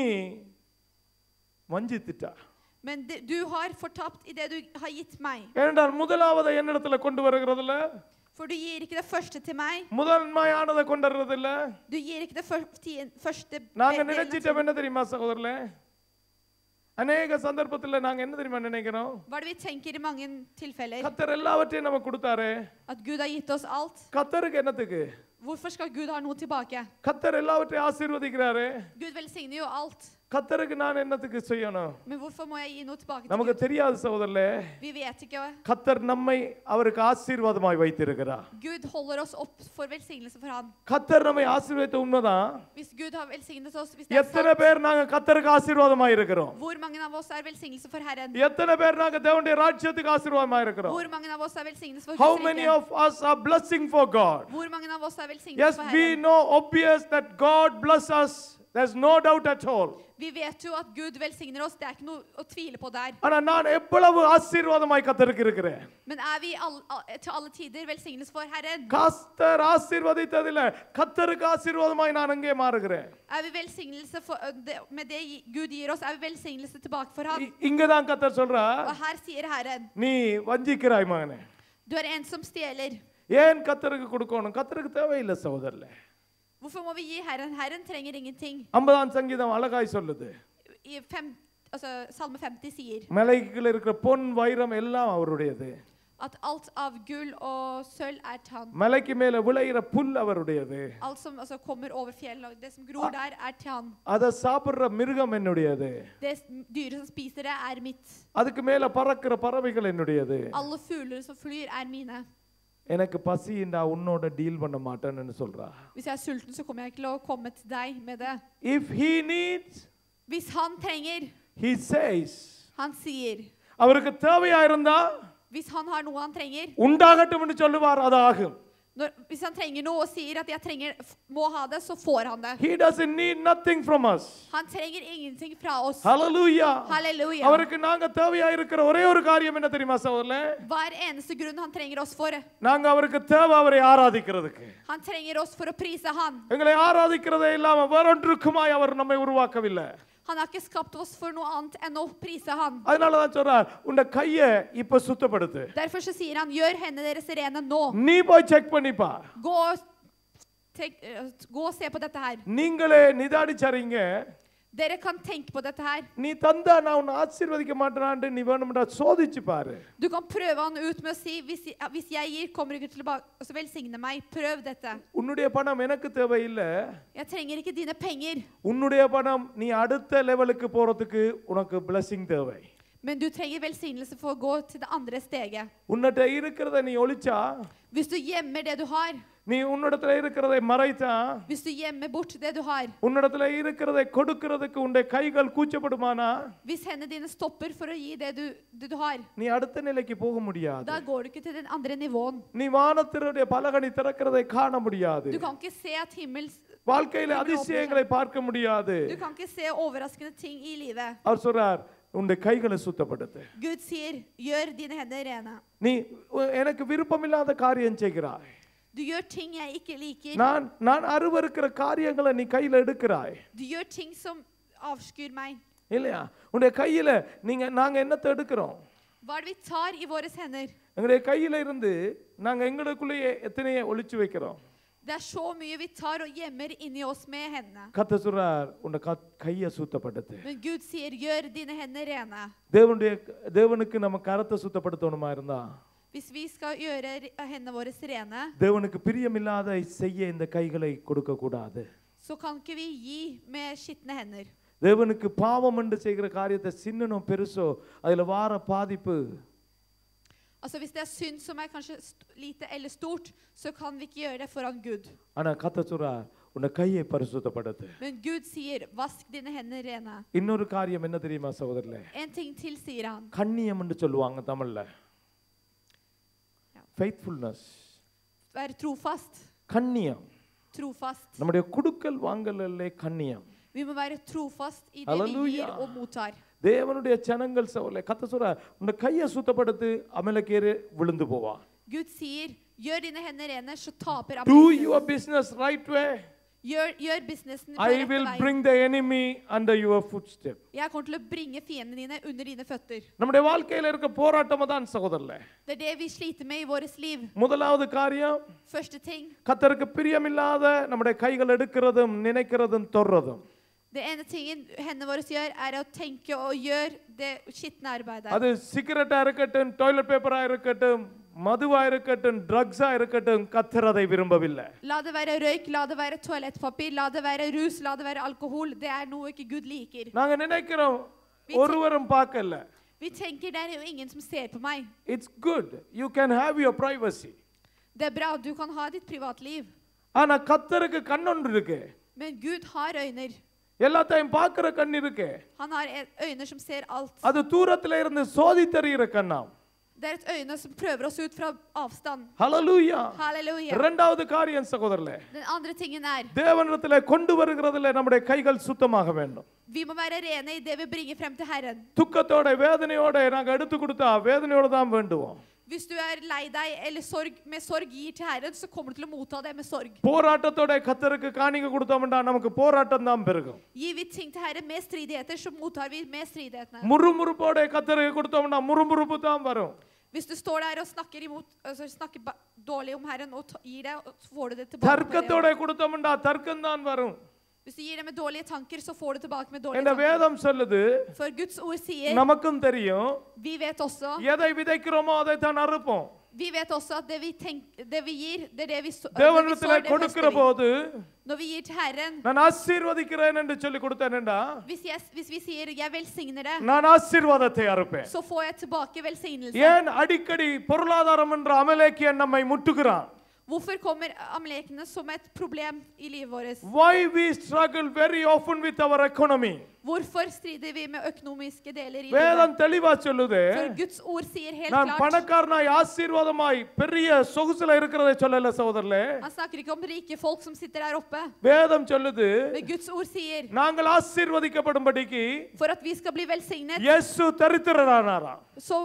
[SPEAKER 1] வஞ்சித்துட்டா
[SPEAKER 2] Men det, du har fortapt i det du har gitt meg.
[SPEAKER 1] ஏனென்றால் முதலாவதை என்னிடத்துல கொண்டு வருகிறதுல
[SPEAKER 2] For du gir ikke det første til meg.
[SPEAKER 1] முதன்மையானதை கொண்டு வர்றதில்ல
[SPEAKER 2] Du gir ikke det fyr- tien- første
[SPEAKER 1] நாங்க
[SPEAKER 2] delen av
[SPEAKER 1] நினைச்சிட்டோம் என்ன தெரியுமா சகோதரர்களே அநேக சந்தர்ப்பத்துல நாங்க என்ன தெரியுமா நினைக்கிறோம்
[SPEAKER 2] er det vi tenker i mange tilfeller?
[SPEAKER 1] கத்தர் எல்லாவற்றையும் நமக்கு கொடுத்தாரு
[SPEAKER 2] At Gud har gitt oss alt.
[SPEAKER 1] கத்தருக்கு என்னத்துக்கு
[SPEAKER 2] Hvorfor skal Gud ha noe tilbake?
[SPEAKER 1] கத்தர் எல்லாவற்றையும் ஆசீர்வதிக்கிறாரு
[SPEAKER 2] Gud velsigner jo alt.
[SPEAKER 1] கத்தருக்கு நான் என்னத்துக்கு செய்யணும்
[SPEAKER 2] Men hvorfor må jeg gi noe tilbake til
[SPEAKER 1] நமக்கு
[SPEAKER 2] Gud?
[SPEAKER 1] தெரியாது சகோதரர்களே
[SPEAKER 2] Vi vet ikke.
[SPEAKER 1] கத்தர் நம்மை அவருக்கு ஆசீர்வாதமாய் வைத்திருக்கிறார்
[SPEAKER 2] Gud holder oss opp for velsignelse for Han.
[SPEAKER 1] கத்தர் நம்மை ஆசீர்வதித்த உண்மைதான்
[SPEAKER 2] Hvis Gud har velsignet oss, hvis det er
[SPEAKER 1] எத்தனை
[SPEAKER 2] sant,
[SPEAKER 1] பேர் நாங்க கத்தருக்கு ஆசீர்வாதமாய் இருக்கிறோம்
[SPEAKER 2] hvor mange av oss er velsignelse for Herren?
[SPEAKER 1] எத்தனை பேர் நாங்க தேவனுடைய ராஜ்யத்துக்கு ஆசீர்வாதமாய் இருக்கிறோம்
[SPEAKER 2] Hvor mange av oss er velsignelse for
[SPEAKER 1] How
[SPEAKER 2] Guds
[SPEAKER 1] many
[SPEAKER 2] rike?
[SPEAKER 1] of us are blessing for God?
[SPEAKER 2] Hvor mange av oss er velsignelse
[SPEAKER 1] Yes,
[SPEAKER 2] for
[SPEAKER 1] we
[SPEAKER 2] Herren?
[SPEAKER 1] know obvious that God bless us There's no doubt at all.
[SPEAKER 2] Vi vet jo at Gud velsigner oss, det er ikke noe å tvile på der.
[SPEAKER 1] ஆனா நான் எவ்வளவு ஆசீர்வாதமாய் கத்தருக்கு இருக்கிறேன்
[SPEAKER 2] Men er vi all, til alle tider velsignes for Herren?
[SPEAKER 1] கஸ்தர் ஆசீர்வதித்ததில்ல கத்தருக்கு ஆசீர்வாதமாய் நான் அங்கே மாறுகிறேன்
[SPEAKER 2] Er vi velsignelse for, øh, med det Gud gir oss, er vi velsignelse tilbake for Han?
[SPEAKER 1] இ- இங்கதான் கத்தர் சொல்றா
[SPEAKER 2] Og her sier Herren,
[SPEAKER 1] நீ வஞ்சிக்கிறாய் மகனே
[SPEAKER 2] du er en som stjeler.
[SPEAKER 1] ஏன் கத்தருக்கு கொடுக்கணும் கத்தருக்கு தேவையில்லை சகோதரல
[SPEAKER 2] Hvorfor må vi gi Herren? Herren trenger ingenting.
[SPEAKER 1] ஐம்பதாம் சங்கீதம் அழகாய் சொல்லுது
[SPEAKER 2] I fem, altså, Salme 50 sier
[SPEAKER 1] மலைக்குள்ள இருக்கிற பொன் வைரம் எல்லாம் அவருடையது
[SPEAKER 2] at alt av gull og sølv er Han.
[SPEAKER 1] மலைக்கு மேல விளையிற புல் அவருடையது
[SPEAKER 2] Alt som altså, kommer over fjellet, og det som gror der, er Han.
[SPEAKER 1] அதை சாப்பிடுற மிருகம் என்னுடையது
[SPEAKER 2] Det s- dyret som spiser det, er mitt.
[SPEAKER 1] அதுக்கு மேல பறக்கிற பறவைகள் என்னுடையது
[SPEAKER 2] Alle fugler som flyr, er mine.
[SPEAKER 1] எனக்கு பசிண்டா உன்னோட டீல் பண்ண மாட்டேன்னு சொல்றா
[SPEAKER 2] Hvis jeg er sulten, så kommer jeg ikke til å komme til deg med det.
[SPEAKER 1] If he needs
[SPEAKER 2] Hvis han trenger,
[SPEAKER 1] he says
[SPEAKER 2] han sier.
[SPEAKER 1] அவருக்கு தேவையா இருந்தா
[SPEAKER 2] Hvis han har noe han trenger,
[SPEAKER 1] உண்டாகட்டும்னு சொல்லுவார் அது ஆகும்
[SPEAKER 2] når, hvis han trenger noe og sier at jeg trenger, må ha det, så får han det.
[SPEAKER 1] he doesn't need nothing from us
[SPEAKER 2] Han trenger ingenting fra oss.
[SPEAKER 1] hallelujah
[SPEAKER 2] Halleluja.
[SPEAKER 1] அவருக்கு நாங்க தேவையா இருக்கிற ஒரே ஒரு காரியம் என்ன தெரியுமா சகோதரே
[SPEAKER 2] Hva er eneste grunn han trenger oss for?
[SPEAKER 1] நாங்க அவருக்கு தேவை அவரை ஆராதிக்கிறதுக்கு
[SPEAKER 2] Han trenger oss for å prise han.
[SPEAKER 1] எங்களை ஆராதிக்கிறதே இல்லாம வேறொன்றுக்குமாய் அவர் நம்மை உருவாக்கவில்லை
[SPEAKER 2] Han har ikke skapt oss for noe annet enn å prise han.
[SPEAKER 1] அதனாலதான் சொல்றார் உன்னை கைய இப்ப சுத்தப்படுத்து
[SPEAKER 2] Derfor så sier han, gjør hendene deres rene nå.
[SPEAKER 1] நீ போய் check பண்ணிப்பா
[SPEAKER 2] Gå, og tenk, øh, gå og se på dette her.
[SPEAKER 1] நீங்களே நிதானிச்சறீங்க
[SPEAKER 2] Dere kan tenke på dette her.
[SPEAKER 1] நீ தந்தா நான் உன்னை ஆசீர்வதிக்க மாட்டேனான்ட்டு நீ வேணும்டா சோதிச்சு பாரு
[SPEAKER 2] Du kan prøve han ut med å si, hvis jeg, ja, hvis jeg gir, kommer du ikke tilbake, og så velsigne meg. Prøv dette.
[SPEAKER 1] உன்னுடைய பணம் எனக்கு தேவையில்லை
[SPEAKER 2] Jeg trenger ikke dine penger,
[SPEAKER 1] உன்னுடைய பணம் நீ அடுத்த லெவலுக்கு போறதுக்கு உனக்கு blessing தேவை
[SPEAKER 2] men du trenger velsignelse for å gå til det andre steget.
[SPEAKER 1] உன்னிட்ட இருக்கிறத நீ ஒளிச்சா
[SPEAKER 2] Hvis du gjemmer det du har,
[SPEAKER 1] நீ உன்னிடத்துல இருக்கிறதை மறைத்தா
[SPEAKER 2] hvis du gjemmer bort det du har,
[SPEAKER 1] உன்னிடத்துல இருக்கிறதை கொடுக்கிறதுக்கு உன்னுடைய கைகள் கூச்சப்படுமானா
[SPEAKER 2] hvis hendene dine stopper for å gi det du, det du har,
[SPEAKER 1] நீ அடுத்த நிலைக்கு போக முடியாது
[SPEAKER 2] da går du ikke til den andre nivåen.
[SPEAKER 1] நீ வானத்தினுடைய பலகனி திறக்கிறதை காண முடியாது
[SPEAKER 2] Du kan ikke se at himmels...
[SPEAKER 1] வாழ்க்கையில அதிசயங்களை பார்க்க முடியாது
[SPEAKER 2] Du kan ikke se overraskende ting i livet.
[SPEAKER 1] அவர் சொல்றார் உன்னுடைய கைகளை சுத்தப்படுத்து
[SPEAKER 2] Gud sier, gjør dine hender rene.
[SPEAKER 1] நீ உ- எனக்கு விருப்பமில்லாத காரியம் செய்கிறாய்
[SPEAKER 2] Du gjør ting jeg ikke liker.
[SPEAKER 1] நான் நான் அருவருக்கிற காரியங்களை நீ கையில எடுக்கிறாய்
[SPEAKER 2] Du gjør ting som avskyr meg.
[SPEAKER 1] இல்லையா உன்னுடைய கையில நீங்க நாங்க என்னத்தை எடுக்கிறோம்
[SPEAKER 2] Hva er vi tar i våre hender?
[SPEAKER 1] எங்களுடைய கையில இருந்து நாங்க எங்களுக்குள்ளேயே எத்தனைய ஒளிச்சு வைக்கிறோம்
[SPEAKER 2] Det er så mye vi tar og gjemmer inni oss med hendene.
[SPEAKER 1] சொல்றார் உன்னை க- கையை சுத்தப்படுத்து
[SPEAKER 2] Men Gud sier, gjør dine hender rene.
[SPEAKER 1] தேவனுடைய தேவனுக்கு நம்ம கரத்தை சுத்தப்படுத்தணுமா இருந்தா
[SPEAKER 2] Hvis vi skal gjøre re- hendene våre rene,
[SPEAKER 1] தேவனுக்கு பிரியமில்லாத செய்ய இந்த கைகளை கொடுக்க கூடாது
[SPEAKER 2] så kan ikke vi gi med skitne hender.
[SPEAKER 1] தேவனுக்கு பாவம் என்று செய்கிற காரியத்தை சின்னனோ பெருசோ அதுல வார பாதிப்பு
[SPEAKER 2] Altså Hvis det er synd som er kanskje st lite eller stort, så kan vi ikke gjøre det foran Gud.
[SPEAKER 1] ஆனா கத்த சொல்றார் உன்னை கையை பரிசுத்தப்படுத்து
[SPEAKER 2] Men Gud sier, vask dine hender rene.
[SPEAKER 1] இன்னொரு காரியம் என்ன தெரியுமா சகோதரர்களே
[SPEAKER 2] En ting til, sier han.
[SPEAKER 1] கண்ணியம் என்று சொல்லுவாங்க தமிழ்ல. Faithfulness
[SPEAKER 2] Vær trofast.
[SPEAKER 1] கண்ணியம்
[SPEAKER 2] Trofast.
[SPEAKER 1] நம்முடைய குடுக்கல் வாங்கலே கண்ணியம்
[SPEAKER 2] Vi må være trofast i det vi gir og mottar.
[SPEAKER 1] தேவனுடைய ஜனங்கள் சோல கத்த சொல்ற உன்னை கையை சுத்தப்படுத்து அமலக்கேறு விழுந்து போவா
[SPEAKER 2] Gud sier, gjør dine hender rene, så taper
[SPEAKER 1] Do your business right way.
[SPEAKER 2] Gjør, gjør businessen på
[SPEAKER 1] I
[SPEAKER 2] rette
[SPEAKER 1] will
[SPEAKER 2] vei.
[SPEAKER 1] bring the enemy under your footstep.
[SPEAKER 2] Jeg kommer til å bringe fiendene dine under dine føtter.
[SPEAKER 1] நம்முடைய வாழ்க்கையில இருக்க போராட்டம் தான் சகோதரர்களே
[SPEAKER 2] Det er det vi sliter med i vårt liv.
[SPEAKER 1] முதலாவது காரியம்
[SPEAKER 2] Første ting,
[SPEAKER 1] கத்தருக்கு பிரியமில்லாத நம்முடைய கைகள் எடுக்கிறதும் நினைக்கிறதும் தொடுறதும்
[SPEAKER 2] det ene tingen hendene våre gjør, er å tenke og gjøre det skitne arbeidet.
[SPEAKER 1] அது சிகரெட்டா இருக்கட்டும் டாய்லெட் பேப்பரா இருக்கட்டும் மதுவா இருக்கட்டும் ட்ரக்ஸா இருக்கட்டும் கத்தர் அதை விரும்பவில்லை
[SPEAKER 2] La det være røyk, la det være toalettpapir, la det være rus, la det være alkohol. Det er noe ikke Gud liker.
[SPEAKER 1] நாங்க நினைக்கிறோம் ஒருவரும் பார்க்கல
[SPEAKER 2] Vi tenker det er jo ingen som ser på meg.
[SPEAKER 1] It's good you can have your privacy
[SPEAKER 2] Det er bra, du kan ha ditt privatliv.
[SPEAKER 1] ஆனா கத்தருக்கு கண்ணொன்று இருக்கு
[SPEAKER 2] Men Gud har øyner.
[SPEAKER 1] எல்லாத்தையும் பார்க்கிற கண் இருக்கு
[SPEAKER 2] Han har e- øyner som ser alt.
[SPEAKER 1] அது தூரத்துல இருந்து சோதி தெரிகிற கண்ணாம்
[SPEAKER 2] Det er et øyne som prøver oss ut fra avstand.
[SPEAKER 1] ஹalleluya
[SPEAKER 2] Halleluja.
[SPEAKER 1] இரண்டாவது காரியம் சகோதரர்களே
[SPEAKER 2] Den andre tingen er
[SPEAKER 1] தேவனிடத்திலே கொண்டு வருகிறதுல நம்முடைய கைகள் சுத்தமாக வேண்டும்
[SPEAKER 2] vi må være rene i det vi bringer frem til Herren.
[SPEAKER 1] துக்கத்தோட வேதனையோட நாங்க எடுத்து கொடுத்தா வேதனையோட தான் வேண்டுவோம்
[SPEAKER 2] Hvis du er lei deg eller sorg, med sorg gir til Herren, så kommer du til å motta det med sorg.
[SPEAKER 1] போராட்டத்தோட கத்தருக்கு காணிக்க கொடுத்தோம்னா நமக்கு போராட்டம் தான் பெருகும்
[SPEAKER 2] Gir vi ting til Herren med stridigheter, så mottar vi med stridighetene.
[SPEAKER 1] முறுமுறுப்போட கத்தருக்கு கொடுத்தோம்னா முறுமுறுப்பு தான் வரும்
[SPEAKER 2] Hvis du står der og snakker, imot, altså snakker ba- dårlig om Herren og ta- gir det, så får du det tilbake. Med
[SPEAKER 1] தர்க்கத்தோட
[SPEAKER 2] det.
[SPEAKER 1] கொடுத்தோம்னா தர்க்கம் தான் வரும்
[SPEAKER 2] Hvis du gir det med dårlige tanker, så får du tilbake med dårlige
[SPEAKER 1] என்ற
[SPEAKER 2] tanker.
[SPEAKER 1] வேதம் சொல்லுது
[SPEAKER 2] For Guds ord sier,
[SPEAKER 1] நமக்கும் தெரியும்
[SPEAKER 2] vi vet også,
[SPEAKER 1] எதை விதைக்கிறோமோ அதை தான் அறுப்போம்
[SPEAKER 2] vi vet også at det vi, tenk, det vi gir, det er det vi, så,
[SPEAKER 1] தேவனிடத்துல கொடுக்கிற. போது
[SPEAKER 2] Når vi gir til Herren,
[SPEAKER 1] நான் ஆசீர்வதிக்கிறேன் என்று சொல்லி கொடுத்தேன்டா
[SPEAKER 2] hvis, jeg, hvis vi sier 'jeg velsigner det',
[SPEAKER 1] நான் ஆசீர்வாதத்தை அறுப்பேன்
[SPEAKER 2] så får jeg tilbake velsignelse.
[SPEAKER 1] ஏன் அடிக்கடி பொருளாதாரம் என்ற அமலேக்கியன் நம்மை முட்டுகிறான்
[SPEAKER 2] Hvorfor kommer amlekene som et problem i livet vårt?
[SPEAKER 1] why we struggle very often with our economy
[SPEAKER 2] Hvorfor strider vi med økonomiske deler i livet?
[SPEAKER 1] வேதம் தெளிவா சொல்லுது
[SPEAKER 2] For Guds ord sier helt
[SPEAKER 1] நான்
[SPEAKER 2] klart
[SPEAKER 1] பணக்காரனாய் ஆசீர்வாதமாய் பெரிய சொகுசுல இருக்கிறதை சொல்லல சகோதரர்களே
[SPEAKER 2] Han snakker ikke om rike folk som sitter der oppe.
[SPEAKER 1] வேதம் சொல்லுது
[SPEAKER 2] Men Guds ord sier
[SPEAKER 1] நாங்கள் ஆசீர்வதிக்கப்படும்படிக்கு
[SPEAKER 2] for at vi skal bli velsignet,
[SPEAKER 1] இயேசு தரித்திரரானாரா
[SPEAKER 2] så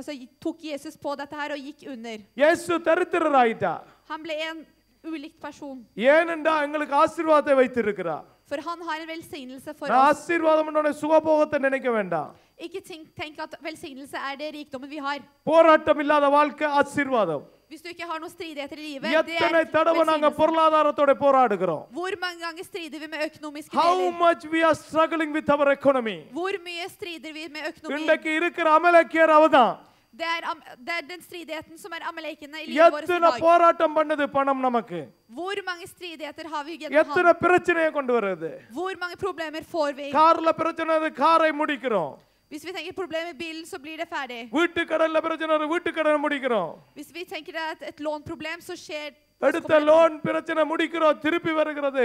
[SPEAKER 2] øh, altså, tok Jesus på dette her og gikk under.
[SPEAKER 1] இயேசு தரித்திரராயிட்டா
[SPEAKER 2] Han ble en ulikt person.
[SPEAKER 1] ஏனென்றா எங்களுக்கு ஆசீர்வாதத்தை வைத்திருக்கிறார்
[SPEAKER 2] For han har en velsignelse for
[SPEAKER 1] நான்
[SPEAKER 2] oss.
[SPEAKER 1] ஆசீர்வாதம் சுகபோகத்தை நினைக்க வேண்டாம்
[SPEAKER 2] Ikke tenk, tenk at velsignelse er det rikdommen vi har.
[SPEAKER 1] போராட்டம் இல்லாத வாழ்க்கை ஆசீர்வாதம்
[SPEAKER 2] Hvis du ikke har noen stridigheter i livet, det
[SPEAKER 1] எத்தனை
[SPEAKER 2] er
[SPEAKER 1] தடவை நாங்க
[SPEAKER 2] velsignelse.
[SPEAKER 1] பொருளாதாரத்தோட போராடுகிறோம்
[SPEAKER 2] Hvor mange ganger strider vi med økonomiske
[SPEAKER 1] how
[SPEAKER 2] deler?
[SPEAKER 1] much we are struggling with our economy
[SPEAKER 2] Hvor mye strider vi med økonomi?
[SPEAKER 1] இன்றைக்கு இருக்கிற அமலக்கியர் அவதான்
[SPEAKER 2] Det er, det er den stridigheten som er amalekene i livet vårt i
[SPEAKER 1] எத்தனை
[SPEAKER 2] dag.
[SPEAKER 1] போராட்டம் பண்ணது பணம் நமக்கு
[SPEAKER 2] Hvor mange stridigheter har vi gjennom
[SPEAKER 1] எத்தனை
[SPEAKER 2] ham?
[SPEAKER 1] பிரச்சனையை கொண்டு வருது
[SPEAKER 2] Hvor mange problemer får vi?
[SPEAKER 1] கார்ல பிரச்சனை அது காரை முடிக்கிறோம்
[SPEAKER 2] Hvis vi tenker problem i bilen, så blir det ferdig.
[SPEAKER 1] வீட்டு கடன்ல பிரச்சனை அது வீட்டு கடனை முடிக்கிறோம்
[SPEAKER 2] Hvis vi tenker det er et, et lånproblem, så skjer
[SPEAKER 1] எடுத்த லோன் பிரச்சனை முடிக்கிறோம் திருப்பி வருகிறது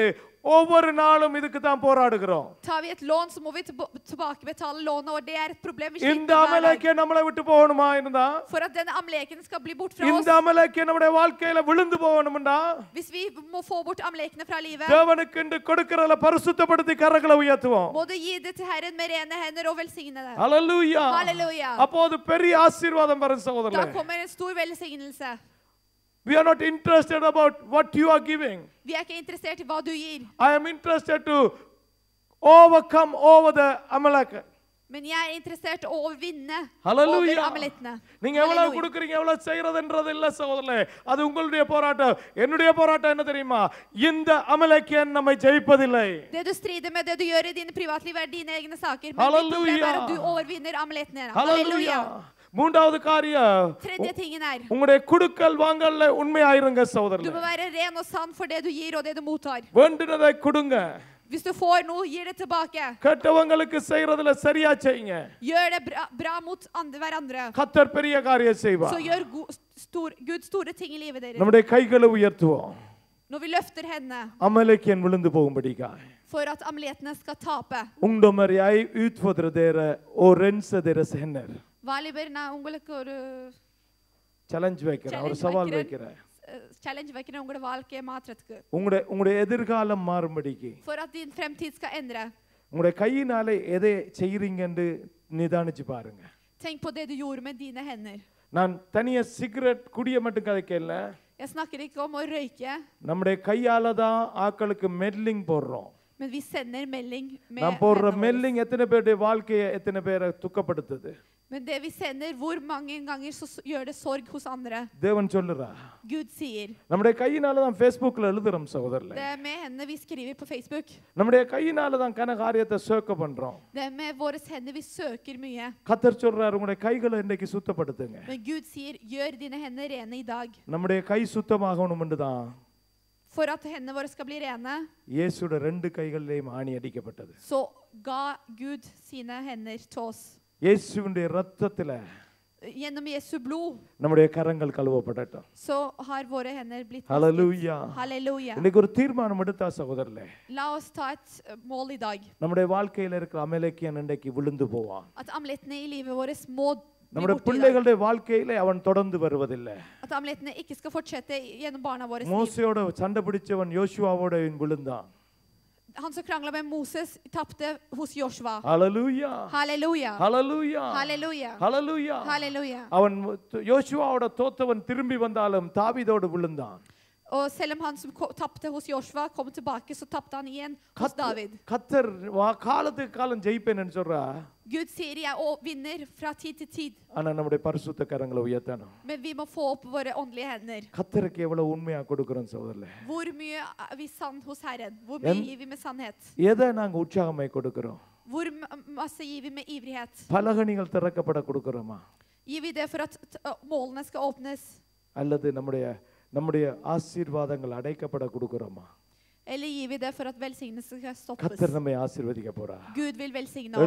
[SPEAKER 1] ஒவ்வொரு நாளும் இதுக்கு தான் போராடுகிறோம்
[SPEAKER 2] Tar vi et lån, så må vi tilba- tilbakebetale lånet, og det er et problem vi
[SPEAKER 1] இந்த. அமலேக்கிய நம்மளை விட்டு போகணுமா இருந்தா
[SPEAKER 2] at denne amleken skal bli bort fra
[SPEAKER 1] இந்த
[SPEAKER 2] oss,
[SPEAKER 1] அமலேக்கிய நம்முடைய வாழ்க்கையில விழுந்து போகணும்டா
[SPEAKER 2] hvis vi må få bort amlekene fra livet,
[SPEAKER 1] தேவனுக்கு என்று கொடுக்கிறதுல பரிசுத்தப்படுத்தி கரங்களை உயர்த்துவோம்
[SPEAKER 2] det til Herren med rene hender og velsigne det.
[SPEAKER 1] ஹalleluya
[SPEAKER 2] Halleluja.
[SPEAKER 1] அப்போது பெரிய ஆசீர்வாதம் வரும் சகோதரர்களே
[SPEAKER 2] kommer en stor velsignelse.
[SPEAKER 1] we are not interested about what you are giving
[SPEAKER 2] Vi er ikke interessert i hva du gir,
[SPEAKER 1] i am interested to overcome over the amalek
[SPEAKER 2] men jeg er interessert i å vinne
[SPEAKER 1] Halleluja.
[SPEAKER 2] over amalettene.
[SPEAKER 1] நீங்க எவ்வளவு கொடுக்குறீங்க எவ்வளவு செய்யறதுன்றது இல்ல சகோதரர்களே அது உங்களுடைய போராட்டம் என்னுடைய போராட்டம் என்ன தெரியுமா இந்த அமலேக்கியன் நம்மை ஜெயிப்பதில்லை
[SPEAKER 2] Det du strider med, det du gjør i dine privatliv, er dine egne saker. Men
[SPEAKER 1] Halleluja.
[SPEAKER 2] ditt problem er at du overvinner amalettene.
[SPEAKER 1] Hallelujah
[SPEAKER 2] Halleluja.
[SPEAKER 1] மூன்றாவது காரியம்
[SPEAKER 2] er
[SPEAKER 1] உங்களுடைய குடுக்கல் வாங்கல்ல உண்மையாயிருங்க
[SPEAKER 2] du
[SPEAKER 1] சகோதரர்களே
[SPEAKER 2] må være ren og sann for det du gir og det du mottar.
[SPEAKER 1] வேண்டினதை கொடுங்க
[SPEAKER 2] Hvis du får noe, gi det tilbake.
[SPEAKER 1] கெட்டவங்களுக்கு செய்யறதுல சரியா செய்யுங்க
[SPEAKER 2] Gjør det bra, bra mot andre, hverandre.
[SPEAKER 1] கத்தர் பெரிய காரியம்
[SPEAKER 2] Så
[SPEAKER 1] செய்வார்
[SPEAKER 2] gjør go, stor, Gud store ting i livet deres.
[SPEAKER 1] நம்முடைய கைகளை உயர்த்துவோம்
[SPEAKER 2] Når vi løfter hendene
[SPEAKER 1] அமலேக்கியன் விழுந்து போகும்படிக்கா
[SPEAKER 2] for at amalettene skal tape.
[SPEAKER 1] ungdomar jeg utfordrer dere og rense deres hender
[SPEAKER 2] Valiber, nei, ungelekker,
[SPEAKER 1] challenge வைக்கிறேன் ஒரு சவால் வைக்கிறேன்
[SPEAKER 2] challenge vekker ungle valke matretke.
[SPEAKER 1] உங்களுடைய உங்களுடைய எதிர்காலம் மாறும்படிக்கு
[SPEAKER 2] For at din fremtid skal endre.
[SPEAKER 1] உங்களுடைய கையினாலே எதை செய்கிறீங்கன்னு நிதானிச்சு பாருங்க
[SPEAKER 2] Tenk på det du gjorde med hender.
[SPEAKER 1] நான் தனியா சிகரெட் குடிய மட்டும் கதைக்கல
[SPEAKER 2] Jeg snakker ikke om å røyke,
[SPEAKER 1] நம்முடைய கையால தான் ஆக்களுக்கு மெல்லிங் போடுறோம்
[SPEAKER 2] men vi sender melding med
[SPEAKER 1] நான் போடுற. மெல்லிங் எத்தனை பேருடைய வாழ்க்கையை எத்தனை பேரை துக்கப்படுத்துது
[SPEAKER 2] Men det vi sender, hvor mange ganger så gjør det sorg hos andre.
[SPEAKER 1] தேவன் சொல்லுறா
[SPEAKER 2] Gud sier.
[SPEAKER 1] நம்முடைய கையினால தான் ஃபேஸ்புக்கில் எழுதுறோம் சகோதரர்களே
[SPEAKER 2] Det er med hendene vi skriver på Facebook.
[SPEAKER 1] நம்முடைய கையினால தான் கன காரியத்தை சேர்க்க பண்றோம்
[SPEAKER 2] Det er med våre hender vi søker mye.
[SPEAKER 1] கத்தர் சொல்றாரு உங்களுடைய கைகளை இன்னைக்கு சுத்தப்படுத்துங்க
[SPEAKER 2] Men Gud sier, gjør dine hender rene i dag.
[SPEAKER 1] நம்முடைய கை சுத்தமாகணும்னு தான்
[SPEAKER 2] For at hendene våre skal bli rene,
[SPEAKER 1] இயேசுட ரெண்டு
[SPEAKER 2] så ga Gud sine hender til oss.
[SPEAKER 1] இயேசுடைய ரத்தத்துல
[SPEAKER 2] gjennom Jesu blod,
[SPEAKER 1] நம்முடைய கரங்கள் கழுவப்படட்டும்
[SPEAKER 2] så har våre hender blitt vasket.
[SPEAKER 1] ஹalleluya
[SPEAKER 2] Halleluja.
[SPEAKER 1] இன்னைக்கு ஒரு தீர்மானம் எடுத்தா சகோதரர்களே
[SPEAKER 2] La oss ta et eh, mål i dag.
[SPEAKER 1] நம்முடைய வாழ்க்கையில இருக்கிற அமலேக்கியன் இன்றைக்கு விழுந்து போவான்
[SPEAKER 2] At amlettene i livet vårt må bli
[SPEAKER 1] நம்முடைய. பிள்ளைகளுடைய வாழ்க்கையில அவன் தொடர்ந்து வருவதில்லை. மோசையோட சண்டை பிடிச்சவன் யோசுவாவோட விழுந்தான்
[SPEAKER 2] Han som krangla med Moses, tapte hos Joshua.
[SPEAKER 1] ஹalleluya
[SPEAKER 2] Halleluja.
[SPEAKER 1] ஹalleluya
[SPEAKER 2] Halleluja.
[SPEAKER 1] ஹalleluya
[SPEAKER 2] Halleluja.
[SPEAKER 1] அவன் யோசுவாவோட தோத்தவன் திரும்பி வந்தாலும் தாவீதோடு விழுந்தான்
[SPEAKER 2] Og selv om han som ko- tapte hos Joshua, kom tilbake, så tapte han igjen hos David.
[SPEAKER 1] கத்தர் வா- காலத்துக்கு காலம் ஜெயிப்பேன்னு சொல்றா
[SPEAKER 2] Gud sier 'jeg å- vinner fra tid til tid',
[SPEAKER 1] ஆனா நம்முடைய பரிசுத்த கரங்களை உயர்த்தணும்
[SPEAKER 2] men vi må få opp våre åndelige hender.
[SPEAKER 1] கத்தருக்கு எவ்வளவு உண்மையா கொடுக்கிறோம் சகோதரர்களே
[SPEAKER 2] Hvor mye er vi sann hos Herren? Hvor
[SPEAKER 1] En-
[SPEAKER 2] mye gir vi med sannhet?
[SPEAKER 1] எதை நாங்க உற்சாகமாய் கொடுக்கிறோம்
[SPEAKER 2] Hvor m- masse gir vi med ivrighet?
[SPEAKER 1] பலகணிகள் திறக்கப்பட கொடுக்கிறோமா
[SPEAKER 2] Gir vi det for at t- å, målene skal åpnes?
[SPEAKER 1] அல்லது நம்முடைய நம்முடைய ஆசீர்வாதங்கள் அடைக்கப்பட கொடுக்கிறோமா
[SPEAKER 2] Eller gir vi det for at velsignelsen skal stoppes? Gud vil velsigne oss.